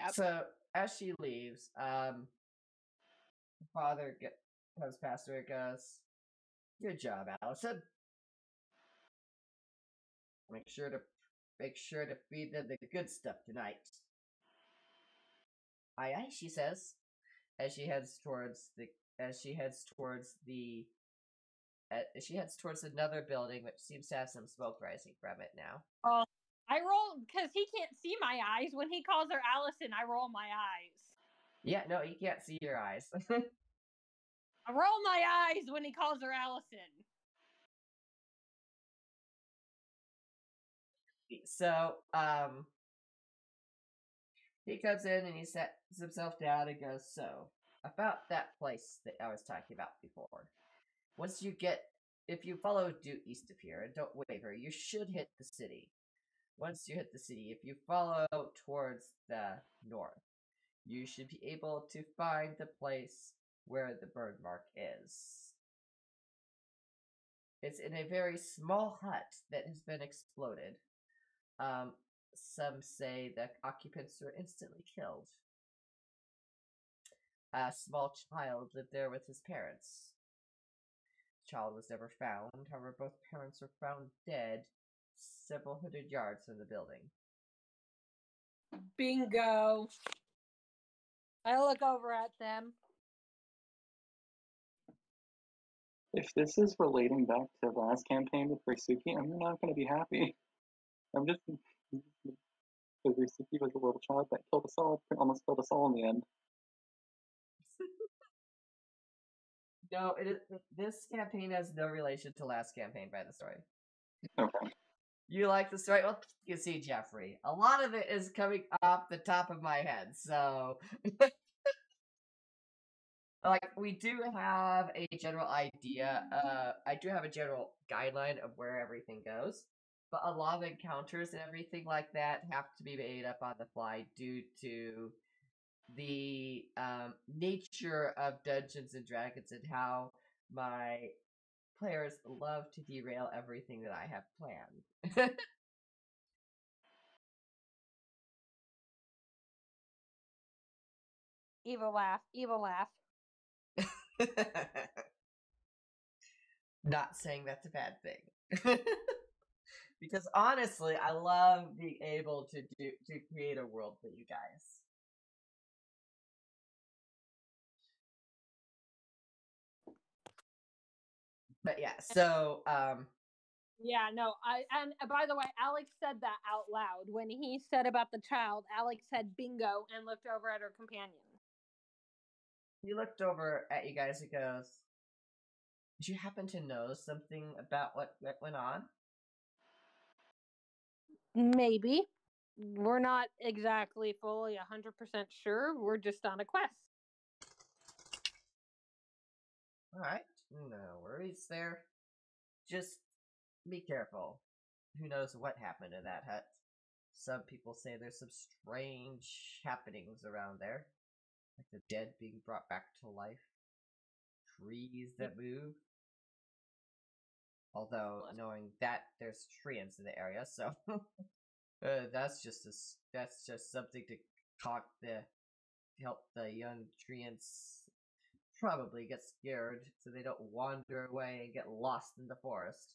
Yep. So as she leaves, um, father get, comes past her and goes, "Good job, Allison. Make sure to make sure to feed them the good stuff tonight." Aye, aye, she says. as she heads towards the as she heads towards the uh, she heads towards another building which seems to have some smoke rising from it now. I roll because he can't see my eyes. When he calls her Allison, I roll my eyes. Yeah, no, you can't see your eyes. I roll my eyes when he calls her Allison. so, um, he comes in and he sets himself down and goes, "So, about that place that I was talking about before. Once you get, if you follow due east of here and don't waver, you should hit the city. Once you hit the city, if you follow towards the north, you should be able to find the place where the bird mark is. It's in a very small hut that has been exploded. Um, some say the occupants were instantly killed. A small child lived there with his parents. The child was never found, however, both parents were found dead several hundred yards from the building. Bingo. I look over at them. If this is relating back to the last campaign with Risuki, I'm not going to be happy. I'm just. Because Risuki was a little child that killed us all, almost killed us all in the end. No, it is, this campaign has no relation to last campaign by the story. Okay. You like the story? Well, you see Jeffrey. A lot of it is coming off the top of my head, so like we do have a general idea. Uh, I do have a general guideline of where everything goes, but a lot of encounters and everything like that have to be made up on the fly due to the um, nature of Dungeons and Dragons and how my players love to derail everything that I have planned. Evil laugh. Evil laugh. Not saying that's a bad thing. because honestly, I love being able to do to create a world for you guys. But yeah, so um Yeah, no. I and uh, by the way, Alex said that out loud when he said about the child. Alex said bingo and looked over at her companion. he looked over at you guys and goes, Did you happen to know something about what, what went on? Maybe. We're not exactly fully 100% sure. We're just on a quest. Alright, no worries there. Just be careful. Who knows what happened in that hut? Some people say there's some strange happenings around there. Like the dead being brought back to life. Trees that move. Although, knowing that there's treants in the area, so uh, that's just a that's just something to talk the help the young treants probably get scared so they don't wander away and get lost in the forest.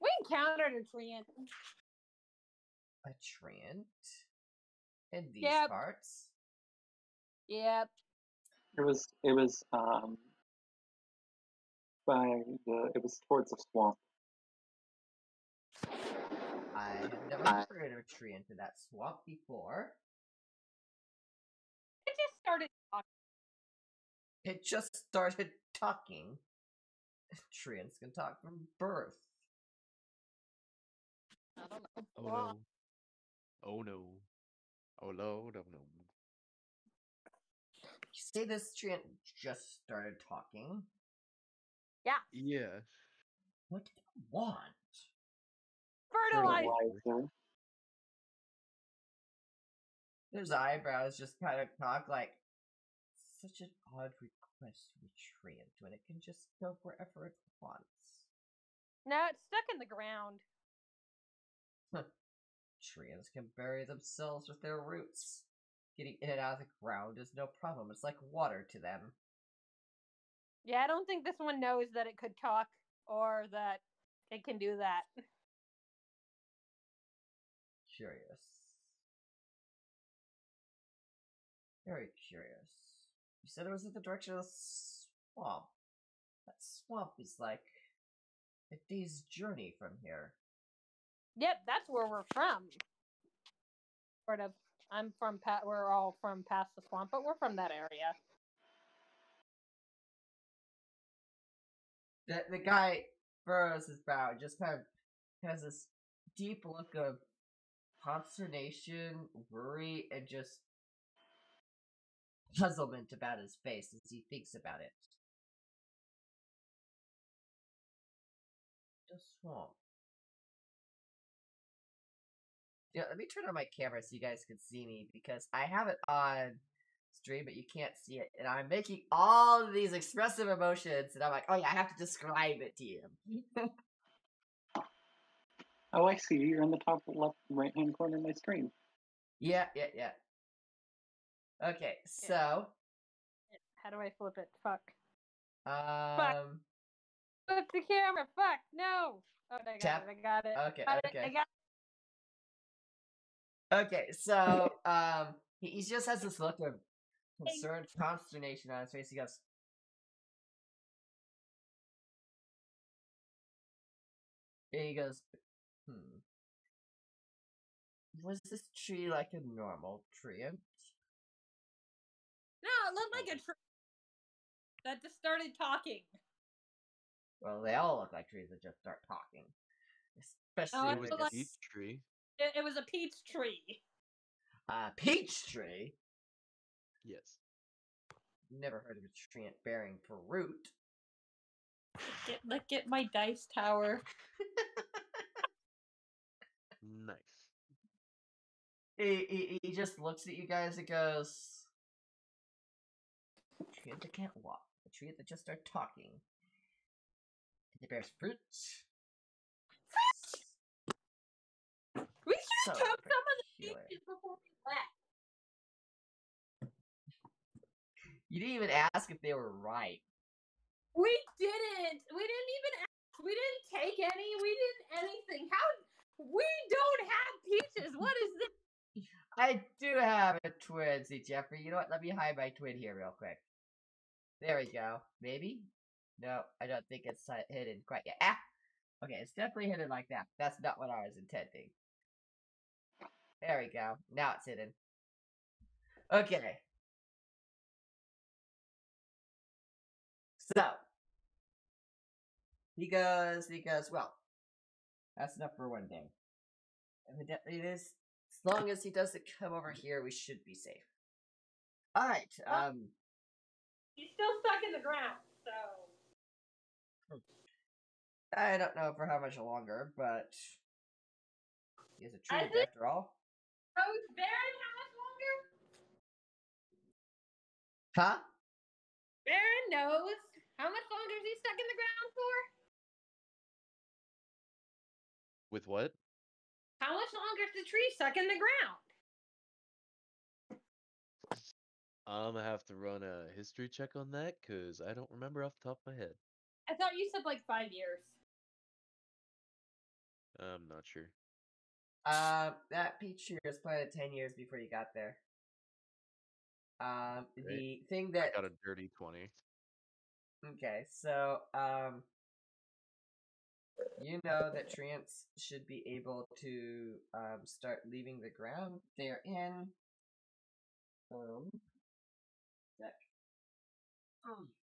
We encountered a treant. A treant in these Yep. parts. Yep. It was. It was. Um. By the. It was towards the swamp. I have never I- heard of a treant in that swamp before. It just started talking. It just started talking. Treants can talk from birth. I don't know. Oh, oh no. Oh no. Oh no, oh no. You say this treant just started talking. Yeah. Yeah. What do you want? Fertilizer. Fertilizer. His eyebrows just kind of cock like such an odd request to a treant when it can just go wherever it wants. No, it's stuck in the ground. Treants can bury themselves with their roots. Getting in and out of the ground is no problem. It's like water to them. Yeah, I don't think this one knows that it could talk or that it can do that. Curious. Very curious. Said it was in the direction of the swamp. That swamp is like a day's journey from here. Yep, that's where we're from. Sort of. I'm from Pat. We're all from past the swamp, but we're from that area. The the guy furrows his brow and just kind of has this deep look of consternation, worry, and just puzzlement about his face as he thinks about it. The swamp. Yeah, let me turn on my camera so you guys can see me because I have it on stream, but you can't see it, and I'm making all these expressive emotions, and I'm like, oh yeah, I have to describe it to you. Oh, I see. You're in the top left right hand corner of my screen. yeah, yeah, yeah. Okay, so How do I flip it? Fuck. um, Flip the camera. Fuck. No. Oh, I got Tap. it. I got it. okay, Got it, I okay. Okay, so um, he, he just has this look of concerned consternation on his face. He goes, and he goes, hmm. Was this tree like a normal tree? And- No, it looked like a tree that just started talking. Well, they all look like trees that just start talking. Especially Oh, It with was feel a like- peach tree. It, it was a peach tree. uh, peach tree. Yes. Never heard of a tree bearing fruit. Get look at my dice tower. Nice. he, he, he just looks at you guys and goes, Tree that can't walk, a tree that just start talking. It bears fruit. We should So took some of the peaches before we left. You didn't even ask if they were ripe. We didn't. We didn't even ask. We didn't take any. We didn't anything. How? We don't have peaches. What is this? I do have a twin, see Jeffrey. You know what? Let me hide my twin here real quick. There we go. Maybe? No, I don't think it's hidden quite yet. Ah! Okay, it's definitely hidden like that. That's not what I was intending. There we go. Now it's hidden. Okay. So. He goes, he goes, well, that's enough for one day. Evidently it is. As long as he doesn't come over here, we should be safe. Alright, um, He's still stuck in the ground. So I don't know for how much longer, but he is a tree think- after all. Oh, Rose Baron, how much longer? Huh? Baron knows. How much longer is he stuck in the ground for? With what? How much longer is the tree stuck in the ground? I'm gonna have to run a history check on that because I don't remember off the top of my head. I thought you said like five years. I'm not sure. Um, that peach tree was planted 10 years before you got there. Um, Great. the thing I that. got a dirty 20. Okay, so, um. You know that treants should be able to um, start leaving the ground. They're in. Um. Mm.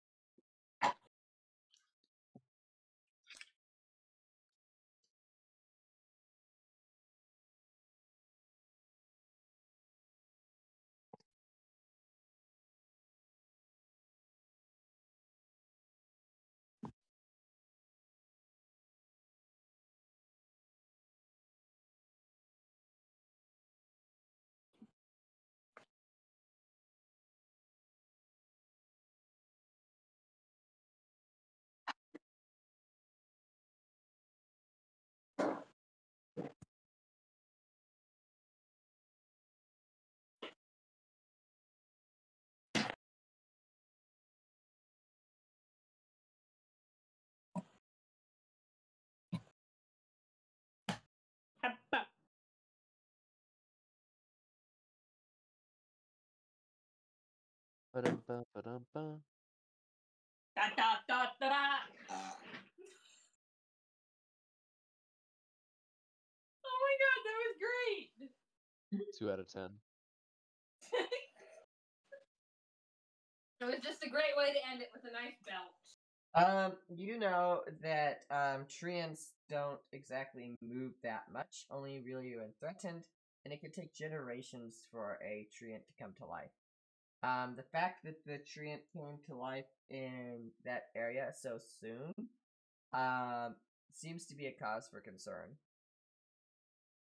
Oh my god, that was great! Two out of ten. It was just a great way to end it with a nice belt. Um, you know that um, treants don't exactly move that much, only really when threatened, and it can take generations for a treant to come to life. Um, the fact that the treant came to life in that area so soon, um, seems to be a cause for concern.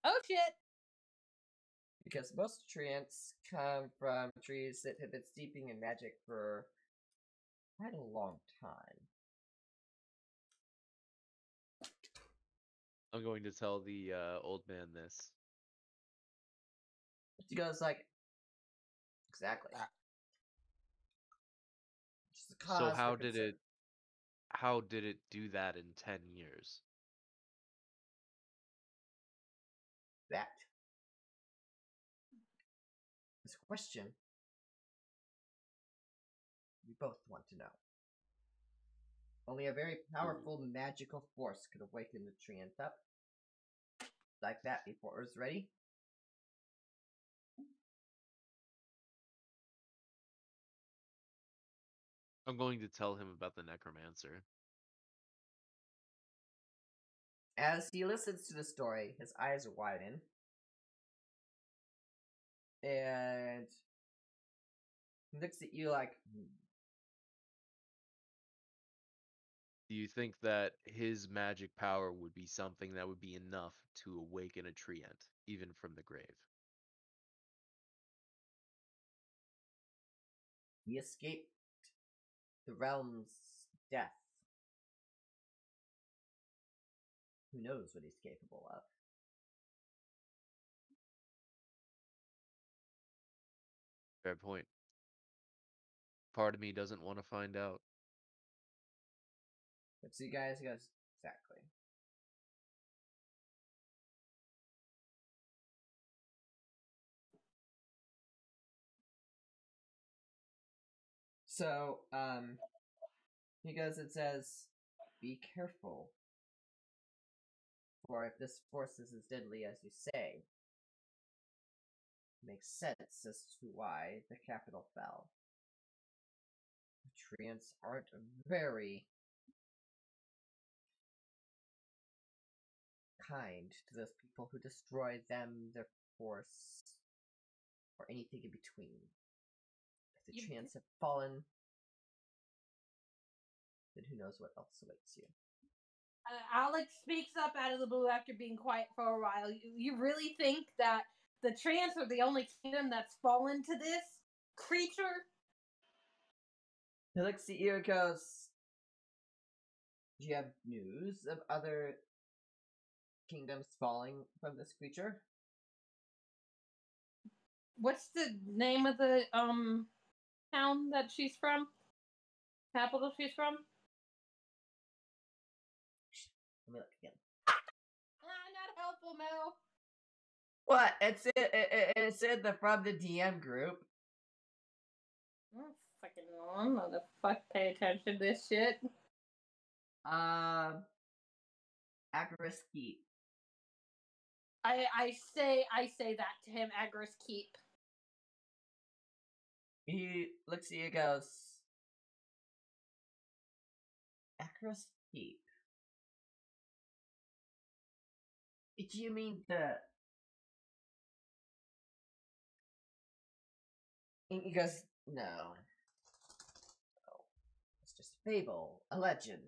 Oh shit! Because most treants come from trees that have been steeping in magic for quite a long time. I'm going to tell the uh, old man this. He goes like, exactly. Just a So how did concern. it? How did it do that in ten years? that? This question we both want to know. Only a very powerful magical force could awaken the tree and up like that before it was ready. I'm going to tell him about the necromancer. As he listens to the story, his eyes widen. And he looks at you like, hmm. Do you think that his magic power would be something that would be enough to awaken a treant, even from the grave? he escaped the realm's death. Who knows what he's capable of? Fair point. Part of me doesn't want to find out. See, guys, he goes, exactly. So, um, he goes and says, be careful. For if this force is as deadly as you say, makes sense as to why the capital fell. The Treants aren't very kind to those people who destroy them, their force, or anything in between. If the You- Treants have fallen, then who knows what else awaits you. Uh, Alex speaks up out of the blue after being quiet for a while. You, you really think that the trans are the only kingdom that's fallen to this creature? At you and goes, Do you have news of other kingdoms falling from this creature? What's the name of the um town that she's from? Capital she's from? Let me look again. Ah, not helpful, Mel. What? It's it, it, it- it's in the from the DM group. I don't fucking know. I'm not the fuck pay attention to this shit. Um, Agris Keep. I I say I say that to him, Agris Keep. He looks at you goes, Agris Keep. Do you mean the? And he goes, no. No. It's just a fable, a legend.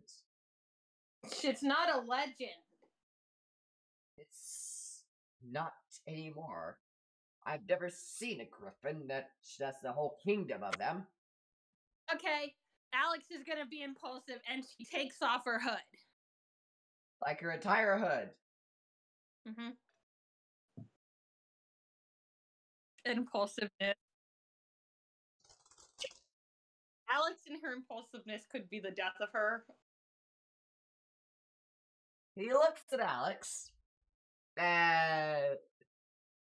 It's not a legend. It's not anymore. I've never seen a griffin that that's the whole kingdom of them. Okay, Alex is gonna be impulsive and she takes off her hood. Like her entire hood. Mm-hmm. Impulsiveness. Alex and her impulsiveness could be the death of her. He looks at Alex. And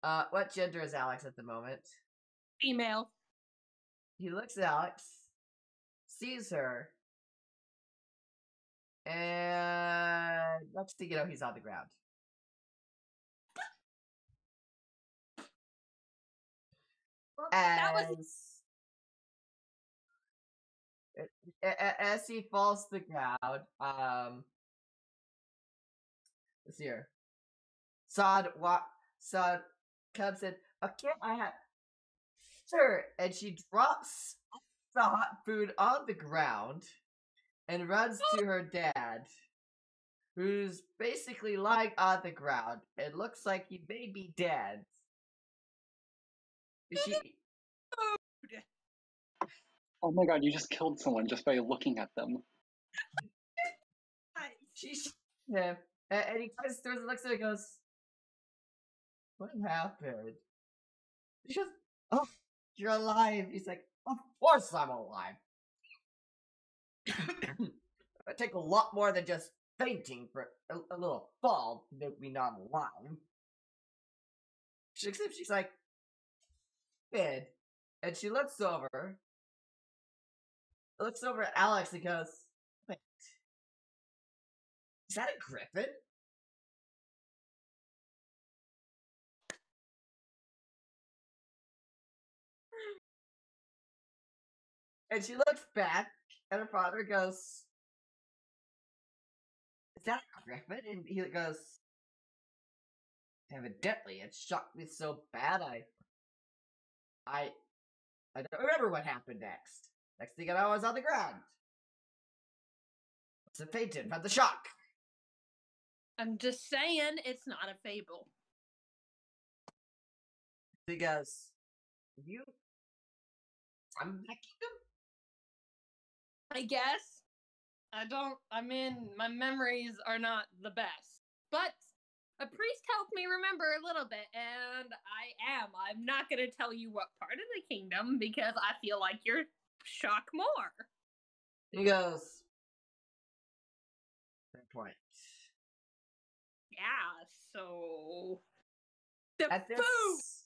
uh what gender is Alex at the moment? Female. he looks at Alex, sees her, and next thing you know, he's on the ground. Well, that was As, as he falls to the ground, um, let's see Sod wa- Sod comes in. Okay, I have sure, and she drops the hot food on the ground and runs to her dad, who's basically lying on the ground and looks like he may be dead. She Oh my god, you just killed someone just by looking at them. she sh- him, and, and he kind of and looks at her and goes, "What happened?" She goes, "Oh, you're alive." He's like, "Of course I'm alive." it take a lot more than just fainting for a, a little fall to make me not alive. She him, she's like, "Good," and she looks over, looks over at Alex and goes, "Wait." Is that a griffin? And she looks back, and her father goes, Is that a griffin? And he goes, Evidently, it shocked me so bad I. I. I don't remember what happened next. Next thing I know, I was on the ground. Must have fainted from the shock. I'm just saying it's not a fable. He goes, You from that kingdom? I guess. I don't, I mean, my memories are not the best. But a priest helped me remember a little bit, and I am. I'm not going to tell you what part of the kingdom because I feel like you're shocked more. He goes, Fair point. Yeah, so. The At this,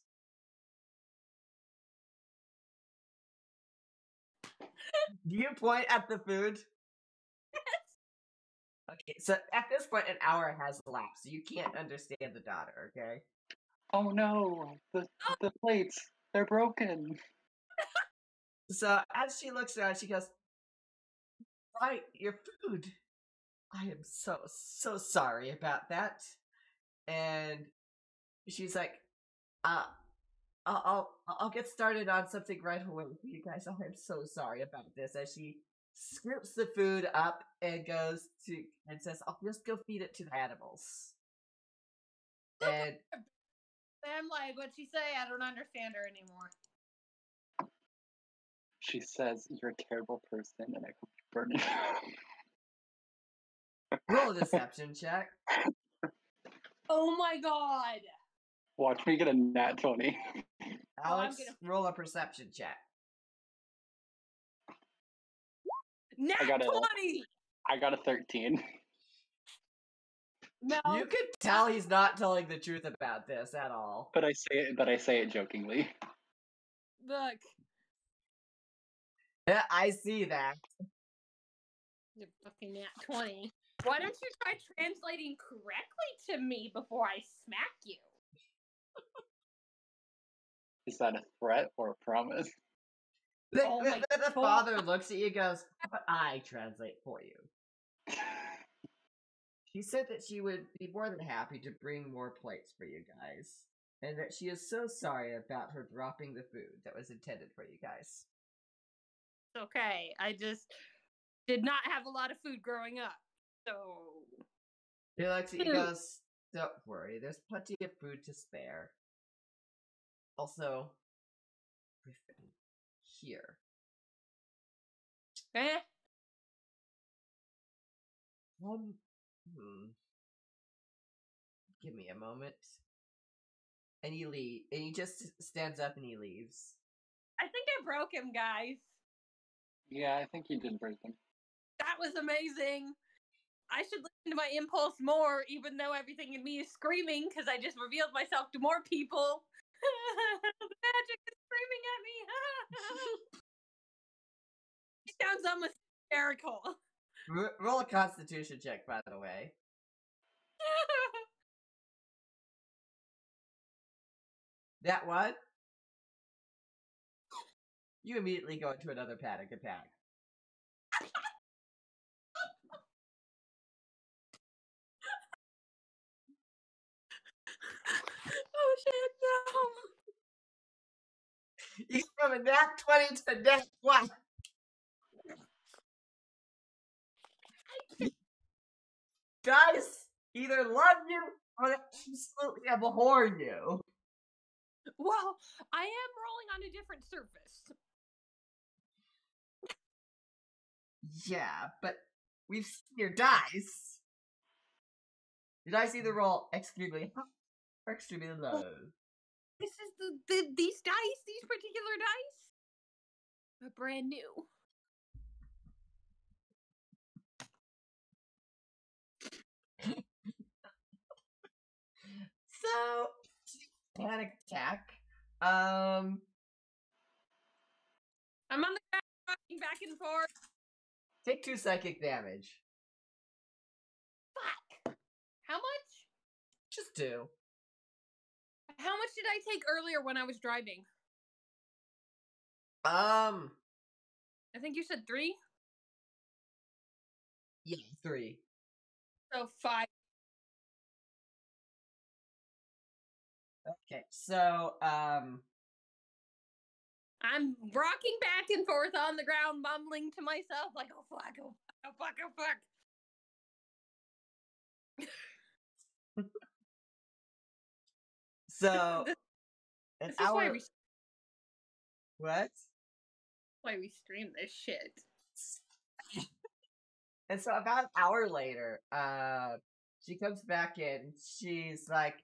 Do you point at the food? Okay, so at this point, an hour has elapsed, so you can't understand the daughter, okay? Oh no, the the plates, they're broken. So as she looks around, she goes, Right, your food. I am so, so sorry about that. And she's like, uh, I'll, I'll, I'll get started on something right away for you guys. Oh, I'm so sorry about this. As she scoops the food up and goes to, and says, I'll just go feed it to the animals. And I'm like, what'd she say? I don't understand her anymore. She says you're a terrible person and I hope you burn it. roll a deception check. Oh my god! Watch me get a nat 20. I'm Alex, gonna- roll a perception check. Nat got a- 20! I got a 13. No, You could tell he's not telling the truth about this at all. But I say it but I say it jokingly. look. Yeah, I see that. You're fucking nat 20. Why don't you try translating correctly to me before I smack you? Is that a threat or a promise? The, Oh the- the- the father looks at you and goes, But I translate for you. She said that she would be more than happy to bring more plates for you guys. And that she is so sorry about her dropping the food that was intended for you guys. It's okay. I just did not have a lot of food growing up. So, He looks at you and Hmm. goes, Don't worry, there's plenty of food to spare. Also, Griffin, here. eh? One. Hmm. Give me a moment. And he leave, and he just stands up and he leaves. I think I broke him, guys. Yeah, I think you did break him. That was amazing. I should listen to my impulse more, even though everything in me is screaming because I just revealed myself to more people. the magic is screaming at me. sounds almost hysterical. R- roll a Constitution check, by the way. That one. You immediately go into another panic attack. Oh shit, no. You from a nat twenty to a nat one. Guys either love you or they absolutely abhor you. Well, I am rolling on a different surface. Yeah, but we've seen your dice. Your dice either roll extremely high extremely low. This is the, the these dice, these particular dice, are brand new. So, panic attack. Um, I'm on the ground, rocking back and forth. take two psychic damage. Fuck. How much? Just two. How much did I take earlier when I was driving? Um, I think you said three. yeah, three. So five. Okay, so um, I'm rocking back and forth on the ground, mumbling to myself like, "Oh fuck! Oh fuck! Oh fuck! Oh fuck!" so This- an This is why hour. we What? why we stream this shit. And so about an hour later, uh, she comes back in. She's like,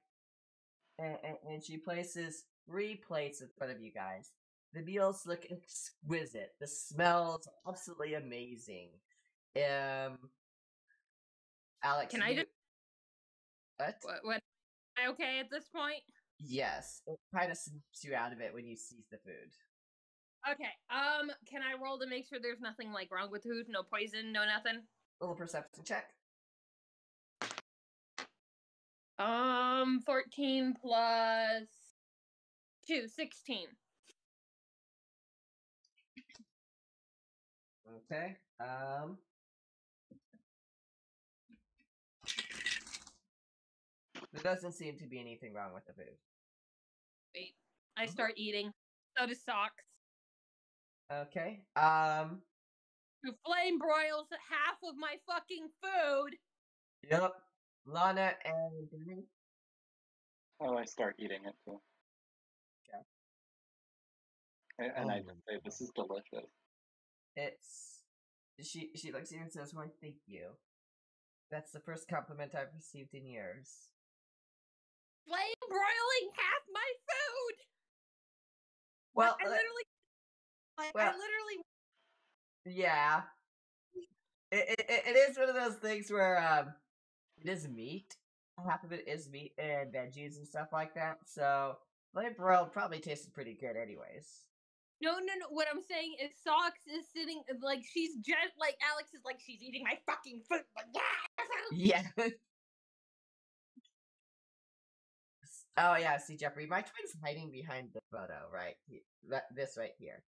and, and, and she places three plates in front of you guys. The meals look exquisite. The smells absolutely amazing. Um, Alex, Can I just What? what? what am I okay at this point? Yes, it kind of snaps you out of it when you seize the food. Okay. Um, can I roll to make sure there's nothing like wrong with food? No poison, no nothing. Little perception check. Um, 14 plus 2, 16. Okay. Um. There doesn't seem to be anything wrong with the food. Wait. I start eating. So does Socks. Okay. Um. Who flame broils half of my fucking food. Yep. Lana and Benny. Oh, I start eating it too. Okay. A- And I Oh just say, this is delicious. It's she. She looks at you and says, "Why, thank you. That's the first compliment I've received in years." Flame broiling half my food. Well, I uh, literally, I, I literally. yeah. It, it, it is one of those things where um, it is meat. Half of it is meat and veggies and stuff like that. So, flame broiled probably tasted pretty good, anyways. No, no, no. What I'm saying is, Socks is sitting like she's just like Alex is like she's eating my fucking food. Like, yeah. Yeah. oh yeah, see Jeffrey, my twin's hiding behind the photo, right? this right here.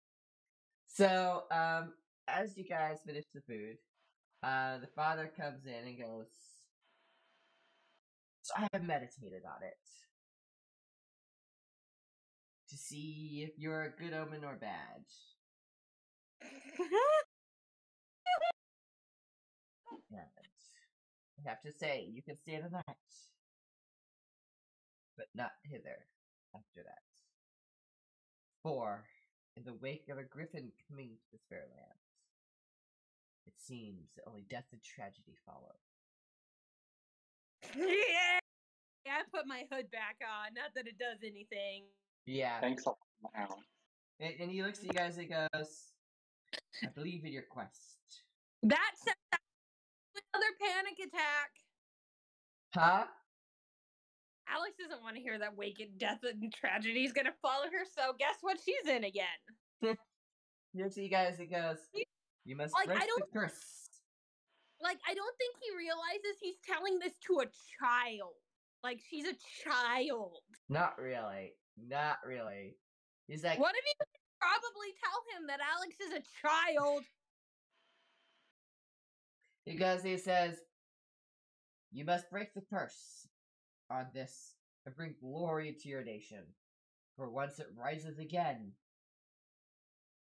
So, um, as you guys finish the food, uh, the father comes in and goes, "So I have meditated on it to see if you're a good omen or bad." And I have to say, you can stay the night, but not hither after that. For, in the wake of a griffin coming to this fair land, it seems that only death and tragedy follow. yeah. I put my hood back on. Not that it does anything. Yeah, Thanks a lot. And, and he looks at you guys and goes, I believe in your quest. That's another panic attack. Huh? Alex doesn't want to hear that wicked death and tragedy is gonna follow her. So guess what? She's in again. He you guys and goes, You must Like, I break the don't- curse. Like, I don't think he realizes he's telling this to a child. Like, she's a child. Not really. Not really. He's like, What if you probably tell him that Alex is a child? because he says, You must break the curse on this and bring glory to your nation. For once it rises again,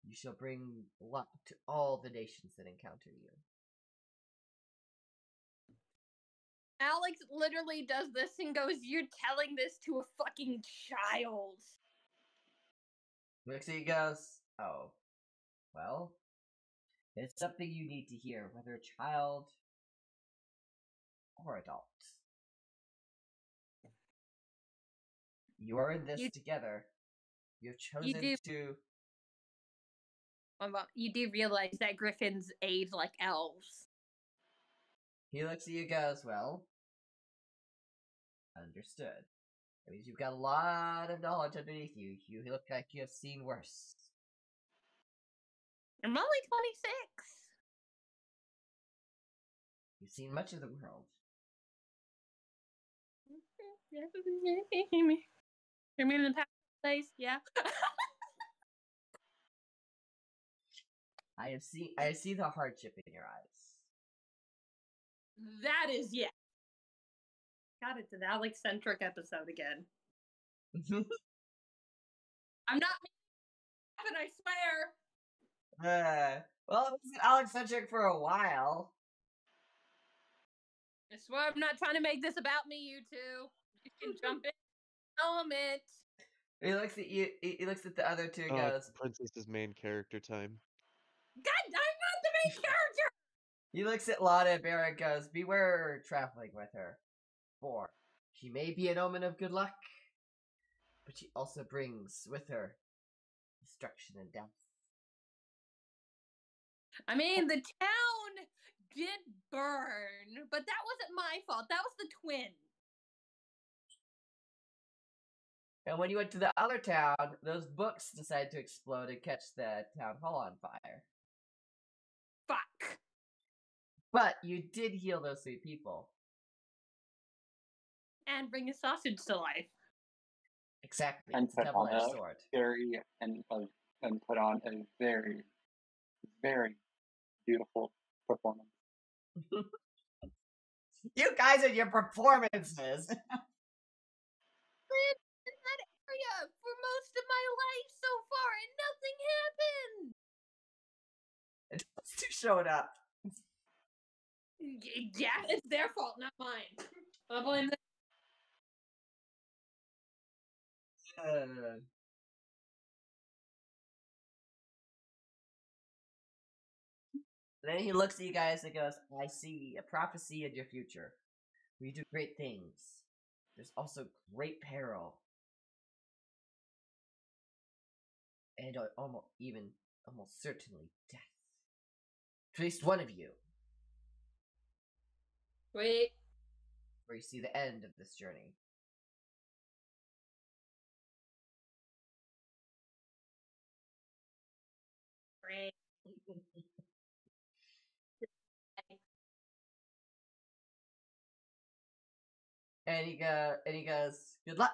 you shall bring luck to all the nations that encounter you. Alex literally does this and goes, You're telling this to a fucking child. Mixie goes, Oh, well, it's something you need to hear, whether child or adult. You are in this You- together. You've chosen do- to. Um, well, You do realize that griffins age like elves. He looks at you, goes, Well, understood. That means you've got a lot of knowledge underneath you. You look like you have seen worse. I'm only 26. You've seen much of the world. Hear in the past place? Yeah. I have seen. I see the hardship in your eyes. that is, yeah. God, it's an Alex centric episode again. I'm not but I swear. Uh, well, it was Alex centric for a while. I swear I'm not trying to make this about me, you two. You can jump in. Element. He looks at you. He, he looks at the other two and Uh, goes. Princess's main character time. God, I'm not the main character. He looks at Lana and Bear and goes, "Beware traveling with her, for she may be an omen of good luck, but she also brings with her destruction and death." I mean, the town did burn, but that wasn't my fault. That was the twin. And when you went to the other town, those books decided to explode and catch the town hall on fire. Fuck. But you did heal those three people. And bring a sausage to life. Exactly. And put on a sword. Very and uh, and put on a very, very beautiful performance. You guys and your performances. lived in that area for most of my life so far, and nothing happened. Those two showed up. Yeah, it's their fault, not mine. I blame them. Uh, Then he looks at you guys and goes, I see a prophecy in your future. We do great things. There's also great peril. And almost even almost certainly death. At least one of you, Wait. where you see the end of this journey. Great. And he go and he goes, Good luck.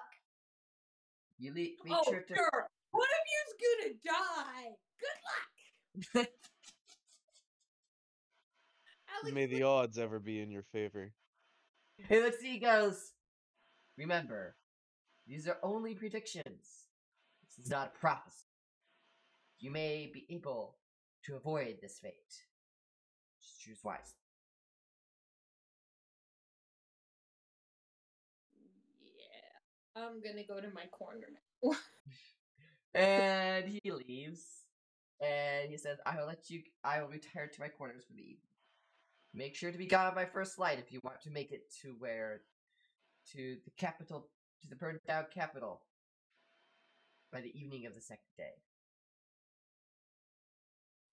You le- make oh, sure to sure. One of you's gonna die. Good luck. Alex, May the odds ever be in your favor. He looks at you, he goes, Remember, these are only predictions. This is not a prophecy. You may be able to avoid this fate. Just choose wisely. Yeah. I'm gonna go to my corner now. And he leaves. And he says, I will let you I will retire to my quarters for the evening. Make sure to be gone by first light if you want to make it to where to the capital to the burned down capital by the evening of the second day.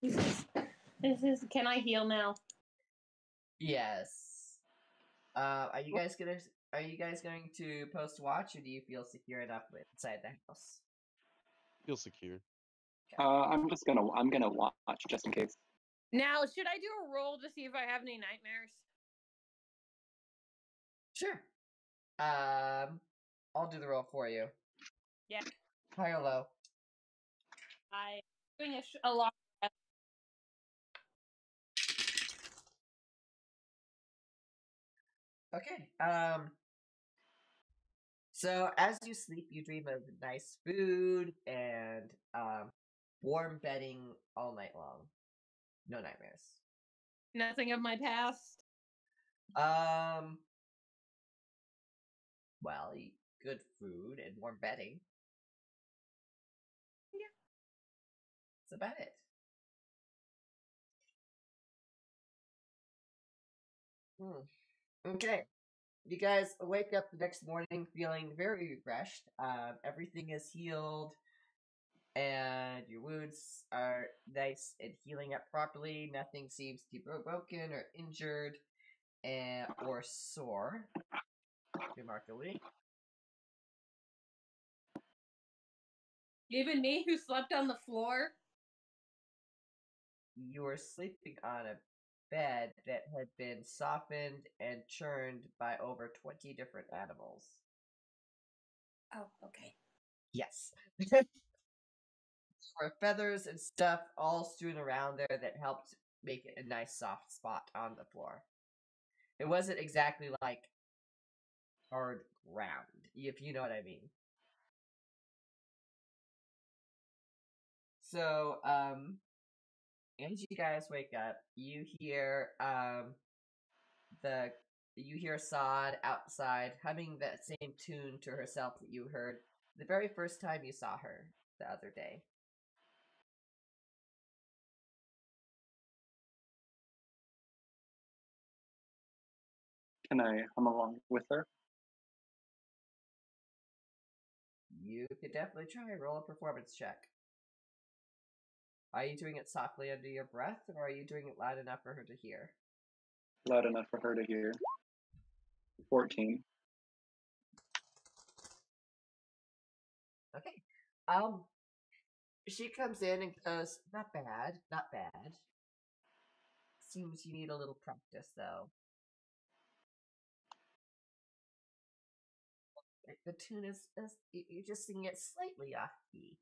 This is, this is. Can I heal now? Yes. Uh, are you guys gonna are you guys going to post watch or do you feel secure enough inside the house? Feel secure. Uh, I'm just gonna I'm gonna watch just in case. Now, should I do a roll to see if I have any nightmares? Sure. Um, I'll do the roll for you. Yeah. High or low? I doing a, sh- a lot. Okay. Um. So as you sleep, you dream of nice food and um warm bedding all night long. No nightmares. Nothing of my past. Um. Well, eat good food and warm bedding. Yeah. That's about it. Hmm. Okay. You guys wake up the next morning feeling very refreshed. Um, everything is healed, and your wounds are nice and healing up properly. Nothing seems to be broken or injured, and or sore. Remarkably, Even me, who slept on the floor. you were sleeping on a bed that had been softened and churned by over twenty different animals. Oh, okay. Yes. there were feathers and stuff all strewn around there that helped make it a nice soft spot on the floor. It wasn't exactly like hard ground, if you know what I mean. So, um, as you guys wake up, you hear, um, the, you hear Sod outside humming that same tune to herself that you heard the very first time you saw her the other day. Can I hum along with her? You could definitely try roll a performance check. Are you doing it softly under your breath, or are you doing it loud enough for her to hear? Loud enough for her to hear. 14. Okay. Um, she comes in and goes, "Not bad, not bad. Seems you need a little practice, though." The tune is, is you're just singing it slightly off key.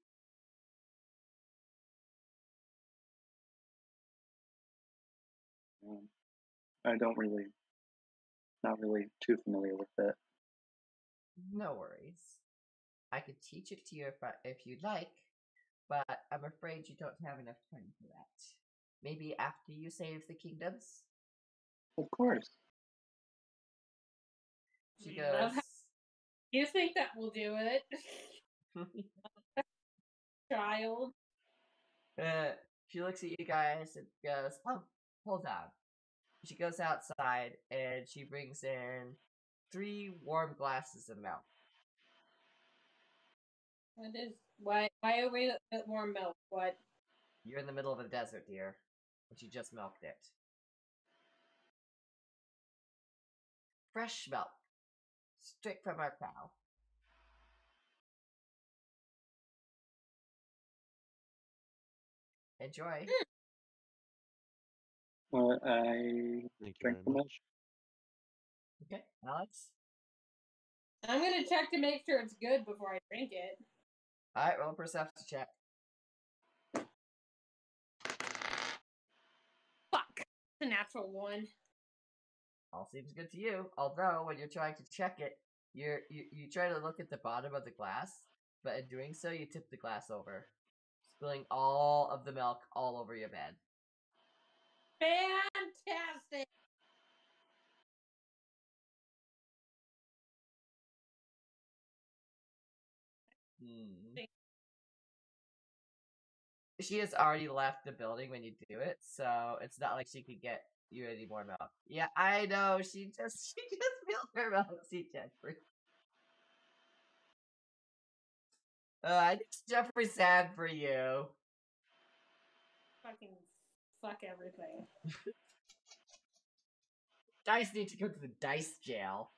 I don't really, not really too familiar with it. No worries. I could teach it to you if I, if you'd like, but I'm afraid you don't have enough time for that. Maybe after you save the kingdoms. Of course. She goes. You think that will do it, child? uh, she looks at you guys and goes, "Oh, hold on." She goes outside and she brings in three warm glasses of milk. What is why? Why are we at warm milk? What? You're in the middle of a desert, dear, and she just milked it. Fresh milk, straight from our cow. Enjoy. Hmm. Uh, I Thank you drink very the milk. much. Okay, Alex. I'm gonna check to make sure it's good before I drink it. All right, roll a perception check. Fuck. It's a natural one. All seems good to you. Although when you're trying to check it, you're you, you try to look at the bottom of the glass, but in doing so, you tip the glass over, spilling all of the milk all over your bed. Fantastic. Hmm. She has already left the building when you do it, so it's not like she could get you any more milk. Yeah, I know. She just she just spilled her milk. See, Jeffrey. Uh, I guess Jeffrey's sad for you. Fucking fuck everything. Dice need to go to the dice jail.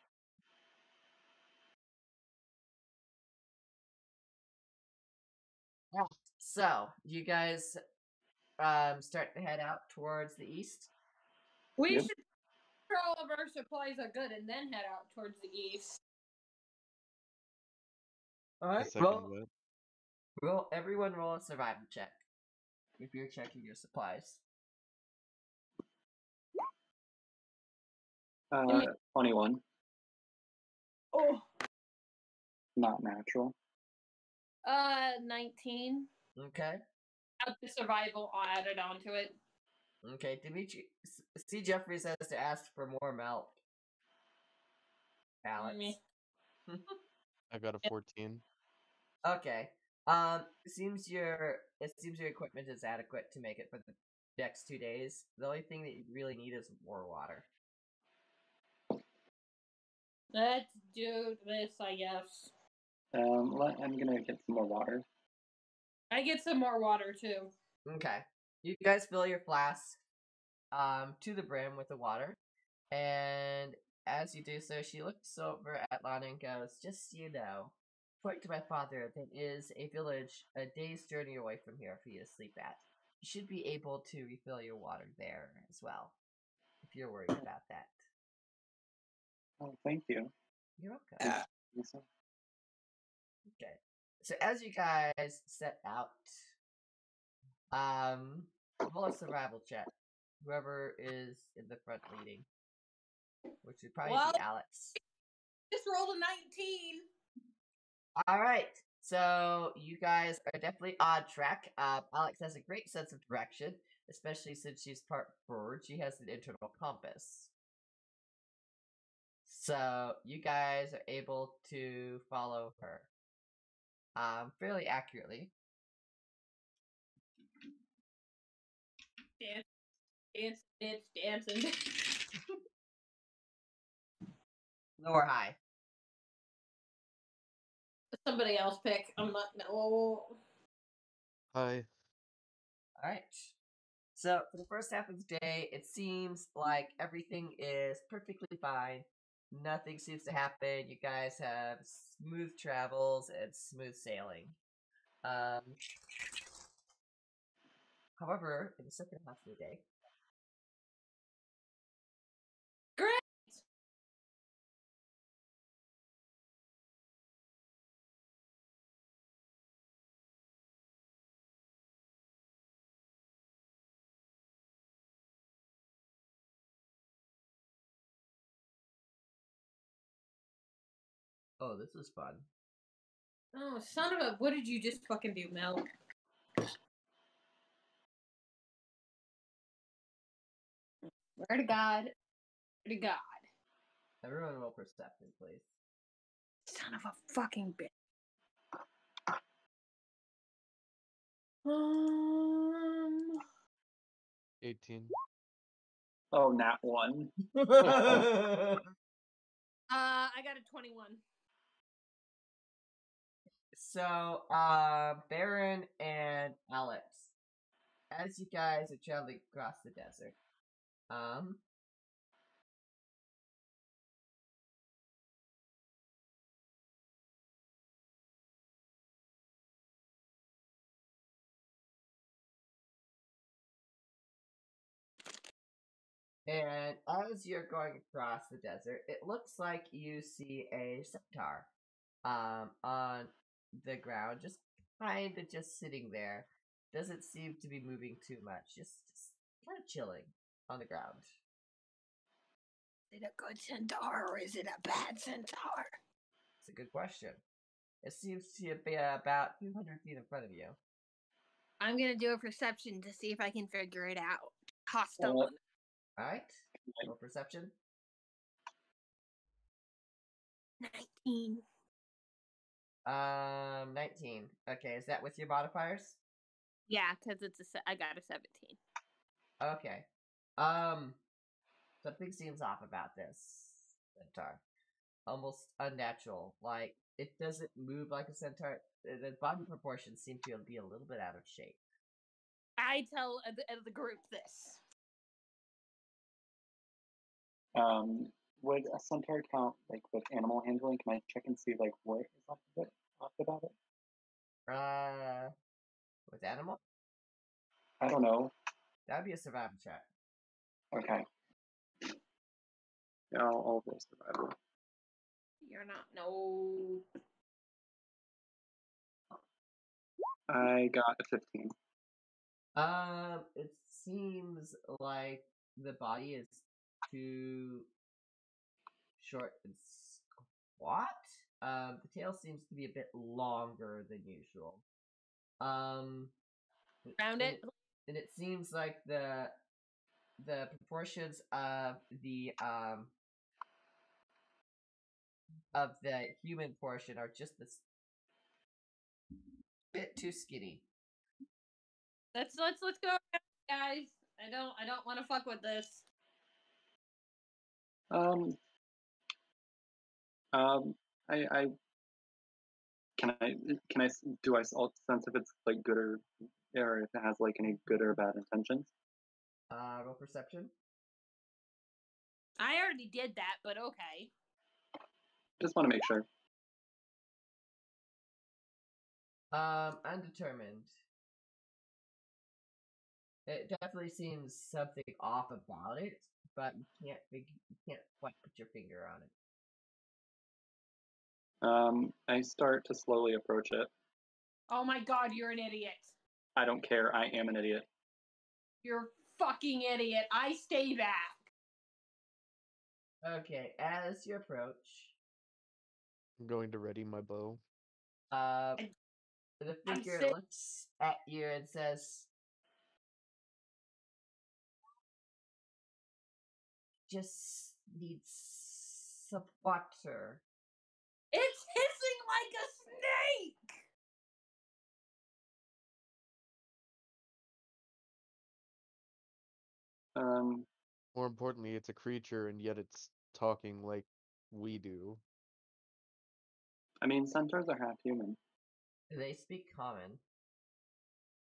Yeah. So, you guys um start to head out towards the east. We Yep. should make sure all of our supplies are good and then head out towards the east. All I right. second Roll, roll. Everyone roll a survival check if you're checking your supplies. Uh, me- 21. Oh. Not natural. Uh, 19. Okay. Up the survival added onto it. Okay. Dimitri, S- C. Jeffries has to ask for more milk. Alex. Me. I got a 14. Okay. Um, seems your it seems your equipment is adequate to make it for the next two days. The only thing that you really need is more water. Let's do this, I guess. Um, let, I'm gonna get some more water. I get some more water too. Okay. You guys fill your flask um to the brim with the water. And as you do so, she looks over at Lana and goes, Just so you know, point to my father, there is a village a day's journey away from here for you to sleep at. You should be able to refill your water there as well. If you're worried about that. Oh, thank you. You're welcome. Yes, sir. Okay. So as you guys set out, um, roll a survival check. Whoever is in the front leading, which would probably Well- be Alex. Just rolled a 19. All right. So you guys are definitely on track. Uh, Alex has a great sense of direction, especially since she's part bird. She has an internal compass. So you guys are able to follow her um, fairly accurately. Dance, dance, dance, dancing. Low or high? Somebody else pick. I'm not. No. Hi. All right. So for the first half of the day, it seems like everything is perfectly fine. Nothing seems to happen. You guys have smooth travels and smooth sailing. Um, however, in the second half of the day, oh, this is fun. Oh, son of a! What did you just fucking do, Mel? Where to God? Where to God? Everyone roll perception, please. Son of a fucking bitch. Um. 18. Oh, not one. Uh, I got a twenty-one. So, uh, Baron and Alex, as you guys are traveling across the desert, um, and as you're going across the desert, it looks like you see a centaur, um, on the ground, just kind of just sitting there. Doesn't seem to be moving too much, just, just kind of chilling on the ground. Is it a good centaur or is it a bad centaur? It's a good question. It seems to be about 200 feet in front of you. I'm gonna do a perception to see if I can figure it out. Hostile. Uh. Alright? Roll perception. Nineteen. Um, 19. Okay, is that with your modifiers? Yeah, because it's a. Se- I got a seventeen. Okay. Um, something seems off about this centaur. Almost unnatural. Like, it doesn't move like a centaur. The the body proportions seem to be a little bit out of shape. I tell uh, the, uh, the group this. Um, would a centaur count like with animal handling? Can I check and see like what is off of it, off about it? Uh, with animal? I don't know. That'd be a survival check. Okay. Yeah, I'll, I'll roll survival. You're not. No. I got a 15. Um, it seems like the body is too short and squat. Um, the tail seems to be a bit longer than usual. Um, Round and it. and it seems like the the proportions of the um of the human portion are just this bit too skinny. Let's let's let's go, guys. I don't I don't want to fuck with this. Um, um, I, I, can I, can I do I s- I'll sense if it's like good or, or if it has like any good or bad intentions? Uh, roll perception. I already did that, but okay. Just want to make sure. Um, undetermined. It definitely seems something off about it, but you can't fig- you can't quite put your finger on it. Um, I start to slowly approach it. Oh my god, you're an idiot. I don't care. I am an idiot. You're a fucking idiot. I stay back. Okay, as you approach, I'm going to ready my bow. uh, I- the I'm figure sick. looks at you and says, "Just needs some water." It's hissing like a snake. Um, More importantly, it's a creature and yet it's talking like we do. I mean, centaurs are half human. Do they speak common.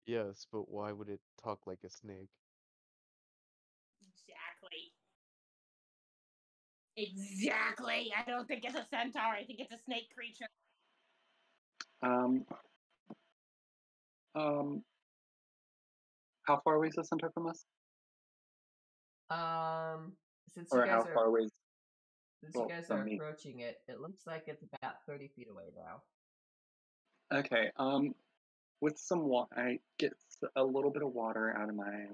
Yes, but why would it talk like a snake? Exactly. Exactly. I don't think it's a centaur. I think it's a snake creature. Um, um, how far away is the centaur from us? Um, since Or you how guys are far away is since well, you guys are me. approaching it, it looks like it's about thirty feet away now. Okay, um, with some water, I get a little bit of water out of my.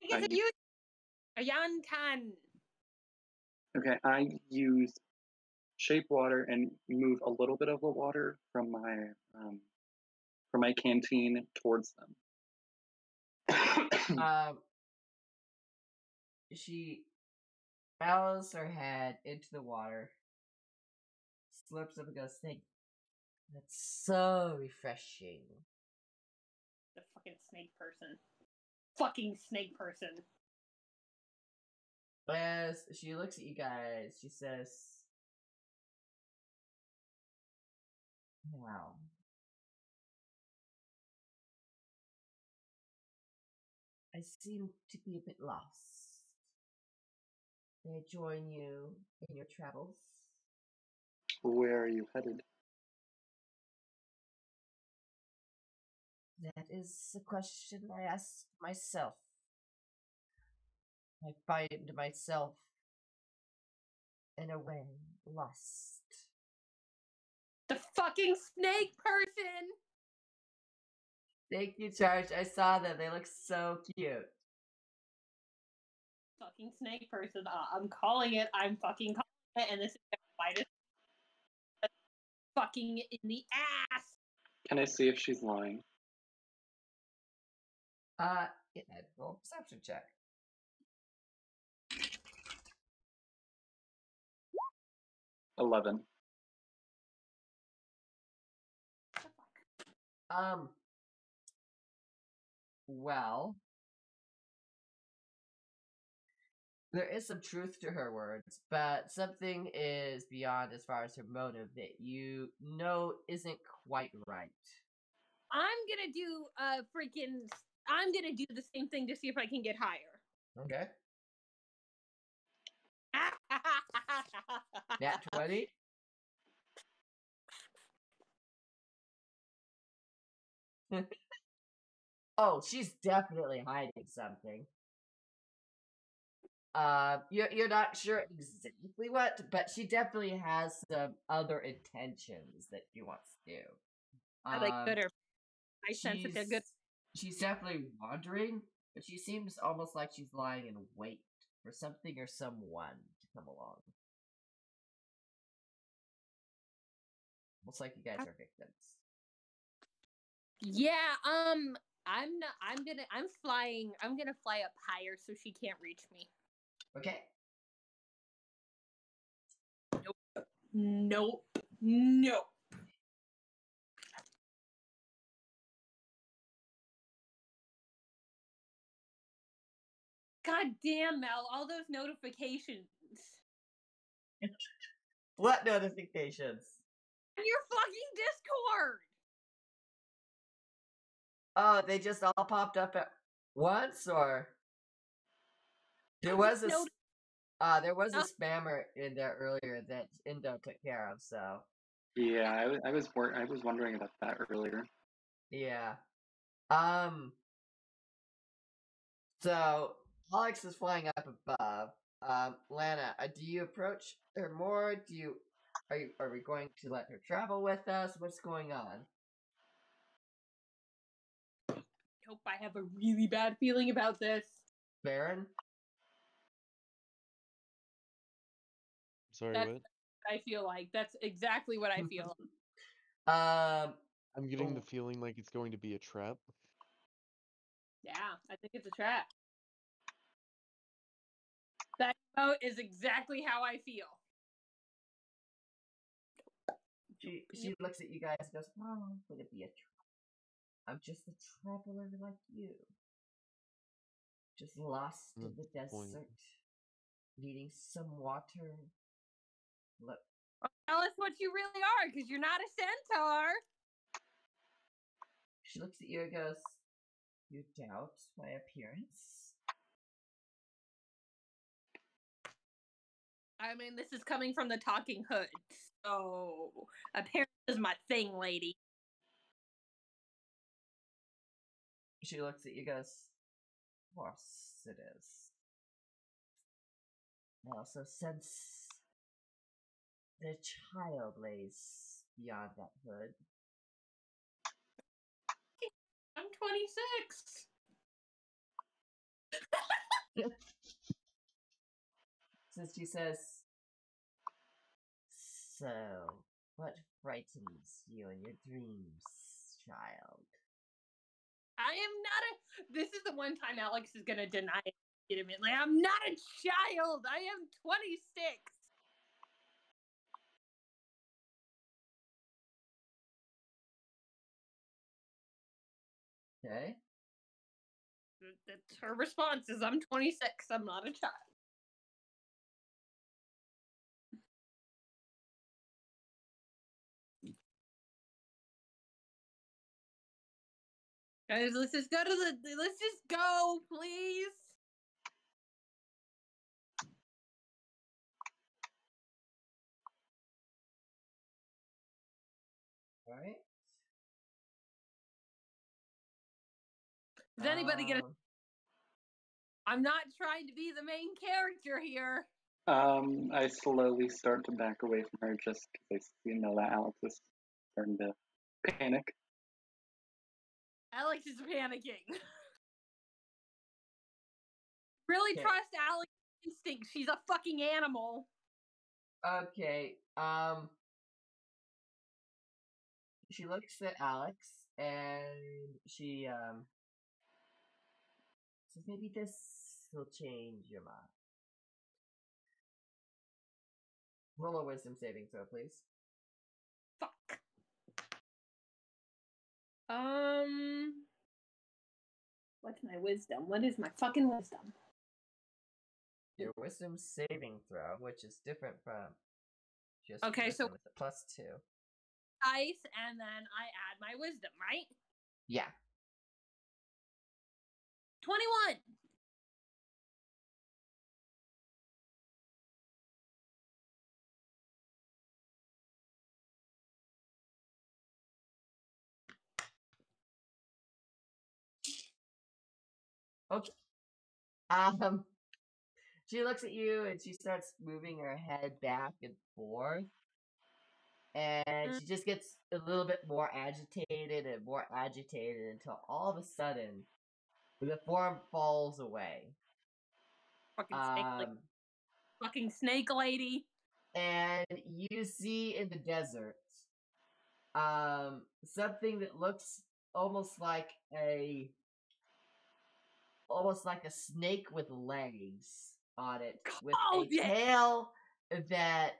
It's a I- use a yantan. Okay, I use shape water and move a little bit of the water from my um, from my canteen towards them. Um, she bows her head into the water, slips up and goes, "Thank. That's so refreshing." The fucking snake person. Fucking snake person. As she looks at you guys, she says, "Wow." I seem to be a bit lost. May I join you in your travels? Where are you headed? That is a question I ask myself. I find myself, in a way, lost. The fucking snake person. Thank you, Charge. I saw them. They look so cute. Fucking snake person. Uh, I'm calling it. I'm fucking calling it. And this is gonna bite fucking in the ass. Can I see if she's lying? Uh, yeah, roll a perception check. Eleven. Um, well, there is some truth to her words, but something is beyond as far as her motive that you know isn't quite right. I'm gonna do a freaking. I'm gonna do the same thing to see if I can get higher. Okay. Nat 20? Oh, she's definitely hiding something. Uh, you're you're not sure exactly what, but she definitely has some other intentions that she wants to do. Are they Um, good or I sense that they're good. She's definitely wandering, but she seems almost like she's lying in wait for something or someone to come along. Almost like you guys are victims. Yeah, um I'm not I'm gonna I'm flying I'm gonna fly up higher so she can't reach me. Okay. Nope. Nope. God damn Mel, all those notifications. What notifications? On your fucking Discord. Oh, they just all popped up at once, or there was a uh there was a spammer in there earlier that Indo took care of. So Yeah, I, wa- I was wor- I was wondering about that earlier. yeah, um, so Alex is flying up above. Um, Lana, uh, do you approach her more? Do you are you are we going to let her travel with us? What's going on? Nope, I have a really bad feeling about this. Baron? Sorry, That's- what? I feel like that's exactly what I feel. Um, I'm getting Oh. the feeling like it's going to be a trap. yeah, I think it's a trap. That vote is exactly how I feel. She she looks at you guys and goes, "Oh, would it be a trap? I'm just a traveler like you, just lost in the That's the point. desert, needing some water." Look, Tell us what you really are, because you're not a centaur. she looks at you and goes, "You doubt my appearance?" I mean, this is coming from the talking hood, so appearance is my thing, lady. She looks at you, goes, "Of course it is." I also sense the child lays beyond that hood. I'm 26. Since she says, So, what frightens you in your dreams, child? I am not a. This is the one time Alex is gonna deny it legitimately. I'm not a child. I am 26. Okay. That's her response. Is I'm 26. I'm not a child. Guys, let's just go to the. Let's just go, please. Alright. Is anybody gonna? Um, I'm not trying to be the main character here. Um, I slowly start to back away from her just because I see know that Alex is starting to panic. Alex is panicking. really Okay. trust Alex's instinct. She's a fucking animal. Okay. Um. She looks at Alex and she um says, "Maybe this will change your mind." Roll a wisdom saving throw, please. Um. What's my wisdom? What is my fucking wisdom? Your wisdom saving throw, which is different from just Okay, so- a plus two. Dice, and then I add my wisdom, right? Yeah. 21. Okay. Um, she looks at you and she starts moving her head back and forth. And she just gets a little bit more agitated and more agitated until all of a sudden the form falls away. Fucking snake, lady. Um, fucking snake lady. and you see in the desert um something that looks almost like a almost like a snake with legs on it with Oh, a yeah. tail that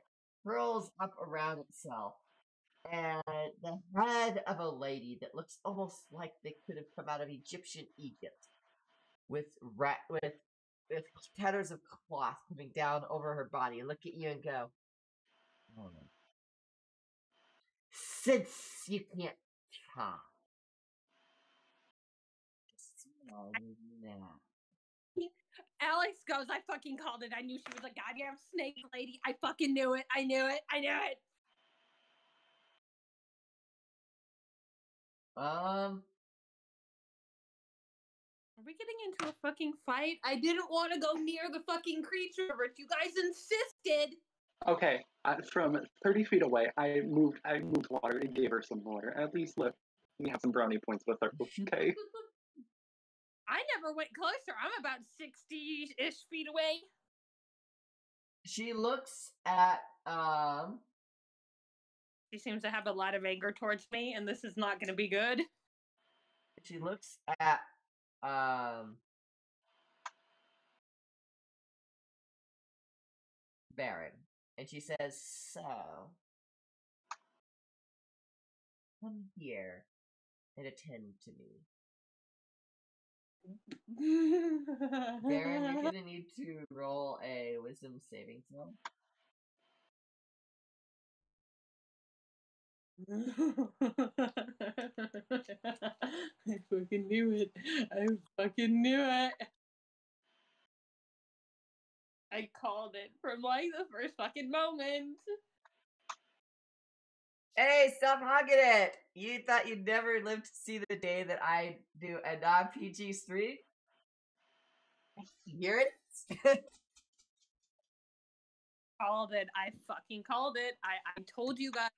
curls up around itself and the head of a lady that looks almost like they could have come out of Egyptian Egypt with ra- with with tatters of cloth coming down over her body look at you and go "Oh, since you can't talk smell now." Alex goes, I fucking called it. I knew she was a goddamn snake lady. I fucking knew it. I knew it. I knew it. um Are we getting into a fucking fight? I didn't want to go near the fucking creature, but you guys insisted. Okay, uh, from 30 feet away, I moved. I moved water and gave her some water. At least let me have some brownie points with her. Okay. I never went closer. I'm about 60 ish feet away. she looks at um She seems to have a lot of anger towards me, and this is not going to be good. she looks at um Baron and she says, So come here and attend to me. Baron, you're gonna need to roll a wisdom saving throw. I fucking knew it. I fucking knew it. I called it from like the first fucking moment. Hey, stop hugging it! You thought you'd never live to see the day that I do a non PG stream? Hear it? Called it. I fucking called it. I, I told you guys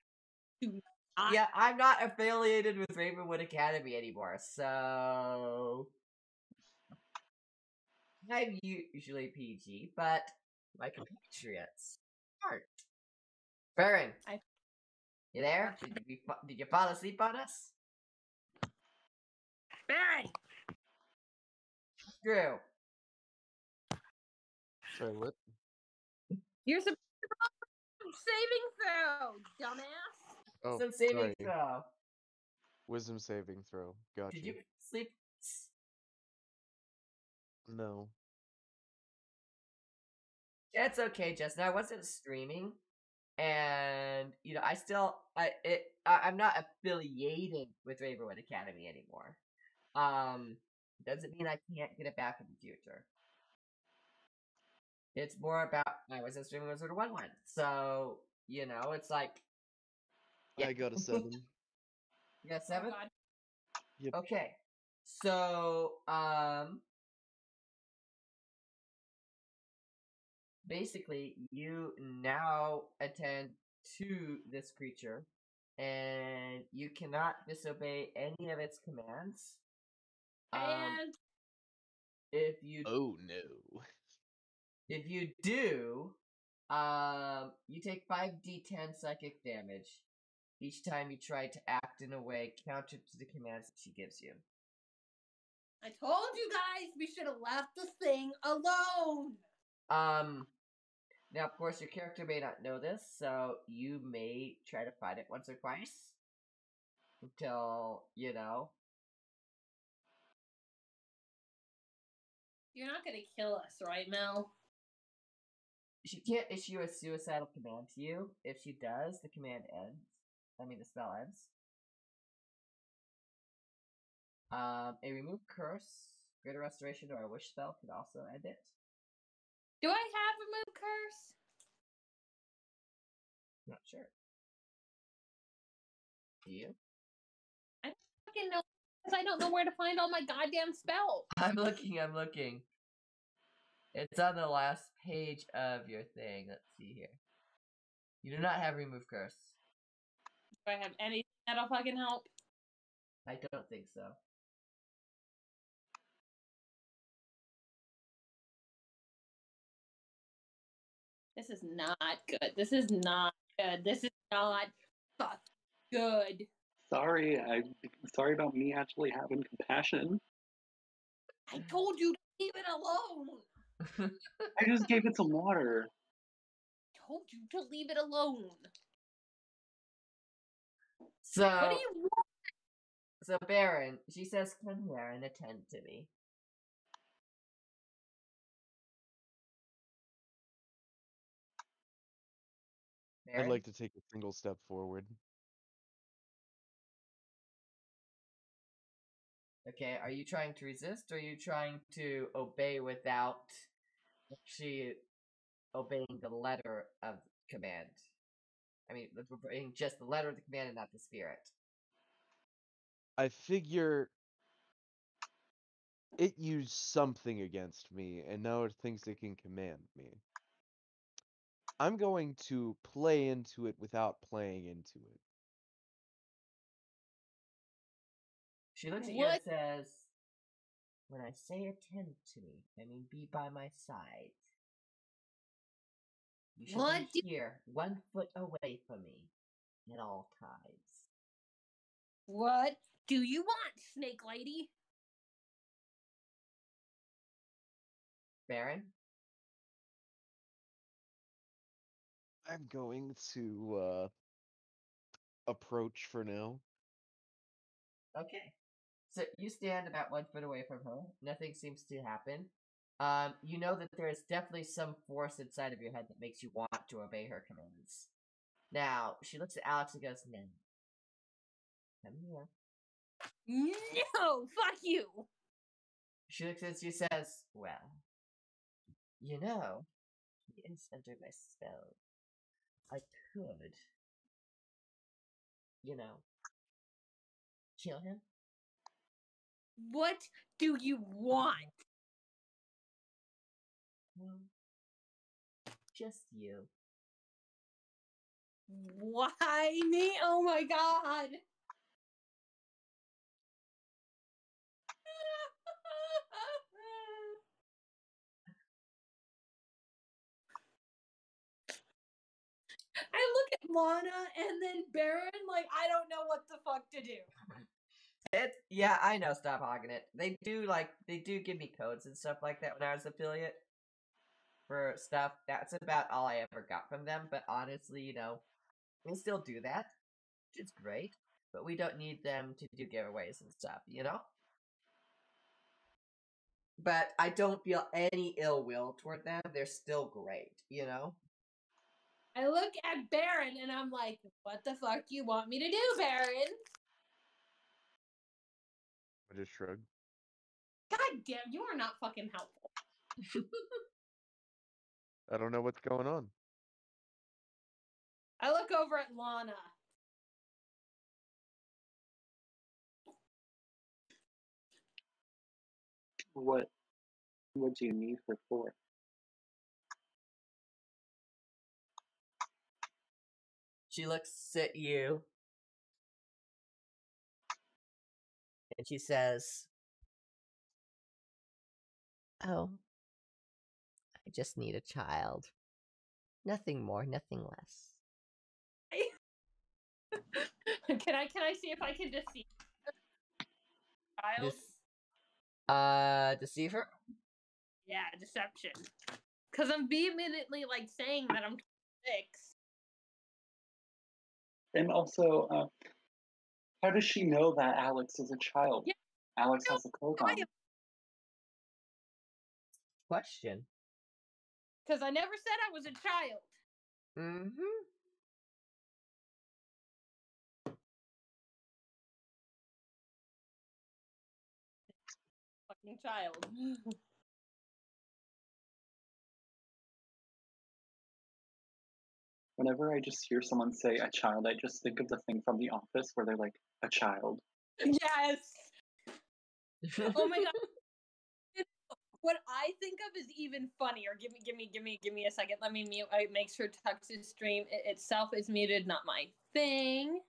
to not. yeah, I'm not affiliated with Ravenwood Academy anymore, so. I'm usually PG, but my compatriots aren't. Baron, I- you there? Did you, did you fall asleep on us? Baron! Drew. Sorry, what? You're supposed oh, to roll saving throw, dumbass. Oh, Some saving sorry. throw. Wisdom saving throw. Gotcha. Did you sleep? No. It's okay, Justin. I wasn't streaming, and you know, I still, I, it, I, I'm not affiliated with Ravenwood Academy anymore. Um, doesn't mean I can't get it back in the future. It's more about I wasn't streaming Wizard One One, so you know, it's like Yeah. I got a seven. you got Oh, seven. God. Yep. Okay, so um, basically, you now attend to this creature, and you cannot disobey any of its commands. Um, And if you oh no. if you do, um, you take five d10 psychic damage each time you try to act in a way counter to the commands that she gives you. I told you guys we should have left the thing alone. Um, now of course your character may not know this, so you may try to fight it once or twice until you know. You're not gonna kill us, right, Mel? She can't issue a suicidal command to you. If she does, the command ends. I mean, the spell ends. Um, a remove curse, greater restoration, or a wish spell could also end it. Do I have a remove curse? Not sure. Do you? fucking know because I don't know where to find all my goddamn spells. I'm looking, I'm looking. It's on the last page of your thing. Let's see here. You do not have remove curse. Do I have anything that'll fucking help? I don't think so. This is not good. This is not good. This is not fuck good. Sorry, I sorry about me actually having compassion. I told you to leave it alone. I just gave it some water. I told you to leave it alone. So, What do you want? so Baron, she says, "Come here and attend to me." I'd like to take a single step forward. Okay, are you trying to resist or are you trying to obey without actually obeying the letter of command? I mean, obeying just the letter of the command and not the spirit. I figure it used something against me, and now it thinks it can command me. I'm going to play into it without playing into it. She looks at you and says, When I say attend to me, I mean be by my side. You should What be here, one foot away from me, at all times. What do you want, Snake Lady? Baron? I'm going to uh approach for now. Okay. So you stand about one foot away from her. Nothing seems to happen. Um, you know that there is definitely some force inside of your head that makes you want to obey her commands. Now, she looks at Alex and goes, No. Come here. No, fuck you. She looks at you and says, Well, you know, he is under my spell. I could, you know, kill him. What do you want? Well, just you. Why me? Oh my god. I look at Lana and then Baron like I don't know what the fuck to do. It, yeah, I know. Stop hogging it. They do like they do give me codes and stuff like that when I was affiliate for stuff. That's about all I ever got from them. But honestly, you know, we still do that. which is great, but we don't need them to do giveaways and stuff. You know. But I don't feel any ill will toward them. They're still great. You know. I look at Baron and I'm like, what the fuck you want me to do, Baron? I just shrug. God damn, you are not fucking helpful. I don't know what's going on. I look over at Lana. What what do you need her for? She looks at you and she says, Oh, I just need a child. Nothing more, nothing less. can I can I see if I can deceive child? Uh, deceiver? Yeah, deception. Cause I'm vehemently like saying that I'm six. And also, uh, how does she know that Alex is a child? Yeah, Alex no, has a code on. Question. Cause I never said I was a child. Mm-hmm. Fucking child. Whenever I just hear someone say a child, I just think of the thing from The Office where they're like, a child. yes. Oh my god. What I think of is even funnier. Give me, give me, give me, give me a second. Let me mute. I make sure Tux's stream itself is muted, not my thing.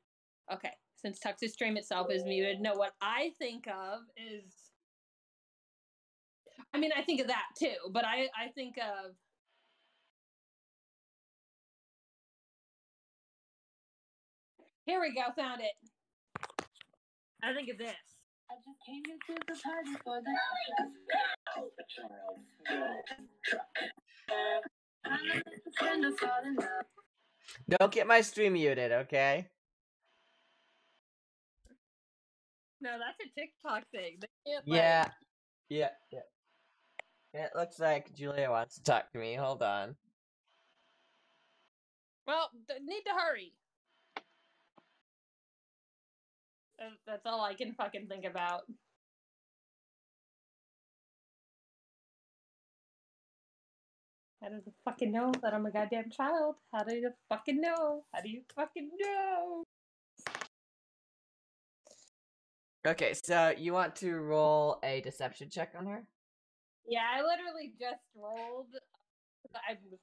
Okay, since Tux's stream itself is muted, no. What I think of is, I mean, I think of that too, but I, I think of. Here we go. Found it. I think of this. I just came into the party for the friend of fall in love. Don't get my stream muted, okay? No, that's a TikTok thing. They can't, like- Yeah. Yeah, yeah. It looks like Julia wants to talk to me. Hold on. Well, d- need to hurry. Uh, That's all I can fucking think about. How do you fucking know that I'm a goddamn child? How do you fucking know? How do you fucking know? Okay, so you want to roll a deception check on her? Yeah, I literally just rolled. I was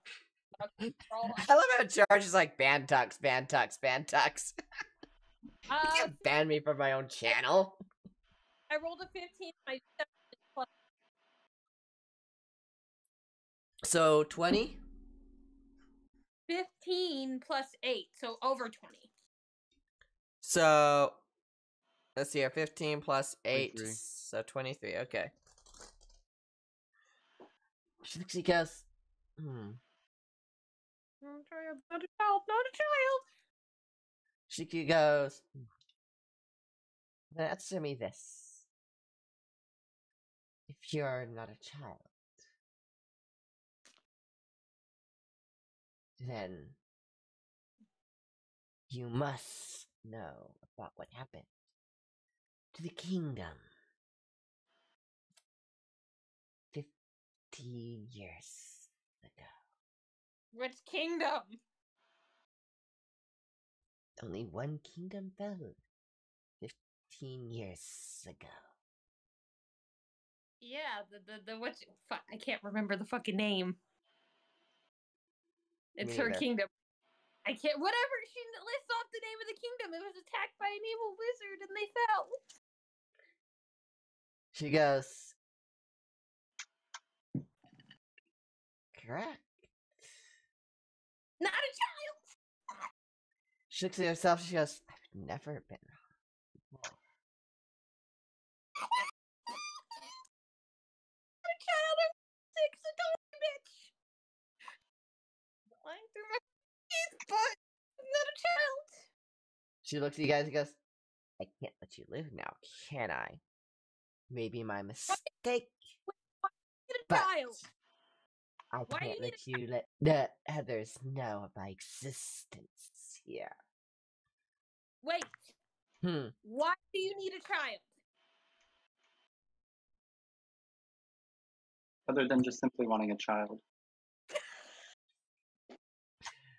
about to roll. I love how Charge is like ban tux, ban tux, you Uh, can't ban me from my own channel. I rolled a 15. My deception is plus So twenty. 15 plus 8, so over 20. So let's see here, fifteen plus eight, 23. so twenty-three. Okay. She looks. He goes. Hmm. Not a child, not a child, not a child. Shiki goes. "Hmm. Then answer me this. If you're not a child, then you must know about what happened to the kingdom fifteen years ago. Which kingdom? Only one kingdom fell fifteen years ago. Yeah, the the the what? Fuck, I can't remember the fucking name. It's her kingdom. I can't. Whatever. She lists off the name of the kingdom. It was attacked by an evil wizard, and they fell. She goes. Correct. Not a child. She looks at herself. She goes, "I've never been before." She looks at you guys and goes, "I can't let you live now, can I? Maybe my mistake, but. I can't let you let the others know of my existence here." Wait. Hmm. Why do you need a child? Other than just simply wanting a child.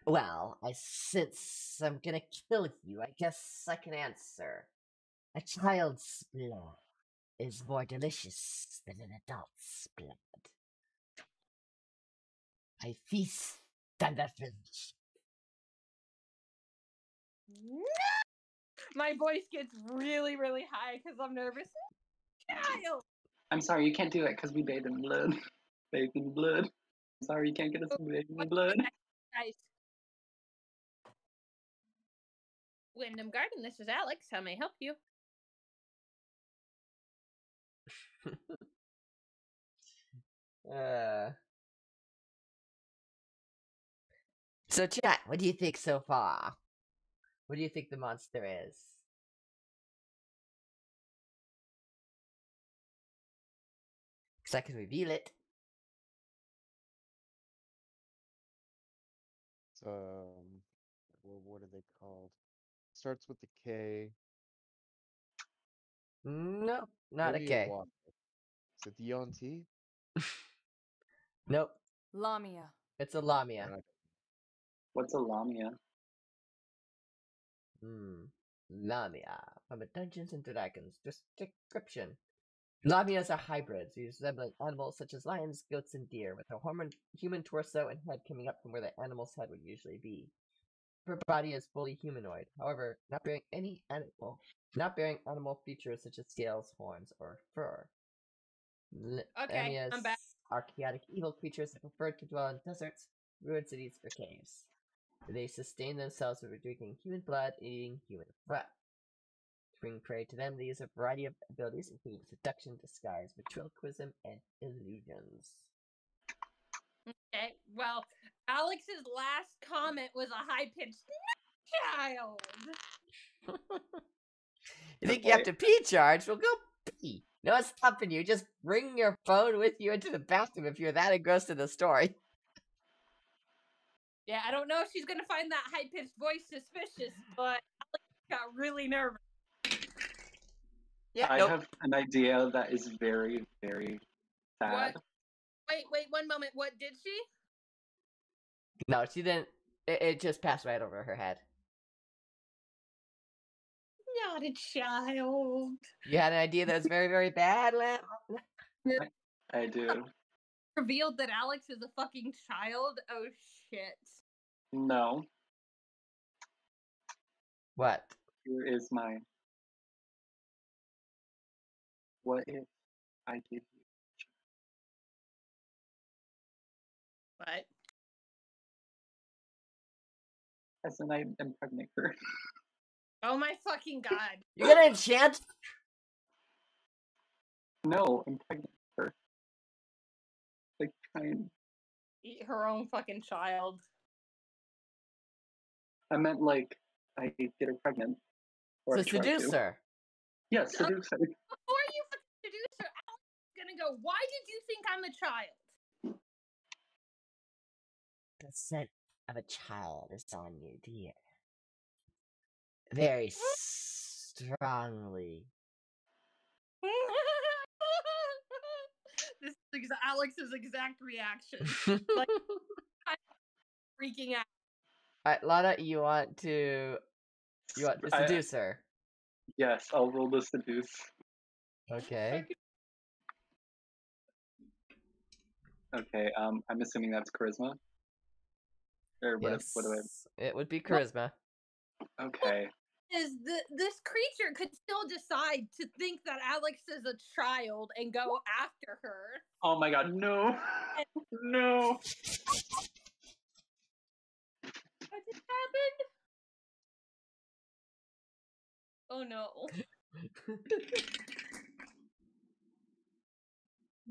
Well, I since I'm gonna kill you, I guess I can answer. A child's blood is more delicious than an adult's blood. I feast on that flesh. My voice gets really, really high because I'm nervous. Child. I'm sorry, you can't do it because we bathe in blood. bathe in blood. I'm sorry, you can't get us to bathe in blood. Guys. Wyndham Garden, this is Alex. How may I help you? Uh. So, chat, what do you think so far? What do you think the monster is? Because I can reveal it. Um, well, what are they called? Starts with the K. No, not a maybe K. Y. Is it the Yonti? Nope, Lamia. it's a Lamia. What's a lamia? Hmm. Lamia from a Dungeons and Dragons description. Lamias are hybrids, resembling animals such as lions, goats, and deer, with a human, human torso and head coming up from where the animal's head would usually be. Her body is fully humanoid, however, not bearing any animal, not bearing animal features such as scales, horns, or fur. L- Okay, I'm Lamias back. are chaotic evil creatures that prefer to dwell in deserts, ruined cities, or caves. They sustain themselves by drinking human blood and eating human flesh. To bring prey to them, they use a variety of abilities, including seduction, disguise, ventriloquism, and illusions. Okay, well, Alex's last comment was a high pitched child. You think you have to pee, Charge? Well, go pee. No one's stopping you. Just bring your phone with you into the bathroom if you're that engrossed in the story. Yeah, I don't know if she's gonna find that high pitched voice suspicious, but Alex got really nervous. Yeah, I nope. have an idea that is very, very sad. Wait, wait, one moment. What did she? No, she didn't. It, it just passed right over her head. Not a child. You had an idea that was very, very bad, Lam? I do. Revealed that Alex is a fucking child. Oh shit. No, What? here is mine. What if I give you What? as an I am impregnate her? Oh my fucking god. You're gonna enchant? No, impregnate her. Like try and Eat her own fucking child. I meant like I get her pregnant. Or So I try seduce to. her. Yes, uh, seduce her. Before you fucking seduce her, Alex is gonna go, why did you think I'm a child? The scent of a child is on you, dear. Very strongly. this is exa- Alex's exact reaction. Like freaking out. Alright, Lana, you want to you want to I- seduce her. Yes, I'll roll the seduce. Okay. Okay, um, I'm assuming that's charisma. Or what? if- What do Yes, It would be charisma. Okay. Is the this creature could still decide to think that Alex is a child and go after her. Oh my god, no, no. What happened? Oh no.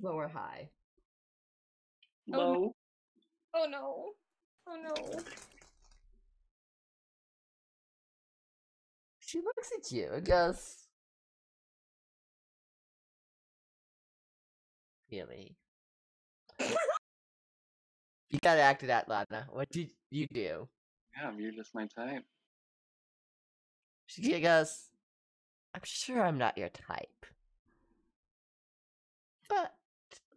Low or high? Oh, Low. Oh no. Oh no. She looks at you and goes, Really? you gotta act it out, Lana. What did you do? Yeah, you're just my type. She goes, I'm sure I'm not your type. But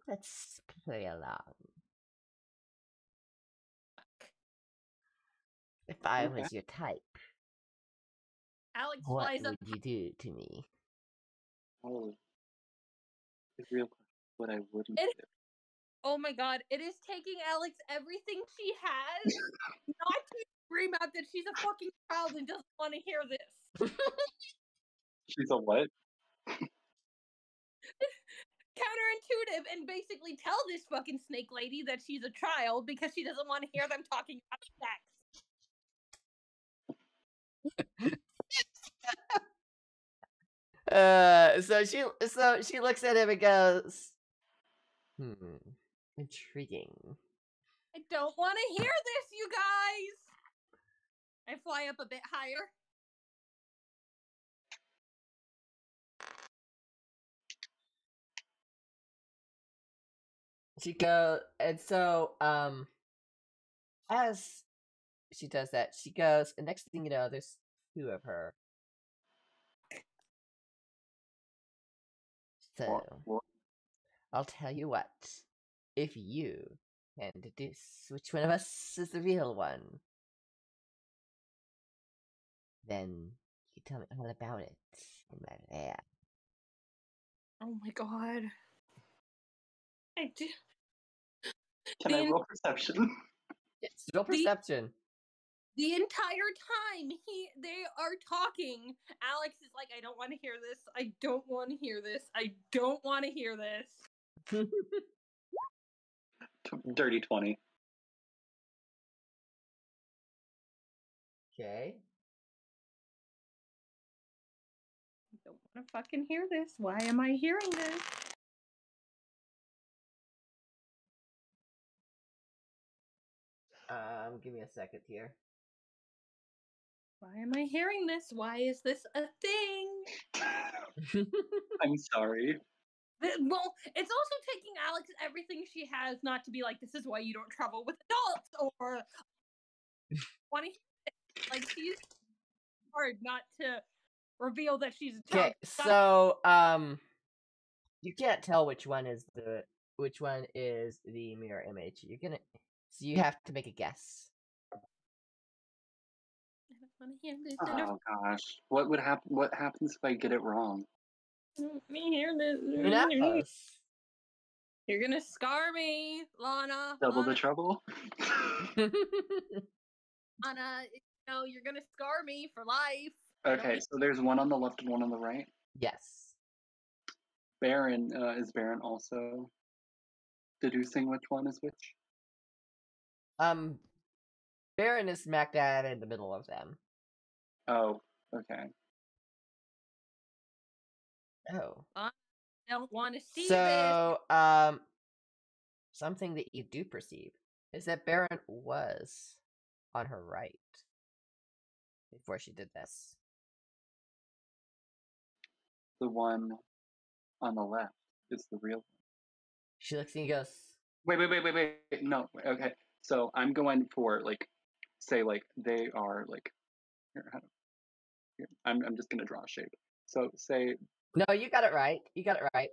let's play along. If I Okay. was your type, Alex what flies up. would you do to me? Oh. The real question, what I wouldn't It- do. Oh my god, it is taking Alex everything she has not to scream out that she's a fucking child and doesn't want to hear this. She's a what? Counterintuitive and basically tell this fucking snake lady that she's a child because she doesn't want to hear them talking about sex. Uh, so she, so she looks at him and goes, "Hmm, intriguing." I don't want to hear this, you guys. I fly up a bit higher. She goes, and so, um, as she does that, she goes, and next thing you know, there's two of her. So, What- what- I'll tell you what. If you can deduce which one of us is the real one, then you tell me all about it in my lab. Oh my god. I do. Can I roll perception? It's real The- perception. The entire time he they are talking, Alex is like, I don't want to hear this. I don't want to hear this. I don't want to hear this. Dirty 20. Okay. Want to fucking hear this. Why am I hearing this? Um, give me a second here. Why am I hearing this? Why is this a thing? I'm sorry. Well, it's also taking Alex everything she has not to be like, this is why you don't travel with adults or want to like she's hard not to reveal that she's. Okay, so um, you can't tell which one is the which one is the mirror image. You're gonna, so you have to make a guess. I don't want to hear this. I don't Oh gosh. What would happen what happens if I get it wrong? want to hear this. Who knows? You're gonna scar me, Lana. Double the trouble? Lana, you know, you're gonna scar me for life. I don't Okay, so there's one on the left and one on the right. yes. Baron, uh, is Baron also deducing which one is which? Um, Baron is smack dab in the middle of them. Oh, okay. Oh. I don't want to see this. So, um, something that you do perceive is that Baron was on her right before she did this. The one on the left is the real one. She looks and goes, Wait, wait, wait, wait, wait. No, okay. So I'm going for like, say like they are like. Here, here, I'm I'm just gonna draw a shape. So say "No, you got it right. You got it right."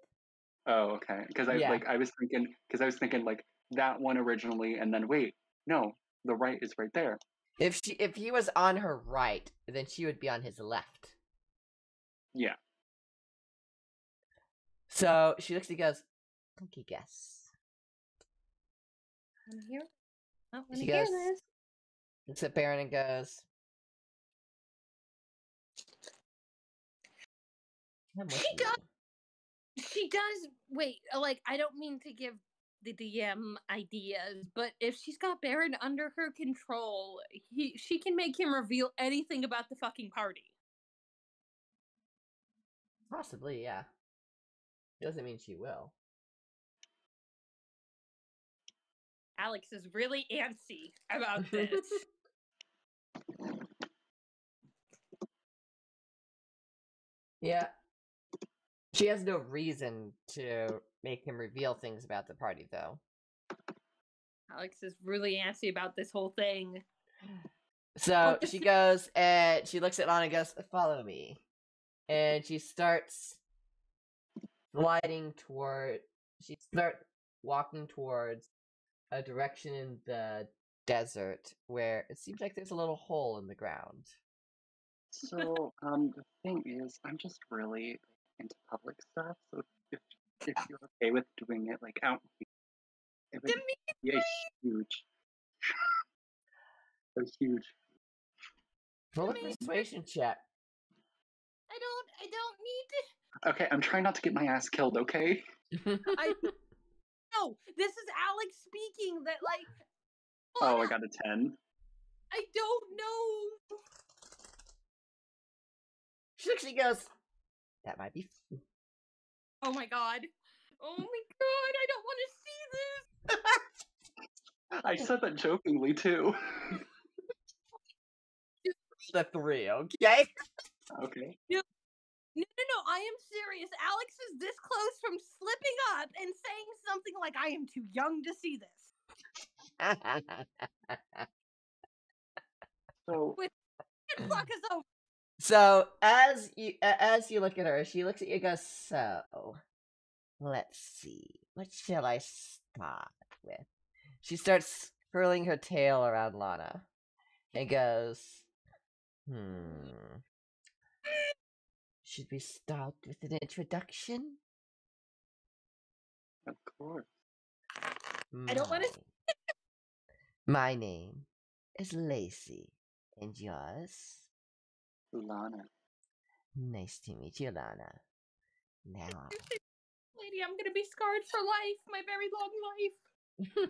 Oh, okay. Because I Yeah. like I was thinking because I was thinking like that one originally, and then wait, no, the right is right there. If she, if he was on her right, then she would be on his left. Yeah. So she looks and goes, "Funky guess." I want to hear. I want to She hear goes- this. Looks at Baron and goes, She does- She does. Wait, uh, like I don't mean to give the DM ideas, but if she's got Baron under her control, he she can make him reveal anything about the fucking party. Possibly, yeah. Doesn't mean she will. Alex is really antsy about this. Yeah. She has no reason to make him reveal things about the party, though. Alex is really antsy about this whole thing. So she goes and she looks at Lana and goes, "Follow me," and she starts gliding toward. She starts walking towards a direction in the desert where it seems like there's a little hole in the ground. So um, the thing is, I'm just really into public stuff. So if if you're okay with doing it like out, it would be a huge, a huge. Roll a Amazing. persuasion check. I don't. I don't need Okay, I'm trying not to get my ass killed. Okay. I no. This is Alex speaking. That like. Oh, I got a ten. I don't know. She looks and goes, "That might be." Oh my god. Oh my god. I don't want to see this. I said that jokingly too. The three, okay? okay. No, no, no. I am serious. Alex is this close from slipping up and saying something like, "I am too young to see this." So Get fuck us over. So as you as you look at her, she looks at you and goes, "So, let's see. What shall I start with?" She starts curling her tail around Lana and goes, "Hmm. Should we start with an introduction, Of course. I don't wanna My name is Lacey, and yours? Lana. Nice to meet you, Lana. Now, Lady, I'm gonna be scarred for life, my very long life.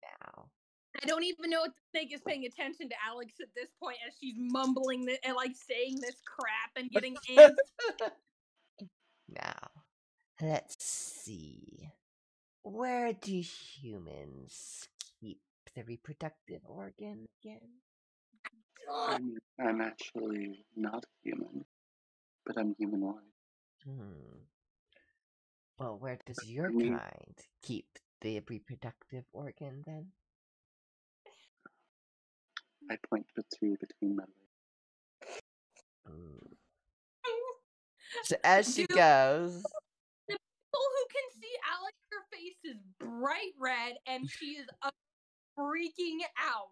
now. I don't even know if the snake is paying attention to Alex at this point as she's mumbling th- and like saying this crap and getting angry. Now, let's see. Where do humans keep the reproductive organ again? I'm, I'm actually not human, but I'm humanoid. Hmm. Well, where does your kind keep the reproductive organ then? I point the two between my legs. So as she Dude. goes, People who can see Alex, her face is bright red and she is freaking out.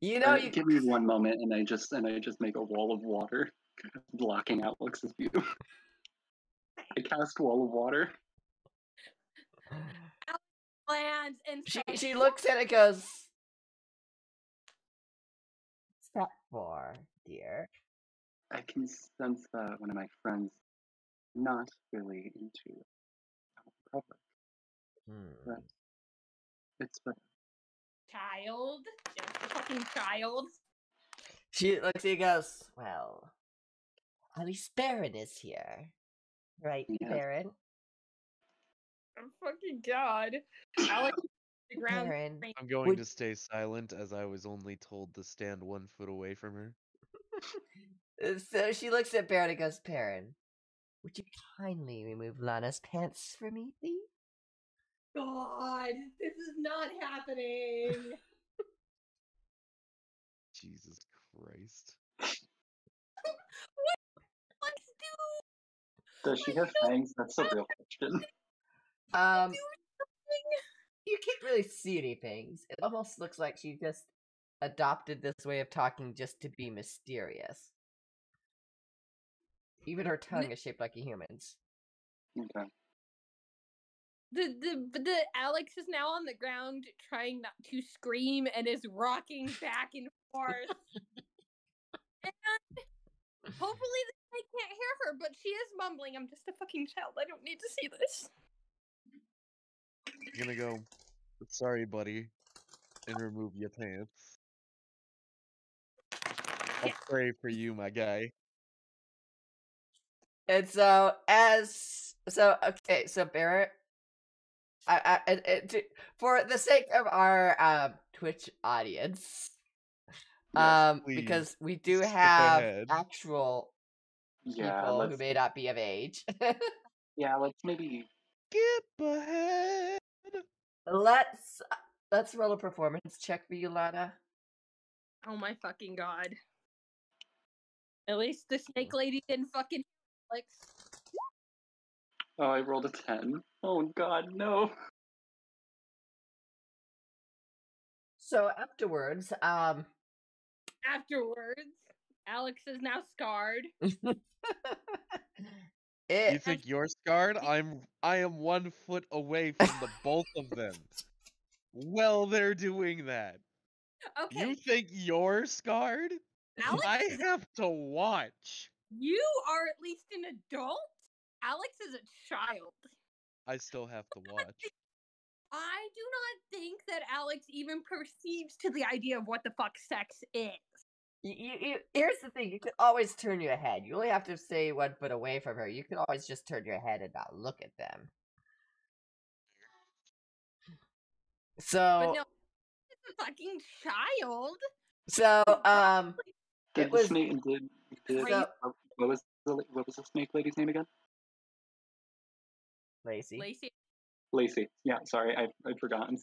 you know you give me one moment, and I just and I just make a wall of water, blocking Alex's view. I cast wall of water. Alex Lands and she she looks at it, goes. For, dear? I can sense that one of my friends not really into out public. Hmm. Right. It's better. child, just a fucking child. She looks at you and goes, Well, at least Baron is here. Right, Yes. Baron? Oh fucking god. Alex the ground. Baron. I'm going Would- to stay silent as I was only told to stand one foot away from her. So she looks at Baron and goes, Baron, would you kindly remove Lana's pants for me, please? God, this is not happening. Jesus Christ. Let's do Does she have fangs? That's a real question. Um, you can't really see anything. It almost looks like she just adopted this way of talking just to be mysterious. Even her tongue is shaped like a human's. Okay. the the the Alex is now on the ground trying not to scream and is rocking back and forth. and hopefully the snake can't hear her, but she is mumbling, I'm just a fucking child. I don't need to see this. I'm gonna go. Sorry, buddy, and remove your pants. I'll pray for you, my guy. And so, as so, okay, so Barrett, I, I, and- and to- for the sake of our um Twitch audience, Yes, um, please, because we do skip have ahead. actual Yeah. people who Let's, may not be of age. yeah. Let's maybe. Skip ahead. Let's let's roll a performance check for you, Lana. Oh my fucking god. At least the snake lady didn't fucking Alex. Oh, I rolled a ten. Oh God, no. So afterwards, um, Afterwards, Alex is now scarred. it You think you're scarred? I'm. I am one foot away from the both of them. Well, they're doing that. Okay, You think you're scarred? Alex, I have to watch. you are at least an adult. Alex is a child. I still have to watch. I do not think that Alex even perceives to the idea of what the fuck sex is. You, you, you, here's the thing: you can always turn your head. You only have to stay one foot away from her. You can always just turn your head and not look at them. But So, no, it's a fucking child. so, um, Did It the was- snake? Did, did so, uh, what was the what was the snake lady's name again? Lacey. Lacey. Lacey. Yeah. Sorry, I I'd forgotten.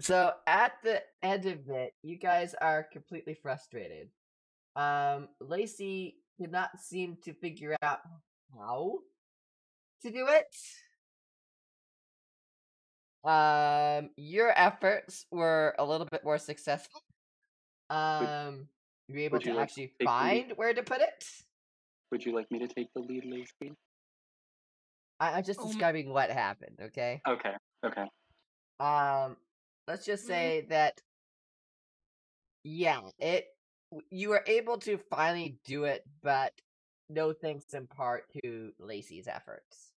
So at the end of it, you guys are completely frustrated. Um, Lacey did not seem to figure out how to do it. Um, your efforts were a little bit more successful. Um, you were able would to like actually lead? find where to put it. Would you like me to take the lead, Lacey? I, I'm just Oh my- describing what happened. Okay. Okay, okay. Um, let's just Mhm. say that. Yeah, it. You were able to finally do it, but no thanks in part to Lacey's efforts,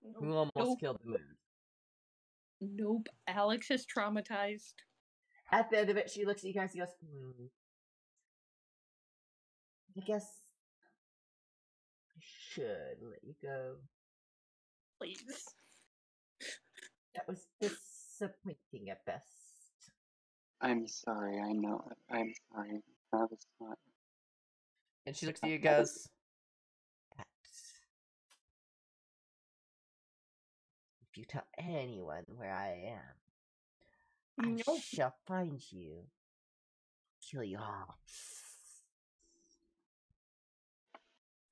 who almost Nope. killed the moon. Nope. Alex is traumatized. At the end of it, she looks at you guys and goes, hmm. I guess I should let you go. Please. That was disappointing at best. I'm sorry, I know it. I'm sorry. That was not. And she looks at you and That goes, If you tell anyone where I am, I Nope. shall find you. Kill you all.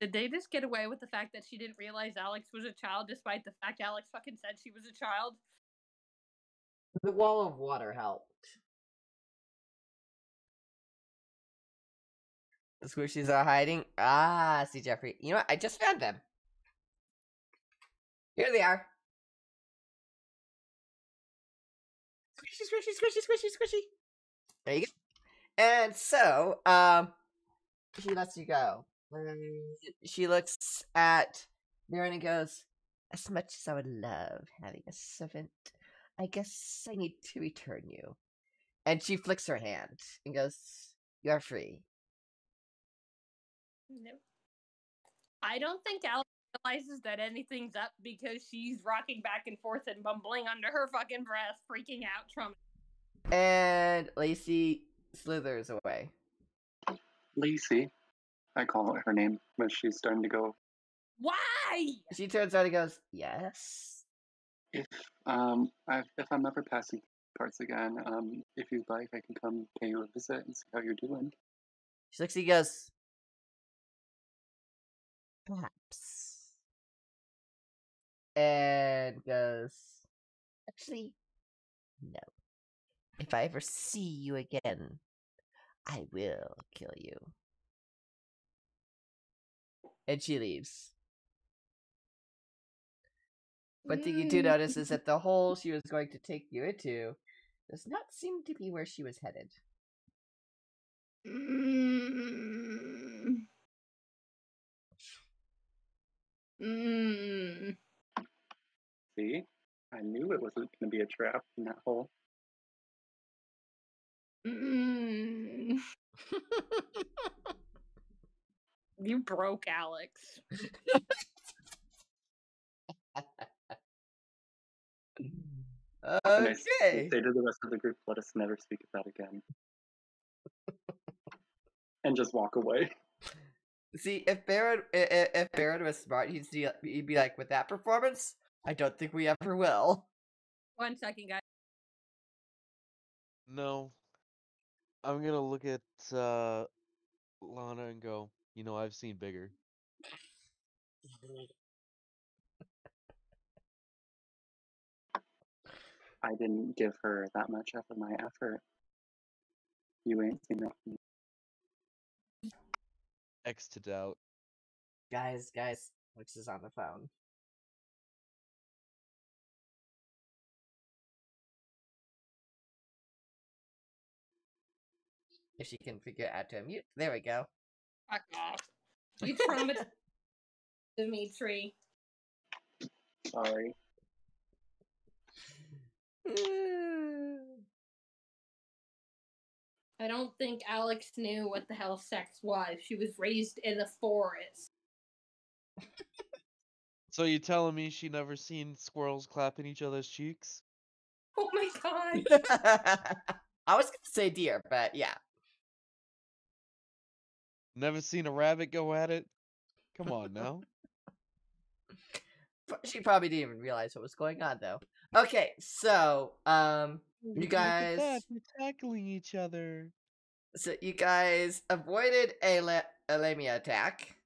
Did they just get away with the fact that she didn't realize Alex was a child despite the fact Alex fucking said she was a child? The wall of water helped. The squishies are hiding. Ah, see Jeffrey. You know what? I just found them. Here they are. Squishy, squishy, squishy, squishy, squishy. There you go. And so, um, she lets you go. She looks at Darren and goes, As much as I would love having a servant, I guess I need to return you. And she flicks her hand and goes, You are free. No. I don't think Alice realizes that anything's up because she's rocking back and forth and mumbling under her fucking breath, freaking out, trauma. And Lacey slithers away. Lacey, I call her name but she's starting to go. Why? She turns around and goes, Yes. If um, I, if I'm ever passing parts again, um, if you'd like, I can come pay you a visit and see how you're doing. She looks at you goes, Perhaps. And goes, Actually, no. If I ever see you again, I will kill you. And she leaves. One thing you do notice is that the hole she was going to take you into does not seem to be where she was headed. Mm. Mm. See, I knew it wasn't going to be a trap in that hole. Mm. You broke Alex. And I s- Okay. say to the rest of the group, let us never speak of that again. and just walk away. See, if Baron, i- i- if Baron was smart, he'd, see, he'd be like, with that performance, I don't think we ever will. One second, guys. No. I'm gonna look at uh Lana and go, you know, I've seen bigger. I didn't give her that much of my effort. You ain't seen nothing. X to doubt. Guys, guys, Wix is on the phone. If she can figure out to mute, there we go. Fuck off. You traumatized Dimitri. Sorry. Mm. I don't think Alex knew what the hell sex was. She was raised in the forest. So you telling me she never seen squirrels clapping each other's cheeks? Oh my god. I was gonna say deer, but yeah. Never seen a rabbit go at it? Come on now. She probably didn't even realize what was going on though. Okay, so um you guys that, they're tackling each other. so you guys avoided a, la- a Lamia attack.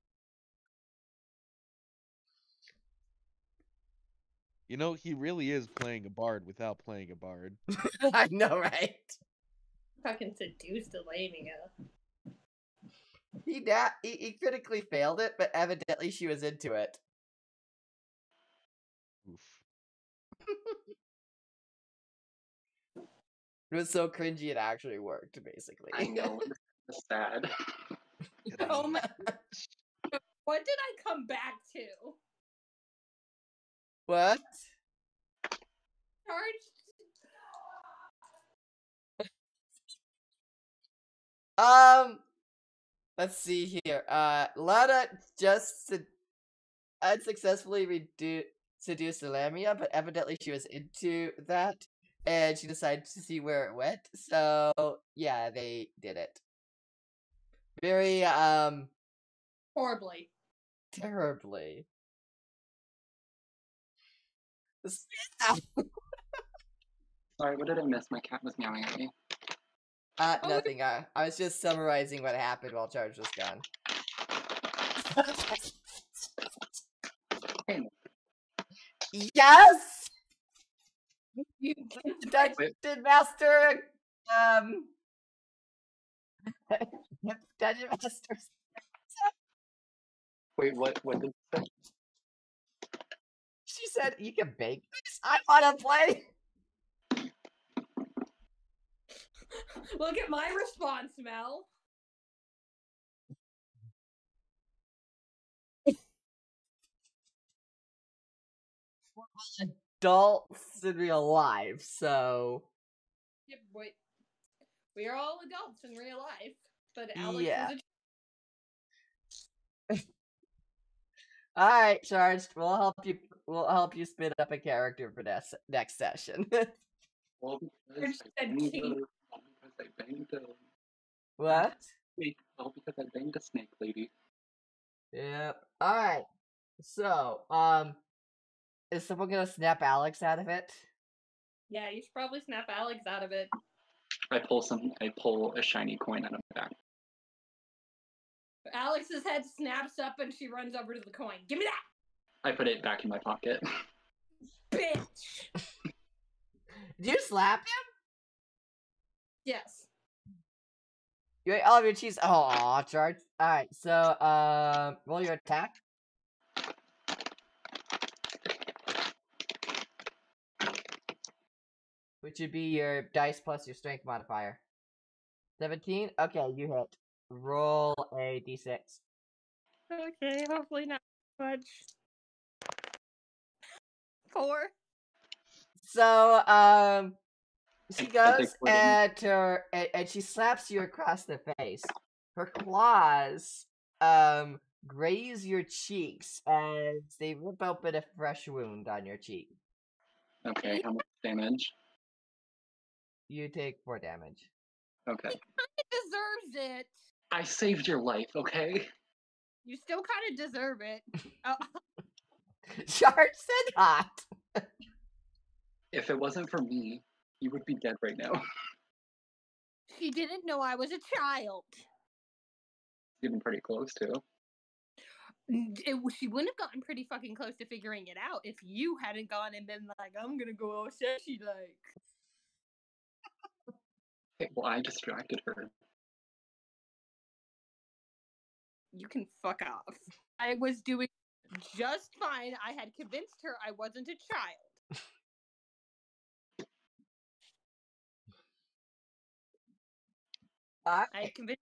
You know, he really is playing a bard without playing a bard. I know, right? Fucking seduced Lamia. He, da- he he critically failed it, but evidently she was into it. It was so cringy it actually worked, basically. I know. It's sad. Oh my- What did I come back to? what? Charged. Um, let's see here. Uh, Lana just sed- unsuccessfully redu- seduced Lamia, but evidently she was into that, and she decided to see where it went. So yeah, they did it. Very um Horribly. terribly. Sorry, what did I miss? My cat was meowing at me. Uh, Oh, nothing. Uh, I was just summarizing what happened while Charge was gone. Hey, yes. You Dungeon Master, um, Dungeon Master. wait, what? What did you say? She said, "You can bake this. I want to play." look at my response, Mel. Adults in real life, so Yep, wait. We are all adults in real life, but Alex Yeah. is all right, Charged. We'll help you. We'll help you spin up a character for next next session. Well, because I banged king. the, well, because I banged the what? snake. Well, because I banged the snake lady. Yep. All right. So, um, is someone gonna snap Alex out of it? Yeah, you should probably snap Alex out of it. I pull some. I pull a shiny coin out of my back. Alex's head snaps up and she runs over to the coin. Give me that, I put it back in my pocket. bitch! Did you slap him? Yes. You ate all of your cheese. Oh, charge. All right. So, um, roll your attack. Which would be your dice plus your strength modifier. 17? Okay, you hit. Roll a d6. Okay, hopefully not much. Four. So, um, she I- I goes take four damage. at her, and, and she slaps you across the face. Her claws, um, graze your cheeks as they rip open a fresh wound on your cheek. Okay, how much damage? You take four damage. Okay. It deserves it. I saved your life, okay? You still kind of deserve it. Oh, Shard said not. If it wasn't for me, you would be dead right now. she didn't know I was a child. Even pretty close to. It, she wouldn't have gotten pretty fucking close to figuring it out if you hadn't gone and been like, I'm gonna go all sexy like. Okay, well, I distracted her. You can fuck off. I was doing just fine. I had convinced her I wasn't a child. I had convinced.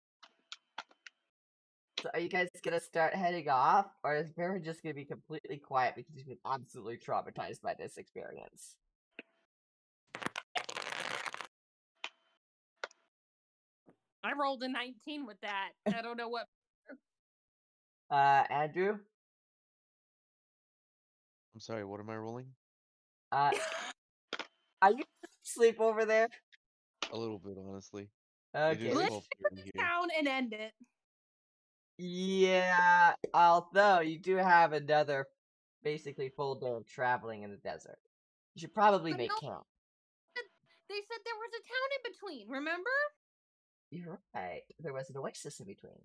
so are you guys gonna start heading off, or is Vera just gonna be completely quiet because she's been absolutely traumatized by this experience? I rolled a 19 with that. I don't know what. Uh, Andrew? I'm sorry, what am I rolling? Uh, are you asleep over there? A little bit, honestly. Okay. is Let's 12:30. Down and end it. Yeah, although you do have another basically full day of traveling in the desert. You should probably But make no- camp. They said there was a town in between, remember? You're right. There was an oasis in between.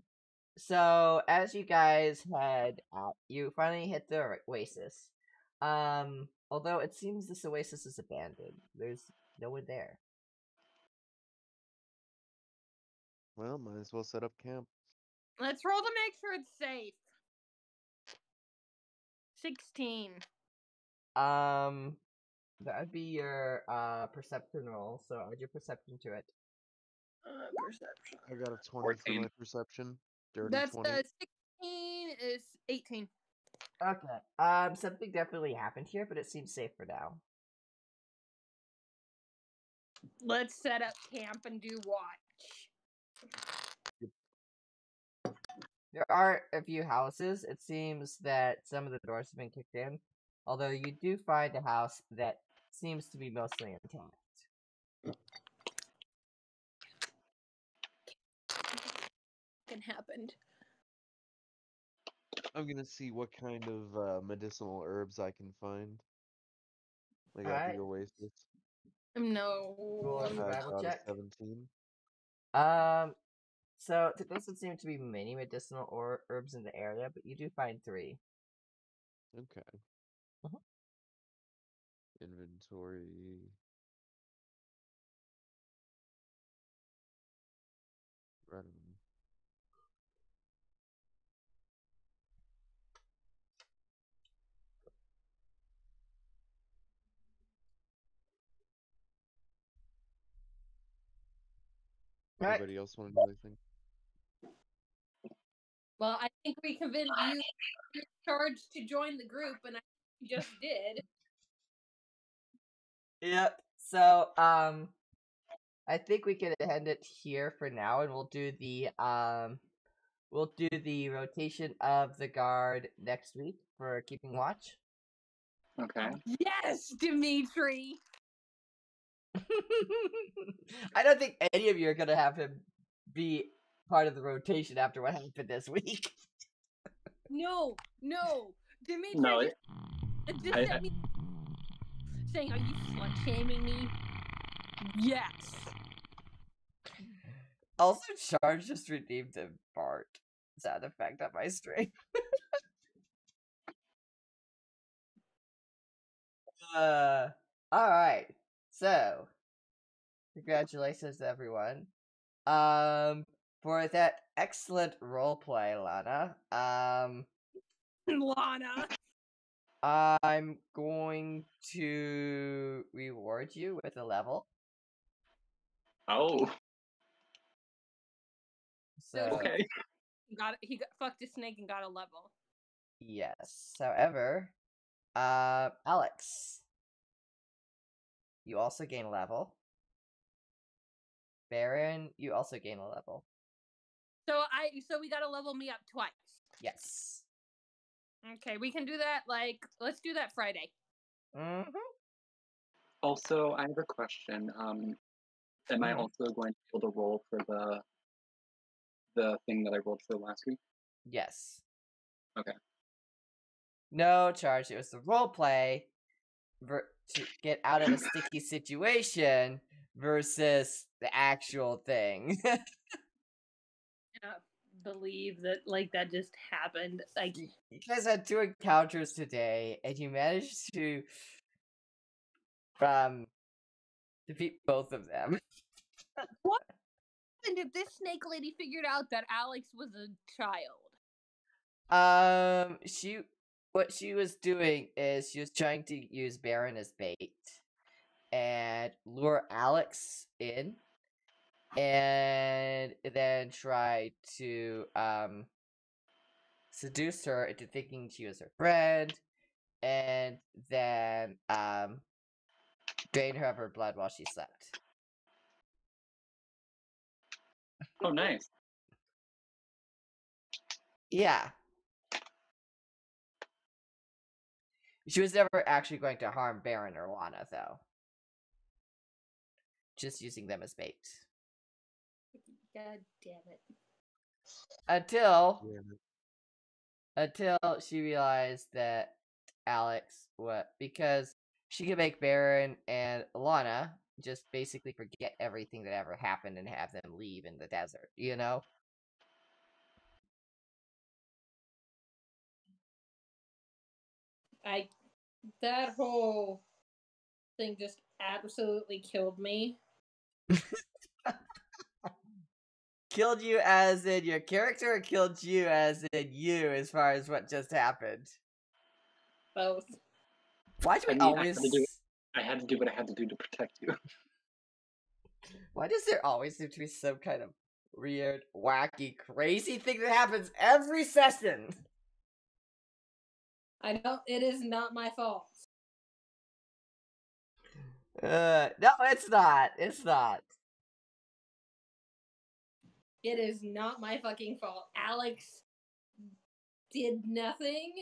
So as you guys head out, you finally hit the oasis. Um, although it seems this oasis is abandoned. There's no one there. Well, might as well set up camp. Let's roll to make sure it's safe. 16. Um, that would be your uh perception roll. So add your perception to it. Uh, perception. I got a 20 for 14. my perception. Dirty That's 20. uh, 16 is 18. Okay. Um, something definitely happened here, but it seems safe for now. Let's set up camp and do watch. There are a few houses. It seems that some of the doors have been kicked in, although you do find a house that seems to be mostly intact. Fucking happened. I'm gonna see what kind of uh, medicinal herbs I can find. I got Alright. the oasis. No. Roll a um, survival got check. 17. Um, so there doesn't seem to be many medicinal or herbs in the area, but you do find three. Okay. Mhm. Inventory. Alright. Anybody else want to do anything? Well, I think we convinced you you're charged to join the group, and I you just did. Yep. So, um, I think we can end it here for now, and we'll do the um, we'll do the rotation of the guard next week for keeping watch. Okay. Yes, Dimitri. I don't think any of you are gonna have him be part of the rotation after what happened this week. No, no, Dimitri. No, just, uh, just I- I- me saying, "Are you slut shaming me?" Yes. Also, Charge just redeemed the Bart sound effect on my stream. uh, all right. So, congratulations, everyone. Um, for that excellent roleplay, Lana. Um, Lana. I'm going to reward you with a level. Oh, So, okay. He got he got fucked a snake and got a level. Yes. However, uh, Alex, you also gain a level. Baron, you also gain a level. So I so we gotta level me up twice. Yes. Okay, we can do that. Like, let's do that Friday. hmm Also, I have a question. Um, am I Mhm. also going to be able to roll for the the thing that I rolled for last week? Yes. Okay. No charge. It was the role play ver- to get out of a sticky situation versus the actual thing. Uh, believe that like that just happened. Like, you you guys had two encounters today, and you managed to um defeat both of them. What? And if this snake lady figured out that Alex was a child, Um, she what she was doing is she was trying to use Baron as bait and lure Alex in, and then try to um seduce her into thinking she was her friend, and then um drain her of her blood while she slept. Oh, nice. Yeah. She was never actually going to harm Baron or Lana, though. Just using them as bait. god damn it. Until Yeah. until she realized that Alex what because she could make Baron and Lana just basically forget everything that ever happened and have them leave in the desert, you know? I that whole thing just absolutely killed me. Killed you as in your character or killed you as in you as far as what just happened? Both. Why do I we mean, I had always? to do- I had to do what I had to do to protect you. Why does there always seem to be some kind of weird, wacky, crazy thing that happens every session? I know it is not my fault. Uh, no, it's not. It's not. It is not my fucking fault. Alex did nothing.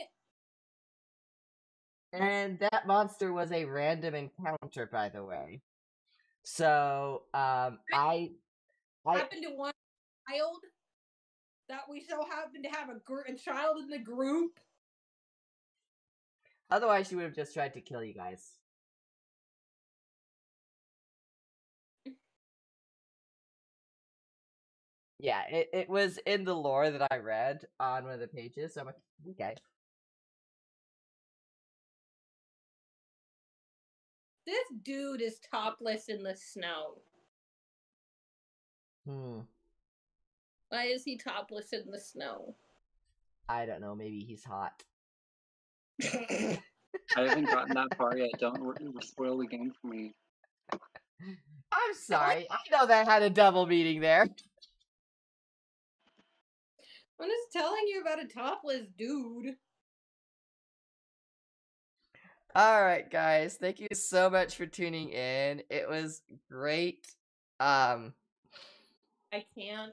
And that monster was a random encounter, by the way. So, um, I, I, happened to one child that we so happened to have a, gr- a child in the group. Otherwise she would have just tried to kill you guys. Yeah, it, it was in the lore that I read on one of the pages. So I'm like, okay. This dude is topless in the snow. Hmm. Why is he topless in the snow? I don't know. Maybe he's hot. I haven't gotten that far yet. Don't r- r- spoil the game for me. I'm sorry. I know that had a double meaning there. I'm just telling you about a topless dude. All right, guys. Thank you so much for tuning in. It was great. Um, I can't.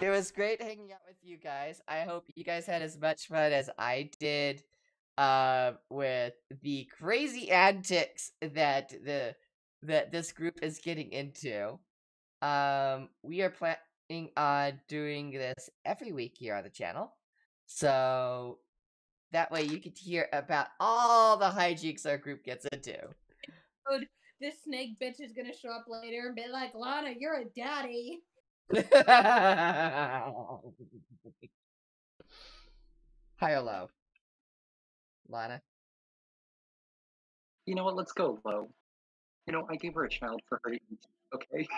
it was great hanging out with you guys. I hope you guys had as much fun as I did. Uh, with the crazy antics that the that this group is getting into. Um, we are planning on doing this every week here on the channel. So that way you to hear about all the hijinks our group gets into. This snake bitch is gonna show up later and be like, Lana, you're a daddy. High or low? Lana? You know what? Let's go low. You know, I gave her a child for her to eat. Okay.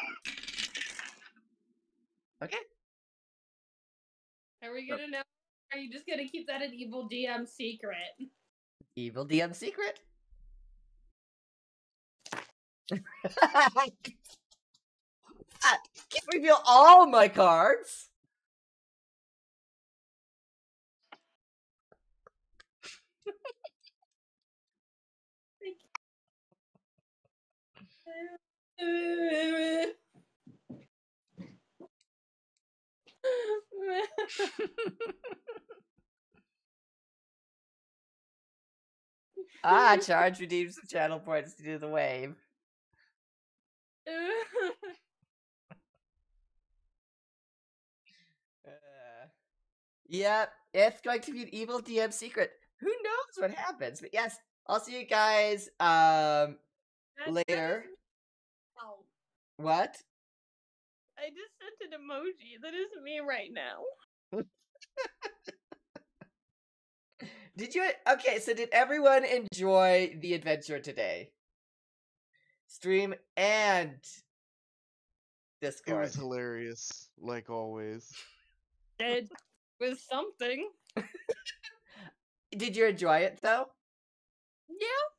Okay. Are we gonna know? Are you just gonna keep that an evil DM secret? Evil DM secret? Ah, Can't reveal all my cards. Ah, charge redeems some channel points to do the wave. Uh, yep, it's going to be an evil DM secret. Who knows what happens? But yes, I'll see you guys. Um, Later. What? I just sent an emoji. That isn't me right now. Did you? Okay, so did everyone enjoy the adventure today? Stream and It was hilarious, like always. It was something. Did you enjoy it though? Yeah.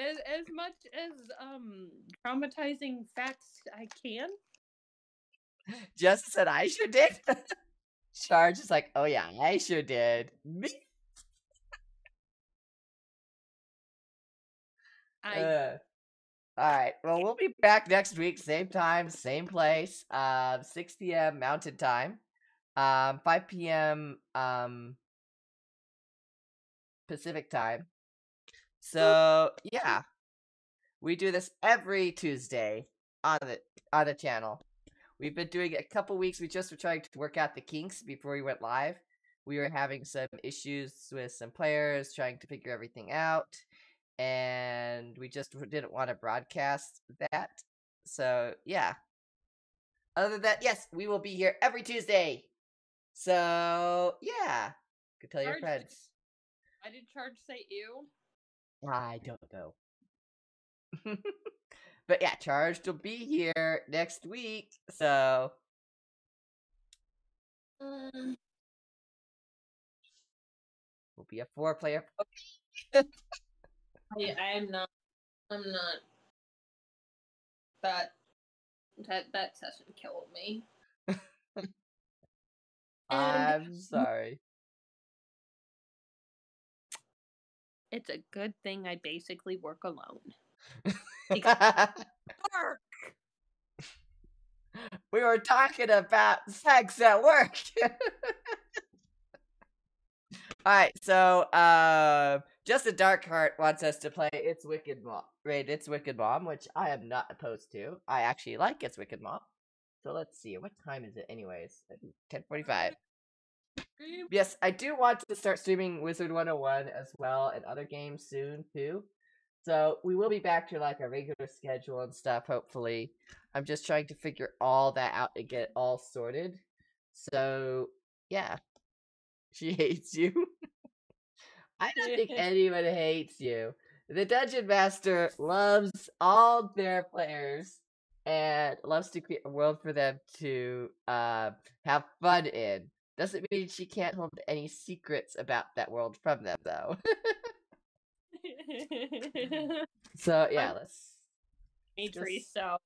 As as much as um traumatizing facts I can. Just said I sure did. Charge is like, oh yeah, I sure did. Me. I Uh, all right. Well, we'll be back next week, same time, same place. Um, 6 p.m. Mountain Time. Um, 5 p.m. Um, Pacific Time. So yeah, we do this every Tuesday on the on the channel. We've been doing it a couple weeks. We just were trying to work out the kinks before we went live. We were having some issues with some players, trying to figure everything out and we just didn't want to broadcast that. So yeah. Other than that, yes, we will be here every Tuesday. So yeah, go tell your friends. I did charge say ew. I don't know. but yeah, Charged will be here next week. So Mm, we'll be a four player. I, I'm not. I'm not. That that that session killed me. I'm sorry. It's a good thing I basically work alone. work. we were talking about sex at work. Alright, so uh just a dark heart wants us to play It's Wicked Mom. Right, It's Wicked Mom, which I am not opposed to. I actually like It's Wicked Mom. So let's see, what time is it anyways? Ten forty five. Yes, I do want to start streaming Wizard 101 as well and other games soon too. So we will be back to like a regular schedule and stuff, hopefully. I'm just trying to figure all that out and get it all sorted. So yeah. She hates you. I don't think anyone hates you. The Dungeon Master loves all their players and loves to create a world for them to uh, have fun in. Doesn't mean she can't hold any secrets about that world from them, though. so yeah, let's Dimitri, so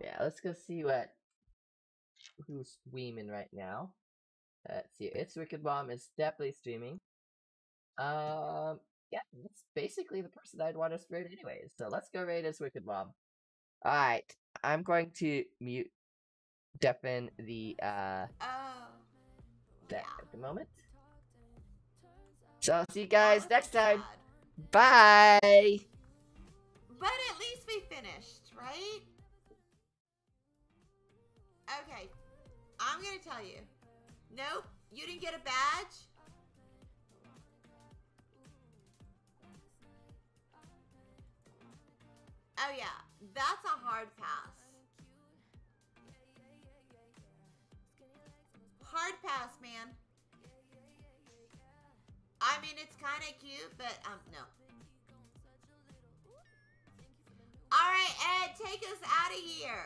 yeah, let's go see what who's streaming right now. Let's see, it's Wicked Bomb is definitely streaming. Um, yeah, that's basically the person I'd want to raid anyways. So let's go raid as Wicked Bomb. All right, I'm going to mute, deafen the uh Oh. At the moment. So I'll see you guys next time. Bye. But at least we finished, right? Okay. I'm gonna tell you. Nope, you didn't get a badge. Oh yeah, that's a hard pass. Hard pass, man. I mean, it's kind of cute, but um, no. All right, Ed, take us out of here.